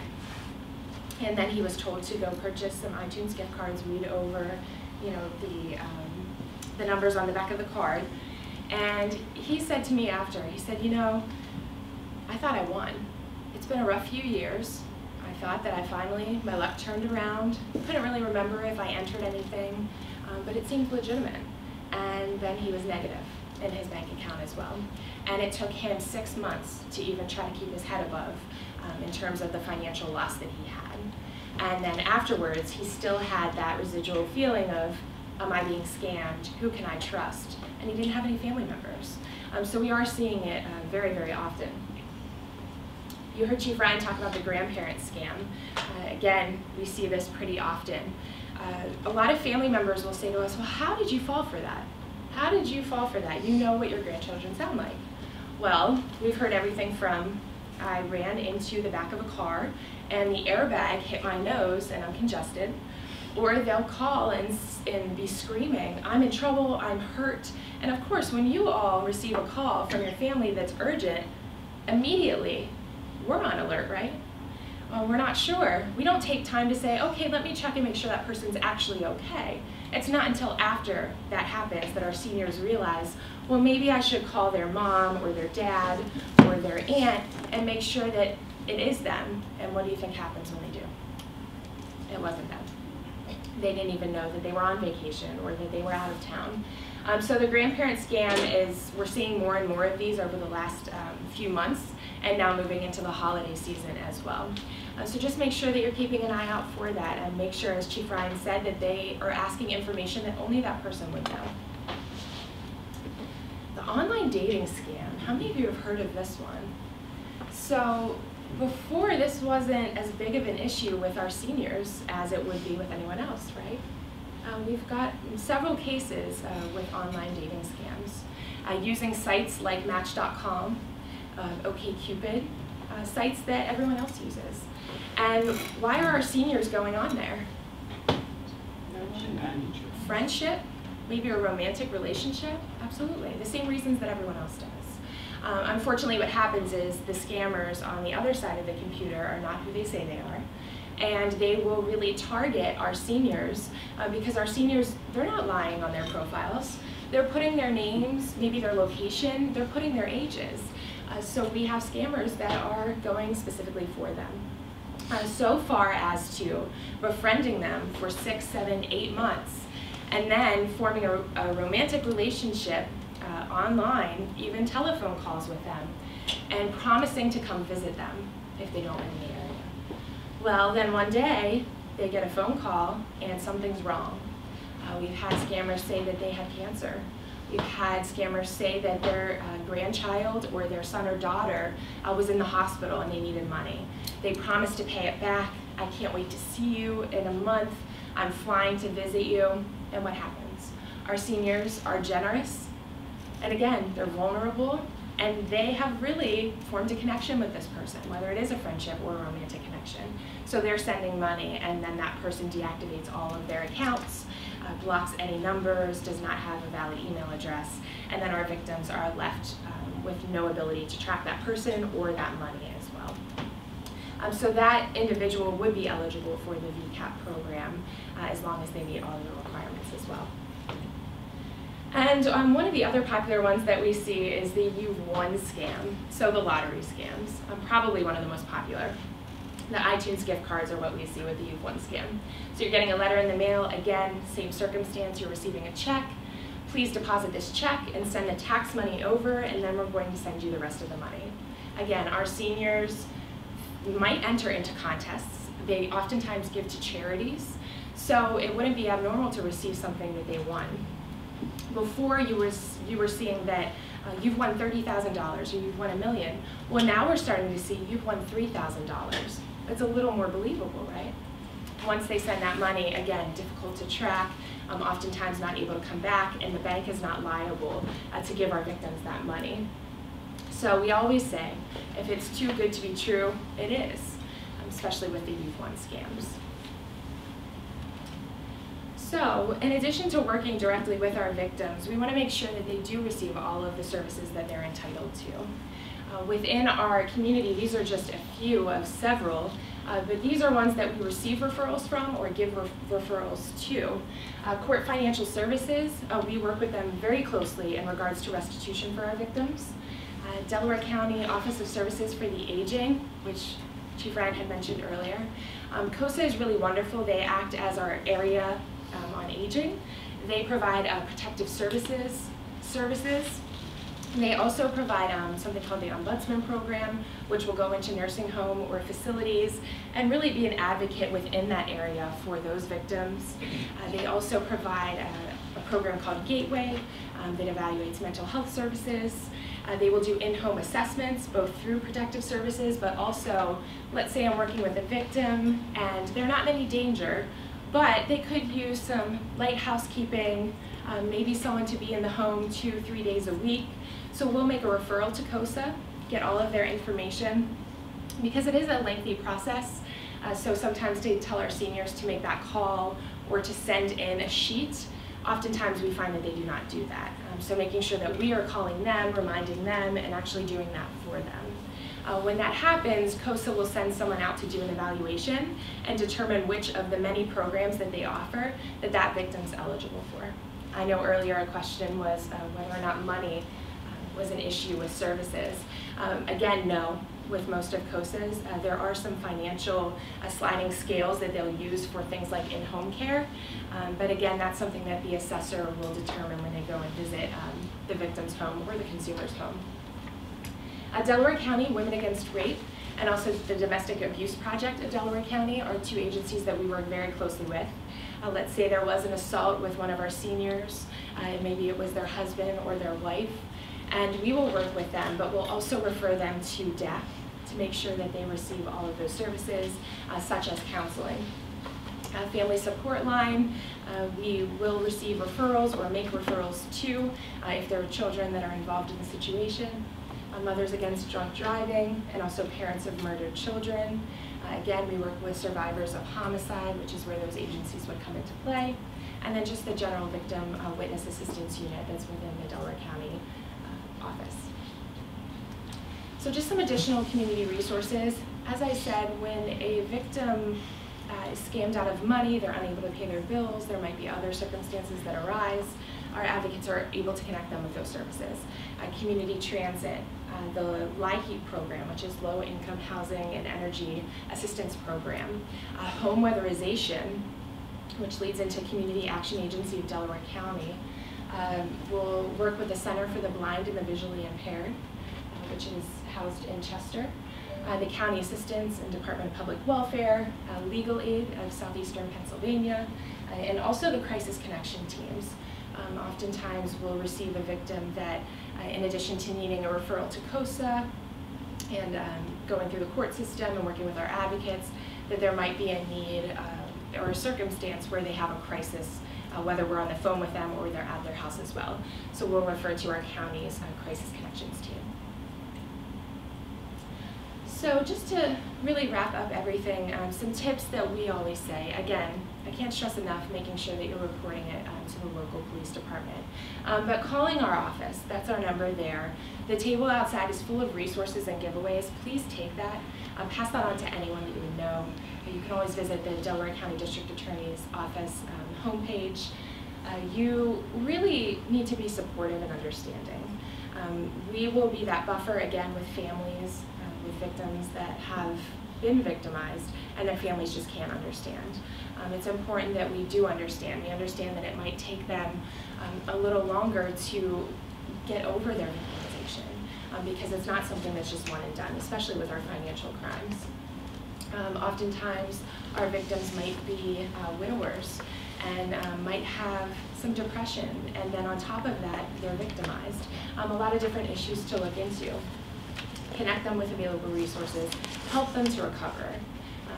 and then he was told to go purchase some iTunes gift cards, read over, you know, the, um, the numbers on the back of the card. And he said to me after, he said, you know, I thought I won. It's been a rough few years. I thought that I finally, my luck turned around. Couldn't really remember if I entered anything, um, but it seemed legitimate. And then he was negative in his bank account as well. And it took him six months to even try to keep his head above um, in terms of the financial loss that he had. And then afterwards, he still had that residual feeling of, am I being scammed? Who can I trust? And he didn't have any family members. Um, so we are seeing it uh, very, very often. You heard Chief Ryan talk about the grandparent scam. Uh, again, we see this pretty often. Uh, a lot of family members will say to us, well, how did you fall for that? How did you fall for that? You know what your grandchildren sound like. Well, we've heard everything from I ran into the back of a car and the airbag hit my nose and I'm congested. Or they'll call and, and be screaming, I'm in trouble, I'm hurt. And of course, when you all receive a call from your family that's urgent, immediately we're on alert, right? Well, we're not sure. We don't take time to say, okay, let me check and make sure that person's actually okay. It's not until after that happens that our seniors realize, well, maybe I should call their mom or their dad or their aunt and make sure that it is them. And what do you think happens when they do? It wasn't them. They didn't even know that they were on vacation or that they were out of town. Um, so the grandparent scam is, we're seeing more and more of these over the last um, few months and now moving into the holiday season as well. Uh, so just make sure that you're keeping an eye out for that and make sure, as Chief Ryan said, that they are asking information that only that person would know. The online dating scam, how many of you have heard of this one? So before, this wasn't as big of an issue with our seniors as it would be with anyone else, right? Um, we've got several cases uh, with online dating scams. Uh, using sites like Match.com, uh, OkCupid, uh, sites that everyone else uses. And why are our seniors going on there? Friendship, maybe a romantic relationship, absolutely. The same reasons that everyone else does. Um, unfortunately, what happens is the scammers on the other side of the computer are not who they say they are. And they will really target our seniors uh, because our seniors, they're not lying on their profiles. They're putting their names, maybe their location, they're putting their ages. Uh, so we have scammers that are going specifically for them. Uh, so far as to befriending them for six, seven, eight months, and then forming a, a romantic relationship uh, online, even telephone calls with them, and promising to come visit them if they don't live in the area. Well, then one day, they get a phone call and something's wrong. Uh, we've had scammers say that they have cancer. We've had scammers say that their uh, grandchild or their son or daughter uh, was in the hospital and they needed money. They promised to pay it back. I can't wait to see you in a month. I'm flying to visit you. And what happens? Our seniors are generous. And again, they're vulnerable and they have really formed a connection with this person, whether it is a friendship or a romantic connection. So they're sending money and then that person deactivates all of their accounts uh, blocks any numbers, does not have a valid email address, and then our victims are left um, with no ability to track that person or that money as well. Um, so that individual would be eligible for the VCAP program uh, as long as they meet all the requirements as well. And um, one of the other popular ones that we see is the You've Won scam, so the lottery scams, um, probably one of the most popular. The iTunes gift cards are what we see with the You've Won scam. So you're getting a letter in the mail, again, same circumstance, you're receiving a check. Please deposit this check and send the tax money over, and then we're going to send you the rest of the money. Again, our seniors might enter into contests. They oftentimes give to charities, so it wouldn't be abnormal to receive something that they won. Before you were, you were seeing that uh, you've won $30,000 or you've won a million. Well, now we're starting to see you've won $3,000 it's a little more believable, right? Once they send that money, again, difficult to track, um, oftentimes not able to come back, and the bank is not liable uh, to give our victims that money. So we always say, if it's too good to be true, it is, um, especially with the You've Won scams. So, in addition to working directly with our victims, we want to make sure that they do receive all of the services that they're entitled to. Uh, within our community, these are just a few of several, uh, but these are ones that we receive referrals from or give ref referrals to. Uh, Court Financial Services, uh, we work with them very closely in regards to restitution for our victims. Uh, Delaware County Office of Services for the Aging, which Chief Ryan had mentioned earlier. Um, COSA is really wonderful. They act as our area um, on aging. They provide uh, protective services, services. They also provide um, something called the Ombudsman Program, which will go into nursing home or facilities and really be an advocate within that area for those victims. Uh, they also provide a, a program called Gateway um, that evaluates mental health services. Uh, they will do in-home assessments, both through protective services, but also, let's say I'm working with a victim and they're not in any danger, but they could use some light housekeeping, um, maybe someone to be in the home two, three days a week. So we'll make a referral to COSA, get all of their information, because it is a lengthy process. Uh, so sometimes they tell our seniors to make that call or to send in a sheet. Oftentimes we find that they do not do that. Um, so making sure that we are calling them, reminding them, and actually doing that for them. Uh, when that happens, COSA will send someone out to do an evaluation and determine which of the many programs that they offer that that victim's eligible for. I know earlier a question was uh, whether or not money uh, was an issue with services. Um, again, no. With most of COSAs, uh, there are some financial uh, sliding scales that they'll use for things like in-home care. Um, but again, that's something that the assessor will determine when they go and visit um, the victim's home or the consumer's home. Uh, Delaware County Women Against Rape and also the Domestic Abuse Project of Delaware County are two agencies that we work very closely with. Uh, let's say there was an assault with one of our seniors, uh, maybe it was their husband or their wife, and we will work with them, but we'll also refer them to DEC to make sure that they receive all of those services, uh, such as counseling. Uh, family support line, uh, we will receive referrals or make referrals to uh, if there are children that are involved in the situation uh, Mothers Against Drunk Driving, and also parents of murdered children. Uh, again, we work with survivors of homicide, which is where those agencies would come into play. And then just the General Victim uh, Witness Assistance Unit that's within the Delaware County uh, office. So just some additional community resources. As I said, when a victim uh, is scammed out of money, they're unable to pay their bills, there might be other circumstances that arise, our advocates are able to connect them with those services. Uh, community transit, uh, the LIHEAP program, which is Low Income Housing and Energy Assistance Program, uh, home weatherization, which leads into Community Action Agency of Delaware County. Um, we'll work with the Center for the Blind and the Visually Impaired, uh, which is housed in Chester. Uh, the County Assistance and Department of Public Welfare, uh, Legal Aid of Southeastern Pennsylvania, uh, and also the Crisis Connection teams. Um, oftentimes we'll receive a victim that uh, in addition to needing a referral to COSA and um, going through the court system and working with our advocates, that there might be a need uh, or a circumstance where they have a crisis, uh, whether we're on the phone with them or they're at their house as well. So we'll refer to our county's uh, Crisis Connections team. So just to really wrap up everything, um, some tips that we always say. Again, I can't stress enough making sure that you're reporting it um, to the local police department. Um, but calling our office, that's our number there. The table outside is full of resources and giveaways. Please take that. Um, pass that on to anyone that you would know. You can always visit the Delaware County District Attorney's Office um, homepage. Uh, you really need to be supportive and understanding. Um, we will be that buffer again with families with victims that have been victimized and their families just can't understand. Um, it's important that we do understand. We understand that it might take them um, a little longer to get over their victimization um, because it's not something that's just one and done, especially with our financial crimes. Um, oftentimes, our victims might be uh, widowers and um, might have some depression, and then on top of that, they're victimized. Um, a lot of different issues to look into connect them with available resources, help them to recover.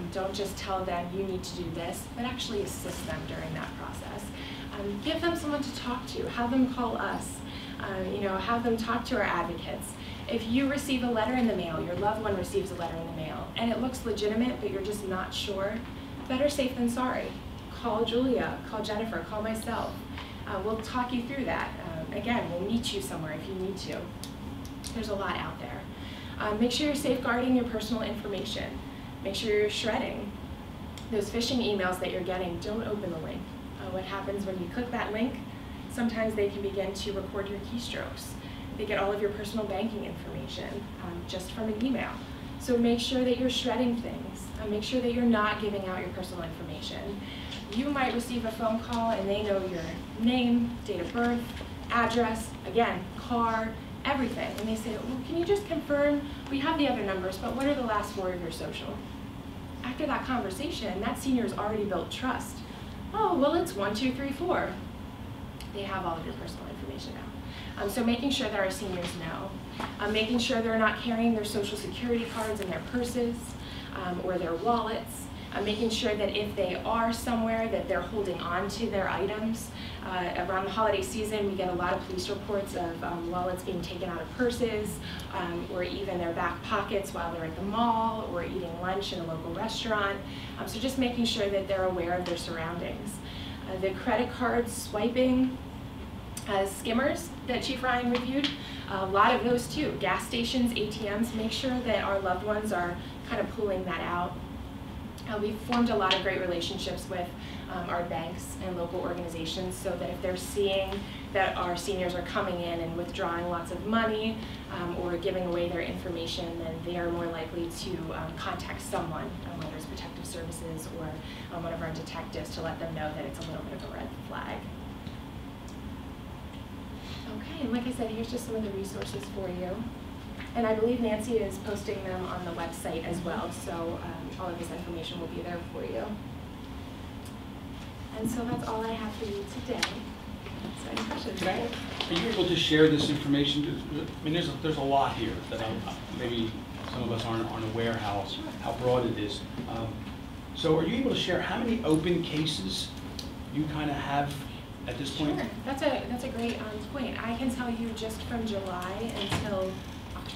Um, don't just tell them you need to do this, but actually assist them during that process. Um, give them someone to talk to, have them call us, uh, you know, have them talk to our advocates. If you receive a letter in the mail, your loved one receives a letter in the mail, and it looks legitimate, but you're just not sure, better safe than sorry. call Julia, call Jennifer, call myself. Uh, we'll talk you through that. Um, again, we'll meet you somewhere if you need to. There's a lot out there. Um, make sure you're safeguarding your personal information. Make sure you're shredding. Those phishing emails that you're getting, don't open the link. Uh, what happens when you click that link? Sometimes they can begin to record your keystrokes. They get all of your personal banking information um, just from an email. So make sure that you're shredding things. Uh, make sure that you're not giving out your personal information. You might receive a phone call and they know your name, date of birth, address, again, car, everything. And they say, well, can you just confirm, we have the other numbers, but what are the last four of your social? After that conversation, that senior's already built trust. Oh, well, it's one, two, three, four. They have all of your personal information now. Um, so making sure that our seniors know. Um, making sure they're not carrying their social security cards in their purses um, or their wallets. Uh, making sure that if they are somewhere that they're holding on to their items. Uh, around the holiday season, we get a lot of police reports of um, wallets being taken out of purses um, or even their back pockets while they're at the mall or eating lunch in a local restaurant. Um, so just making sure that they're aware of their surroundings. Uh, the credit card swiping uh, skimmers that Chief Ryan reviewed, a lot of those too. Gas stations, ATMs, make sure that our loved ones are kind of pulling that out. Uh, we've formed a lot of great relationships with um, our banks and local organizations so that if they're seeing that our seniors are coming in and withdrawing lots of money um, or giving away their information, then they are more likely to um, contact someone, um, whether it's protective services or um, one of our detectives to let them know that it's a little bit of a red flag. Okay, and like I said, here's just some of the resources for you. And I believe Nancy is posting them on the website as well, so um, all of this information will be there for you. And so that's all I have for you today. So any questions? Are you able to share this information? I mean, there's, a- there's a lot here that I'm, maybe some of us aren't, aren't aware how, how broad it is. Um, So are you able to share how many open cases you kind of have at this point? Sure, that's a, that's a great um, point. I can tell you just from July until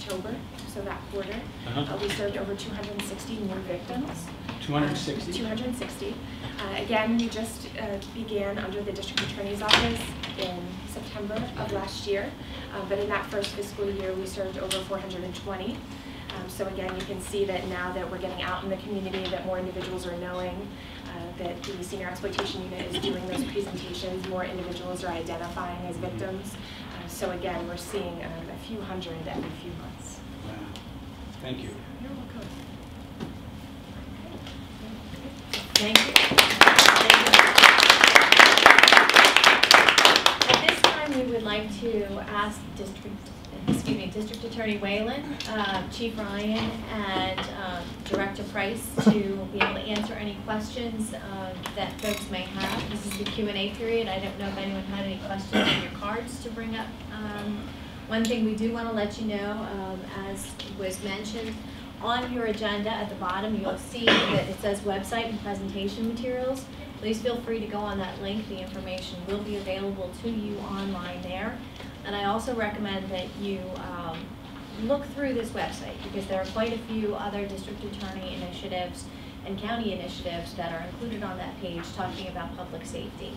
October, so that quarter, Uh-huh. uh, we served over 260 new victims. 260? 260. Uh, Again, we just uh, began under the district attorney's office in September of last year, Uh, but in that first fiscal year, we served over 420. Um, So again, you can see that now that we're getting out in the community, that more individuals are knowing uh, that the senior exploitation unit is doing those presentations, more individuals are identifying as victims. Uh, So again, we're seeing um, a few hundred every few months. Wow. Thank you. You're welcome. Thank you. At this time, we would ask District, excuse me, District Attorney Whelan, uh, Chief Ryan, and um, Director Price to be able to answer any questions uh, that folks may have. This is the Q and A period. I don't know if anyone had any questions on your cards to bring up. Um, One thing we do want to let you know, um, as was mentioned, on your agenda at the bottom, you'll see that it says website and presentation materials. Please feel free to go on that link. The information will be available to you online there. And I also recommend that you um, look through this website because there are quite a few other district attorney initiatives and county initiatives that are included on that page talking about public safety.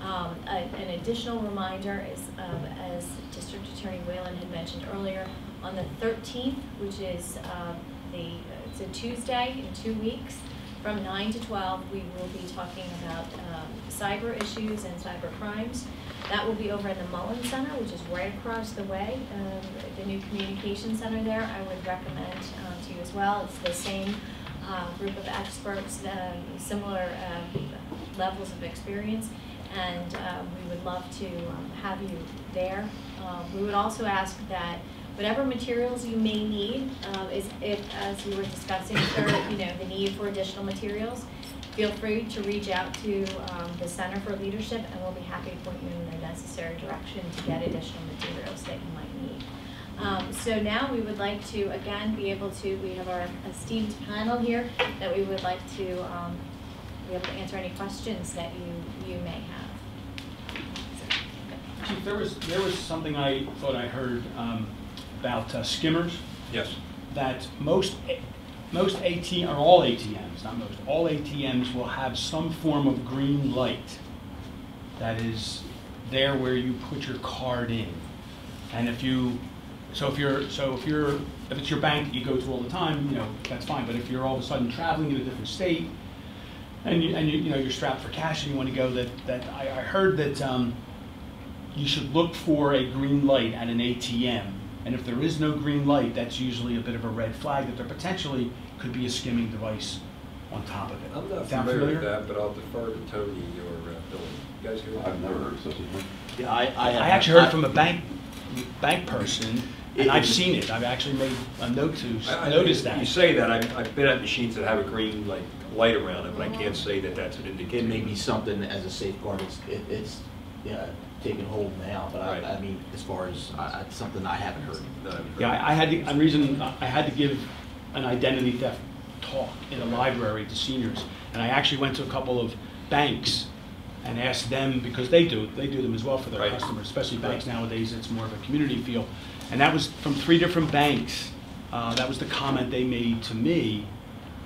Um, a- An additional reminder is, um, as District Attorney Whelan had mentioned earlier, on the 13th, which is um, the, it's a Tuesday in two weeks, from 9 to 12, we will be talking about um, cyber issues and cyber crimes. That will be over in the Mullen Center, which is right across the way, um, the new communication center there. I would recommend um, to you as well. It's the same uh, group of experts, um, similar um, levels of experience, and uh, we would love to um, have you there. We would also ask that whatever materials you may need, uh, is if, as we were discussing, sir, you know, the need for additional materials, feel free to reach out to um, the Center for Leadership, and we'll be happy to point you in the necessary direction to get additional materials that you might need. Um, So now we would like to, again, be able to, we have our esteemed panel here, that we would like to um, be able to answer any questions that you, you may have. Chief, there was, there was something I thought I heard um, about uh, skimmers. Yes. That most, most ATM, or all ATMs, not most, all ATMs will have some form of green light that is there where you put your card in. And if you, so if you're, so if you're, if it's your bank that you go to all the time, you know, that's fine. But if you're all of a sudden traveling in a different state, and you, and you, you know, you're strapped for cash and you want to go, that, that, I, I heard that, um, you should look for a green light at an ATM. And if there is no green light, that's usually a bit of a red flag that there potentially could be a skimming device on top of it. I'm not Sound familiar with that, but I'll defer to Tony or uh, Bill. You guys hear? I've never heard of such a thing. Yeah, I, I. I actually heard from a bank, bank person, and I've seen it. I've actually made a note to I, notice that. You say that, I've, I've been at machines that have a green, like, light around it, but I can't say that that's an indicator. It may be something as a safeguard, it's, it- it's, yeah, taking hold now, but Right. I, I mean, as far as, I, I- something I haven't heard. No, I've heard. Yeah, I I had to, the reason, I had to give an identity theft talk in a library to seniors. And I actually went to a couple of banks and asked them, because they do, they do them as well for their Right. customers, especially banks nowadays, it's more of a community feel. And that was from three different banks. Uh, That was the comment they made to me,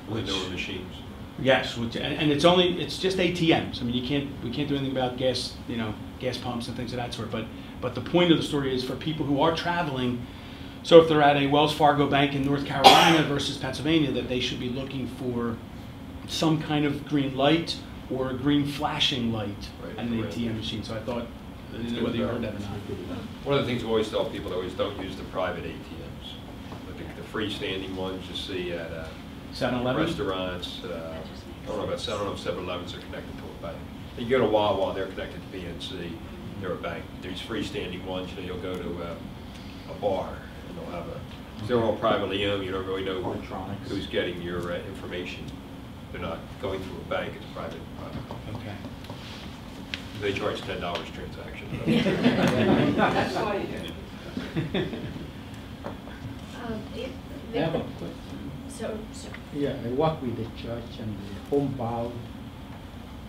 When which. there were machines. Yes, which, and, and it's only, it's just ATMs. I mean, you can't, we can't do anything about gas, you know, gas pumps and things of that sort. But, but the point of the story is for people who are traveling, so if they're at a Wells Fargo bank in North Carolina versus Pennsylvania, that they should be looking for some kind of green light or a green flashing light Right, at an right. ATM machine. So I thought, I didn't know whether you heard that or not. One of the things we always tell people, always don't use the private ATMs. But the the freestanding ones you see at uh, 7-Eleven? restaurants, uh, I don't know about, I don't know if 7-Elevens are connected to a bank. You go to Wawa, they're connected to PNC, they're a bank. These freestanding ones, you know, you'll go to uh, a bar and they'll have a, they're all privately owned, you don't really know who's getting your uh, information. They're not going through a bank, it's private. private. Okay. They charge ten dollars transaction. (laughs) That's why you do. Um, it- I have a question. So, so, Yeah, I work with the church and the homebound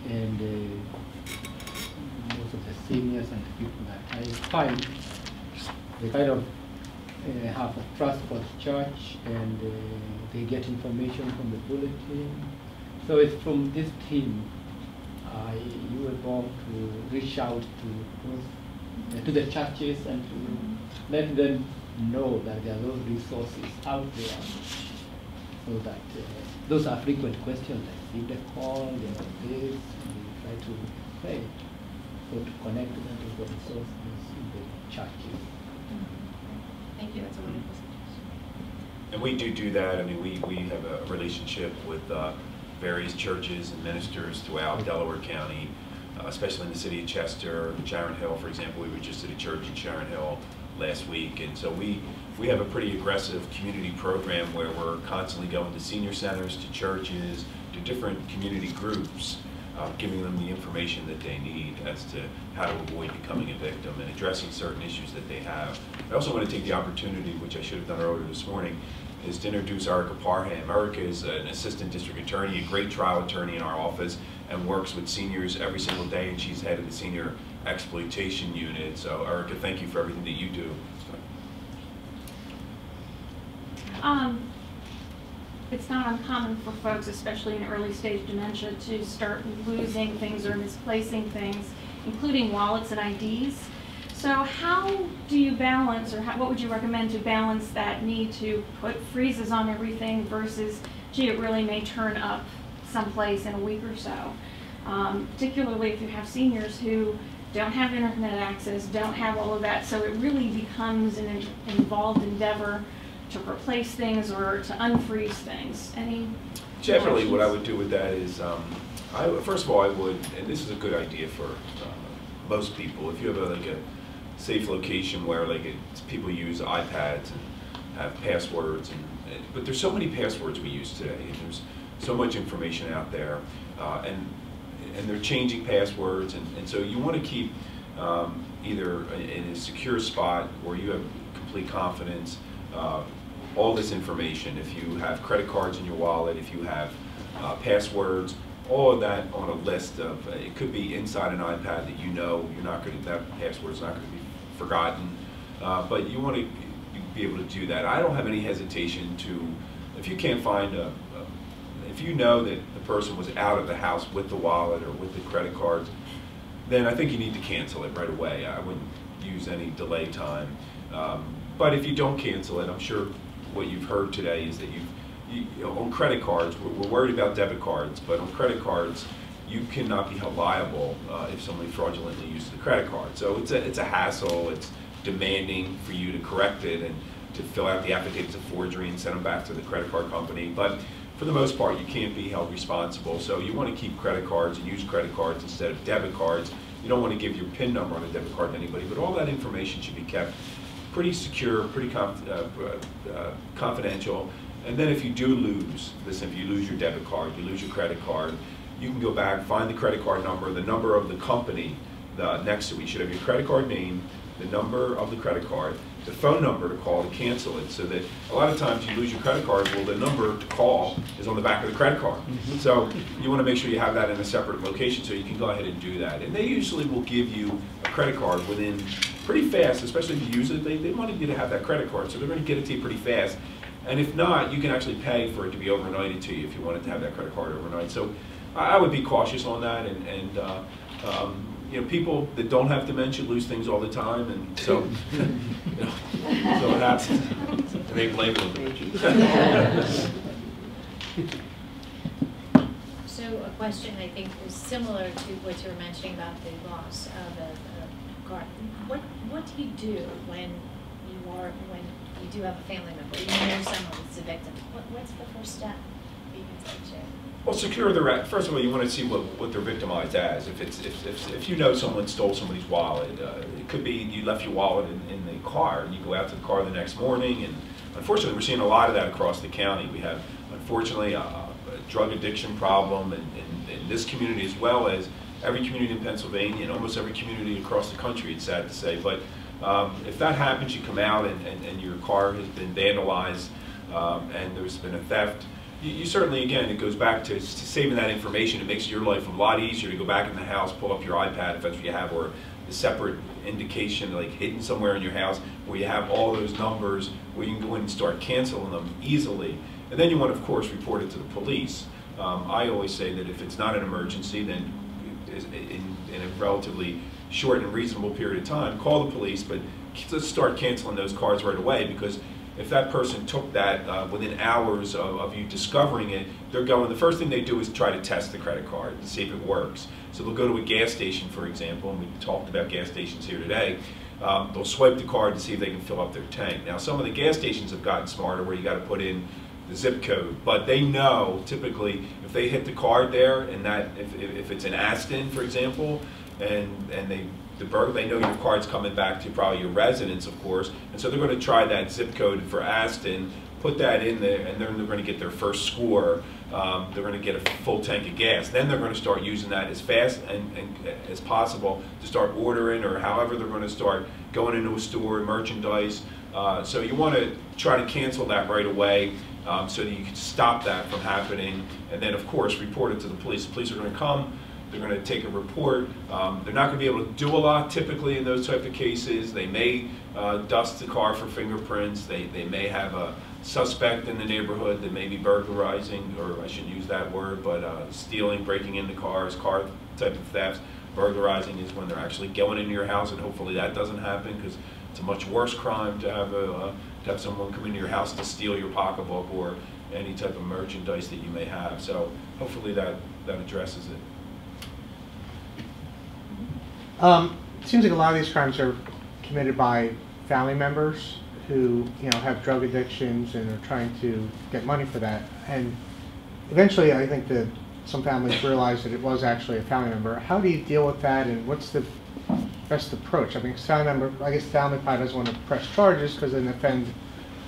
and uh, most of the seniors and the people that I find they kind of uh, have a trust for the church and uh, they get information from the bulletin. So it's from this team, I, you were born to reach out to those, uh, to the churches and to let them know that there are those resources out there so that uh, those are frequent questions like if call, they know this, and we try to pray. So to connect them to the resources in the churches. thank you, that's a wonderful suggestion. And we do do that. I mean, we, we have a relationship with uh, various churches and ministers throughout Delaware County, uh, especially in the city of Chester, Sharon Hill, for example. We were just at a church in Sharon Hill last week. And so we, we have a pretty aggressive community program where we're constantly going to senior centers, to churches, to different community groups, uh, giving them the information that they need as to how to avoid becoming a victim and addressing certain issues that they have. I also want to take the opportunity, which I should have done earlier this morning, is to introduce Erica Parham. Erica is an assistant district attorney, a great trial attorney in our office, and works with seniors every single day, and she's head of the senior exploitation unit. So Erica, thank you for everything that you do. Um, it's not uncommon for folks, especially in early stage dementia, to start losing things or misplacing things, including wallets and IDs. So how do you balance, or how, what would you recommend to balance that need to put freezes on everything versus, gee, it really may turn up someplace in a week or so? Um, particularly if you have seniors who don't have internet access, don't have all of that, so it really becomes an in- involved endeavor to replace things or to unfreeze things. Any? Generally, what I would do with that is, um, I, first of all, I would, and this is a good idea for uh, most people, if you have a, like a safe location where like it's, people use iPads and have passwords, and and- but there's so many passwords we use today, and there's so much information out there, uh, and and they're changing passwords, and, and so you want to keep um, either in a secure spot where you have complete confidence. Uh, all this information, if you have credit cards in your wallet, if you have uh, passwords, all of that on a list of, uh, it could be inside an iPad that you know you're not going to, that password's not going to be forgotten. Uh, but you want to be able to do that. I don't have any hesitation to if you can't find a, a if you know that the person was out of the house with the wallet or with the credit cards, then I think you need to cancel it right away. I wouldn't use any delay time. Um, but if you don't cancel it, I'm sure what you've heard today is that you, you, you know, on credit cards, we're, we're worried about debit cards, but on credit cards, you cannot be held liable uh, if somebody fraudulently uses the credit card. So it's a, it's a hassle, it's demanding for you to correct it and to fill out the affidavits of forgery and send them back to the credit card company. But for the most part, you can't be held responsible. So you want to keep credit cards and use credit cards instead of debit cards. You don't want to give your PIN number on a debit card to anybody, but all that information should be kept pretty secure, pretty conf uh, uh, confidential. And then if you do lose, listen, if you lose your debit card, you lose your credit card, you can go back, find the credit card number, the number of the company the, next to it. You should have your credit card name, the number of the credit card, the phone number to call to cancel it, so that a lot of times you lose your credit card, well, the number to call is on the back of the credit card. So you want to make sure you have that in a separate location so you can go ahead and do that. And they usually will give you a credit card within pretty fast, especially if you use it. They, they want you to have that credit card, so they're going to get it to you pretty fast. And if not, you can actually pay for it to be overnighted to you if you wanted to have that credit card overnight. So I I would be cautious on that, and, and uh, um, you know, people that don't have dementia lose things all the time, and so, you know, so it happens. And they blame on dementia. So a question I think is similar to what you were mentioning about the loss of a, a car. What, what do you do when you are, when you do have a family member, you know someone that's a victim? What, what's the first step that you can take? Well, secure the, re- first of all, you want to see what, what they're victimized as. If it's, if, if, if you know someone stole somebody's wallet, uh, it could be you left your wallet in, in the car, and you go out to the car the next morning, and unfortunately, we're seeing a lot of that across the county. We have, unfortunately, a, a drug addiction problem in, in, in this community as well as every community in Pennsylvania and almost every community across the country, it's sad to say. But um, if that happens, you come out and, and, and your car has been vandalized um, and there's been a theft, you, you certainly, again, it goes back to, to saving that information. It makes your life a lot easier to go back in the house, pull up your iPad if that's what you have, or a separate indication like hidden somewhere in your house where you have all those numbers where you can go in and start canceling them easily. And then you want of course, report it to the police. Um, I always say that if it's not an emergency, then in, in a relatively short and reasonable period of time, call the police, but let's start canceling those cards right away because if that person took that uh, within hours of, of you discovering it, they're going, the first thing they do is try to test the credit card to see if it works. So they'll go to a gas station, for example, and we talked about gas stations here today. Um, they'll swipe the card to see if they can fill up their tank. Now, some of the gas stations have gotten smarter where you got to put in the zip code, but they know typically if they hit the card there and that if, if, it's in Aston, for example, and and they they know your card's coming back to probably your residence, of course, and so they're going to try that zip code for Aston, put that in there, and then they're going to get their first score. Um, they're going to get a full tank of gas. Then they're going to start using that as fast and, and as possible to start ordering or however they're going to start going into a store, merchandise. Uh, so you want to try to cancel that right away um, so that you can stop that from happening. And then, of course, report it to the police. The police are going to come. They're going to take a report. Um, they're not going to be able to do a lot typically in those type of cases. They may uh, dust the car for fingerprints. They, they may have a suspect in the neighborhood that may be burglarizing, or I shouldn't use that word, but uh, stealing, breaking into cars, car type of thefts. Burglarizing is when they're actually going into your house, and hopefully that doesn't happen because it's a much worse crime to have a uh, to have someone come into your house to steal your pocketbook or any type of merchandise that you may have. So hopefully that that addresses it. Um, it seems like a lot of these crimes are committed by family members who, you know, have drug addictions and are trying to get money for that. And eventually, I think that some families realize that it was actually a family member. How do you deal with that, and what's the best approach? I mean, family member, I guess family probably doesn't want to press charges because then offend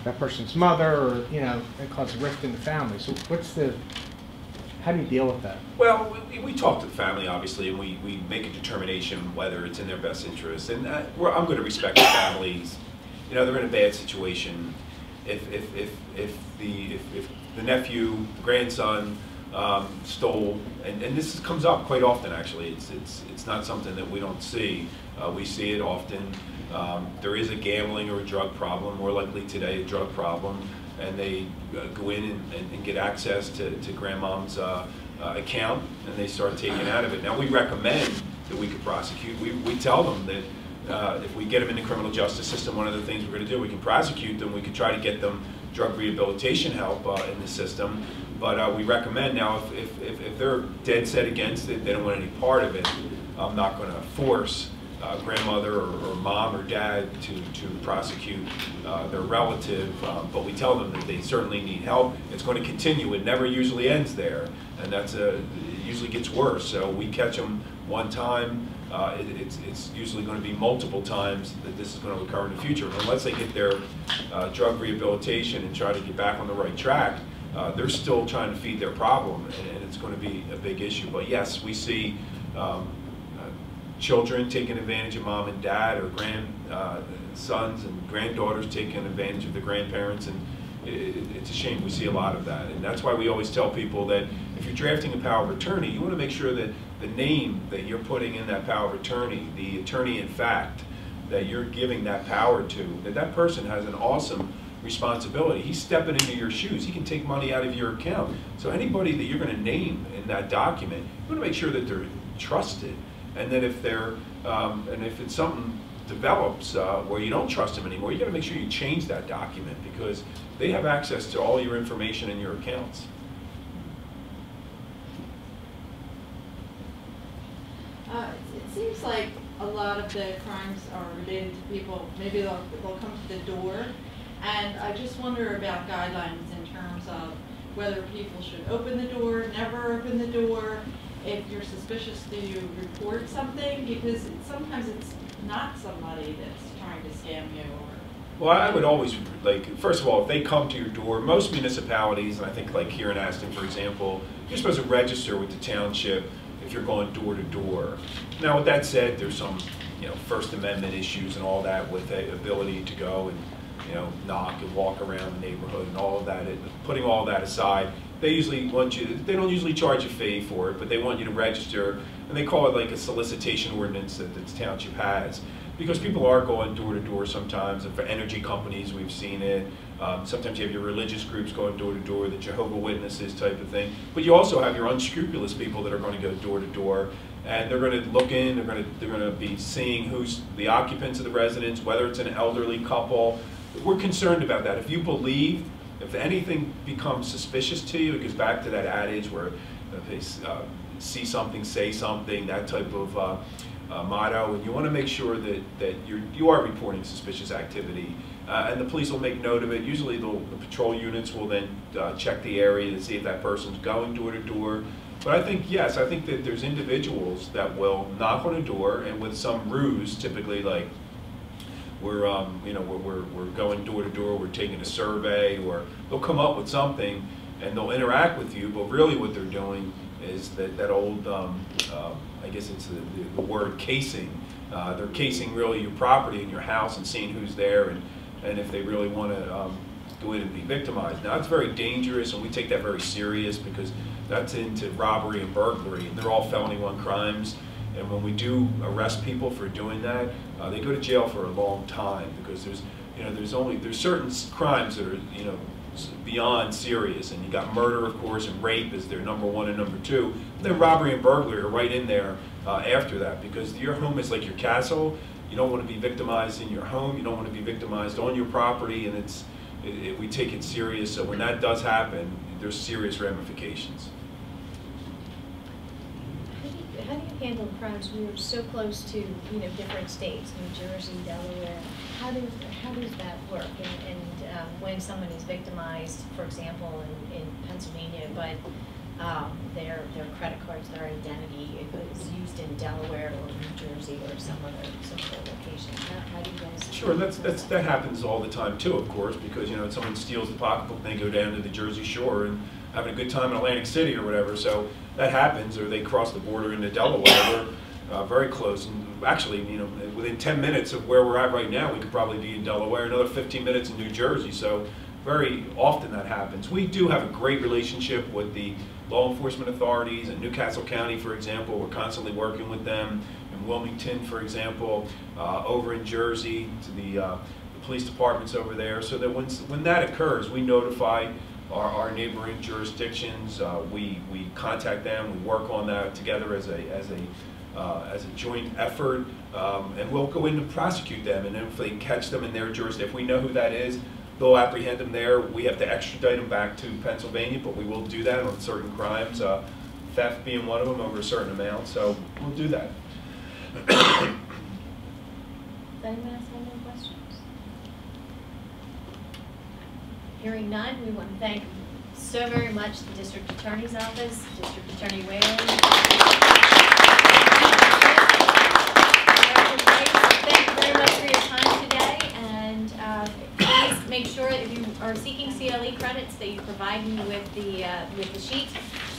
that person's mother, or you know, it causes rift in the family. So, what's the how do you deal with that? Well, we, we talk to the family, obviously, and we, we make a determination whether it's in their best interest. And uh, we're, I'm going to respect the families. You know, they're in a bad situation. If, if, if, if, the, if, if the nephew, the grandson um, stole, and, and this comes up quite often, actually. It's, it's, it's not something that we don't see. Uh, we see it often. um, there is a gambling or a drug problem, more likely today a drug problem, and they uh, go in and, and, and get access to, to grandmom's uh, uh, account and they start taking out of it. Now we recommend that we could prosecute. We, we tell them that uh, if we get them in the criminal justice system, one of the things we're going to do, we can prosecute them. We can try to get them drug rehabilitation help uh, in the system. But we recommend now, if, if, if, if they're dead set against it, they don't want any part of it, I'm not going to force uh, grandmother or, or, mom or dad to, to prosecute uh, their relative, um, but we tell them that they certainly need help. It's going to continue. It never usually ends there, and that's a, it usually gets worse. So we catch them one time. Uh, it, it's, it's usually going to be multiple times that this is going to occur in the future. Unless they get their uh, drug rehabilitation and try to get back on the right track, uh, they're still trying to feed their problem, and, and, it's going to be a big issue. But yes, we see um, children taking advantage of mom and dad or grandsons uh, and granddaughters taking advantage of the grandparents and it, it's a shame we see a lot of that. And that's why we always tell people that if you're drafting a power of attorney you want to make sure that the name that you're putting in that power of attorney the attorney in fact that you're giving that power to that that person has an awesome responsibility. He's stepping into your shoes. He can take money out of your account. So anybody that you're going to name in that document you want to make sure that they're trusted and then if they're, um, and if it's something develops uh, where you don't trust them anymore, you got to make sure you change that document because they have access to all your information in your accounts. Uh, it seems like a lot of the crimes are related to people, maybe they'll, they'll come to the door, and I just wonder about guidelines in terms of whether people should open the door, never open the door, if you're suspicious, do you report something? Because sometimes it's not somebody that's trying to scam you or. Well, I would always, like, first of all, if they come to your door, most municipalities, and I think like here in Aston, for example, you're supposed to register with the township if you're going door to door. Now, with that said, there's some, you know, First Amendment issues and all that with the ability to go and, you know, knock and walk around the neighborhood and all of that. putting all that aside, they usually want you, they don't usually charge a fee for it, but they want you to register, and they call it like a solicitation ordinance that the township has. Because people are going door to door sometimes, and for energy companies, we've seen it. Um, sometimes you have your religious groups going door to door, the Jehovah Witnesses type of thing. But you also have your unscrupulous people that are going to go door to door, and they're going to look in. They're going to they're going to be seeing who's the occupants of the residence, whether it's an elderly couple. We're concerned about that. If you believe if anything becomes suspicious to you, it goes back to that adage where they uh, see something, say something, that type of uh, uh, motto, and you want to make sure that, that you're, you are reporting suspicious activity. Uh, and the police will make note of it. Usually the, the patrol units will then uh, check the area to see if that person's going door to door. But I think, yes, I think that there's individuals that will knock on a door and with some ruse, typically like we're, um, you know, we're, we're, we're going door to door, we're taking a survey, or they'll come up with something and they'll interact with you, but really what they're doing is that, that old, um, uh, I guess it's the, the, the word casing. Uh, they're casing really your property and your house and seeing who's there and, and if they really want to um, go in and be victimized. Now, it's very dangerous, and we take that very serious because that's into robbery and burglary, and they're all felony one crimes. And when we do arrest people for doing that, uh, they go to jail for a long time because there's, you know, there's only there's certain crimes that are, you know, beyond serious. And you got murder, of course, and rape is their number one and number two. And then robbery and burglary are right in there uh, after that because your home is like your castle. You don't want to be victimized in your home. You don't want to be victimized on your property, and it's it, it, we take it serious. So when that does happen, there's serious ramifications how do you handle crimes? We are so close to, you know, different states, New Jersey, Delaware. How do how does that work? And, and um, when someone is victimized, for example, in, in Pennsylvania, but um, their their credit cards, their identity is used in Delaware or New Jersey or some other some location. How, how do you guys? Sure, that's that's that happens all the time too, of course, because you know someone steals the pocketbook, and they go down to the Jersey Shore and having a good time in Atlantic City or whatever. So that happens, or they cross the border into Delaware. We're uh, very close, and actually, you know, within 10 minutes of where we're at right now, we could probably be in Delaware. Another 15 minutes in New Jersey. So very often that happens. We do have a great relationship with the law enforcement authorities in New Castle County, for example. We're constantly working with them, in Wilmington, for example, uh, over in Jersey, to the, uh, the police departments over there, so that when, when that occurs, we notify our, our neighboring jurisdictions, uh, we, we contact them, we work on that together as a, as a, uh, as a joint effort, um, and we'll go in and prosecute them, and if they catch them in their jurisdiction, if we know who that is, they'll apprehend them there, we have to extradite them back to Pennsylvania, but we will do that on certain crimes, uh, theft being one of them over a certain amount, so we'll do that. Does anyone else have any questions? Hearing none, we want to thank so very much the District Attorney's Office, District Attorney Whelan. Thank you very much for your time today, and uh, please make sure that if you are seeking CLE credits, that you provide me with the, uh, with the sheet.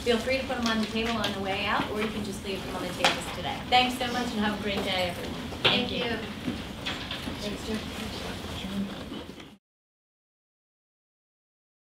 Feel free to put them on the table on the way out, or you can just leave them on the tables today. Thanks so much and have a great day, everyone. Thank you. Thanks, Jim.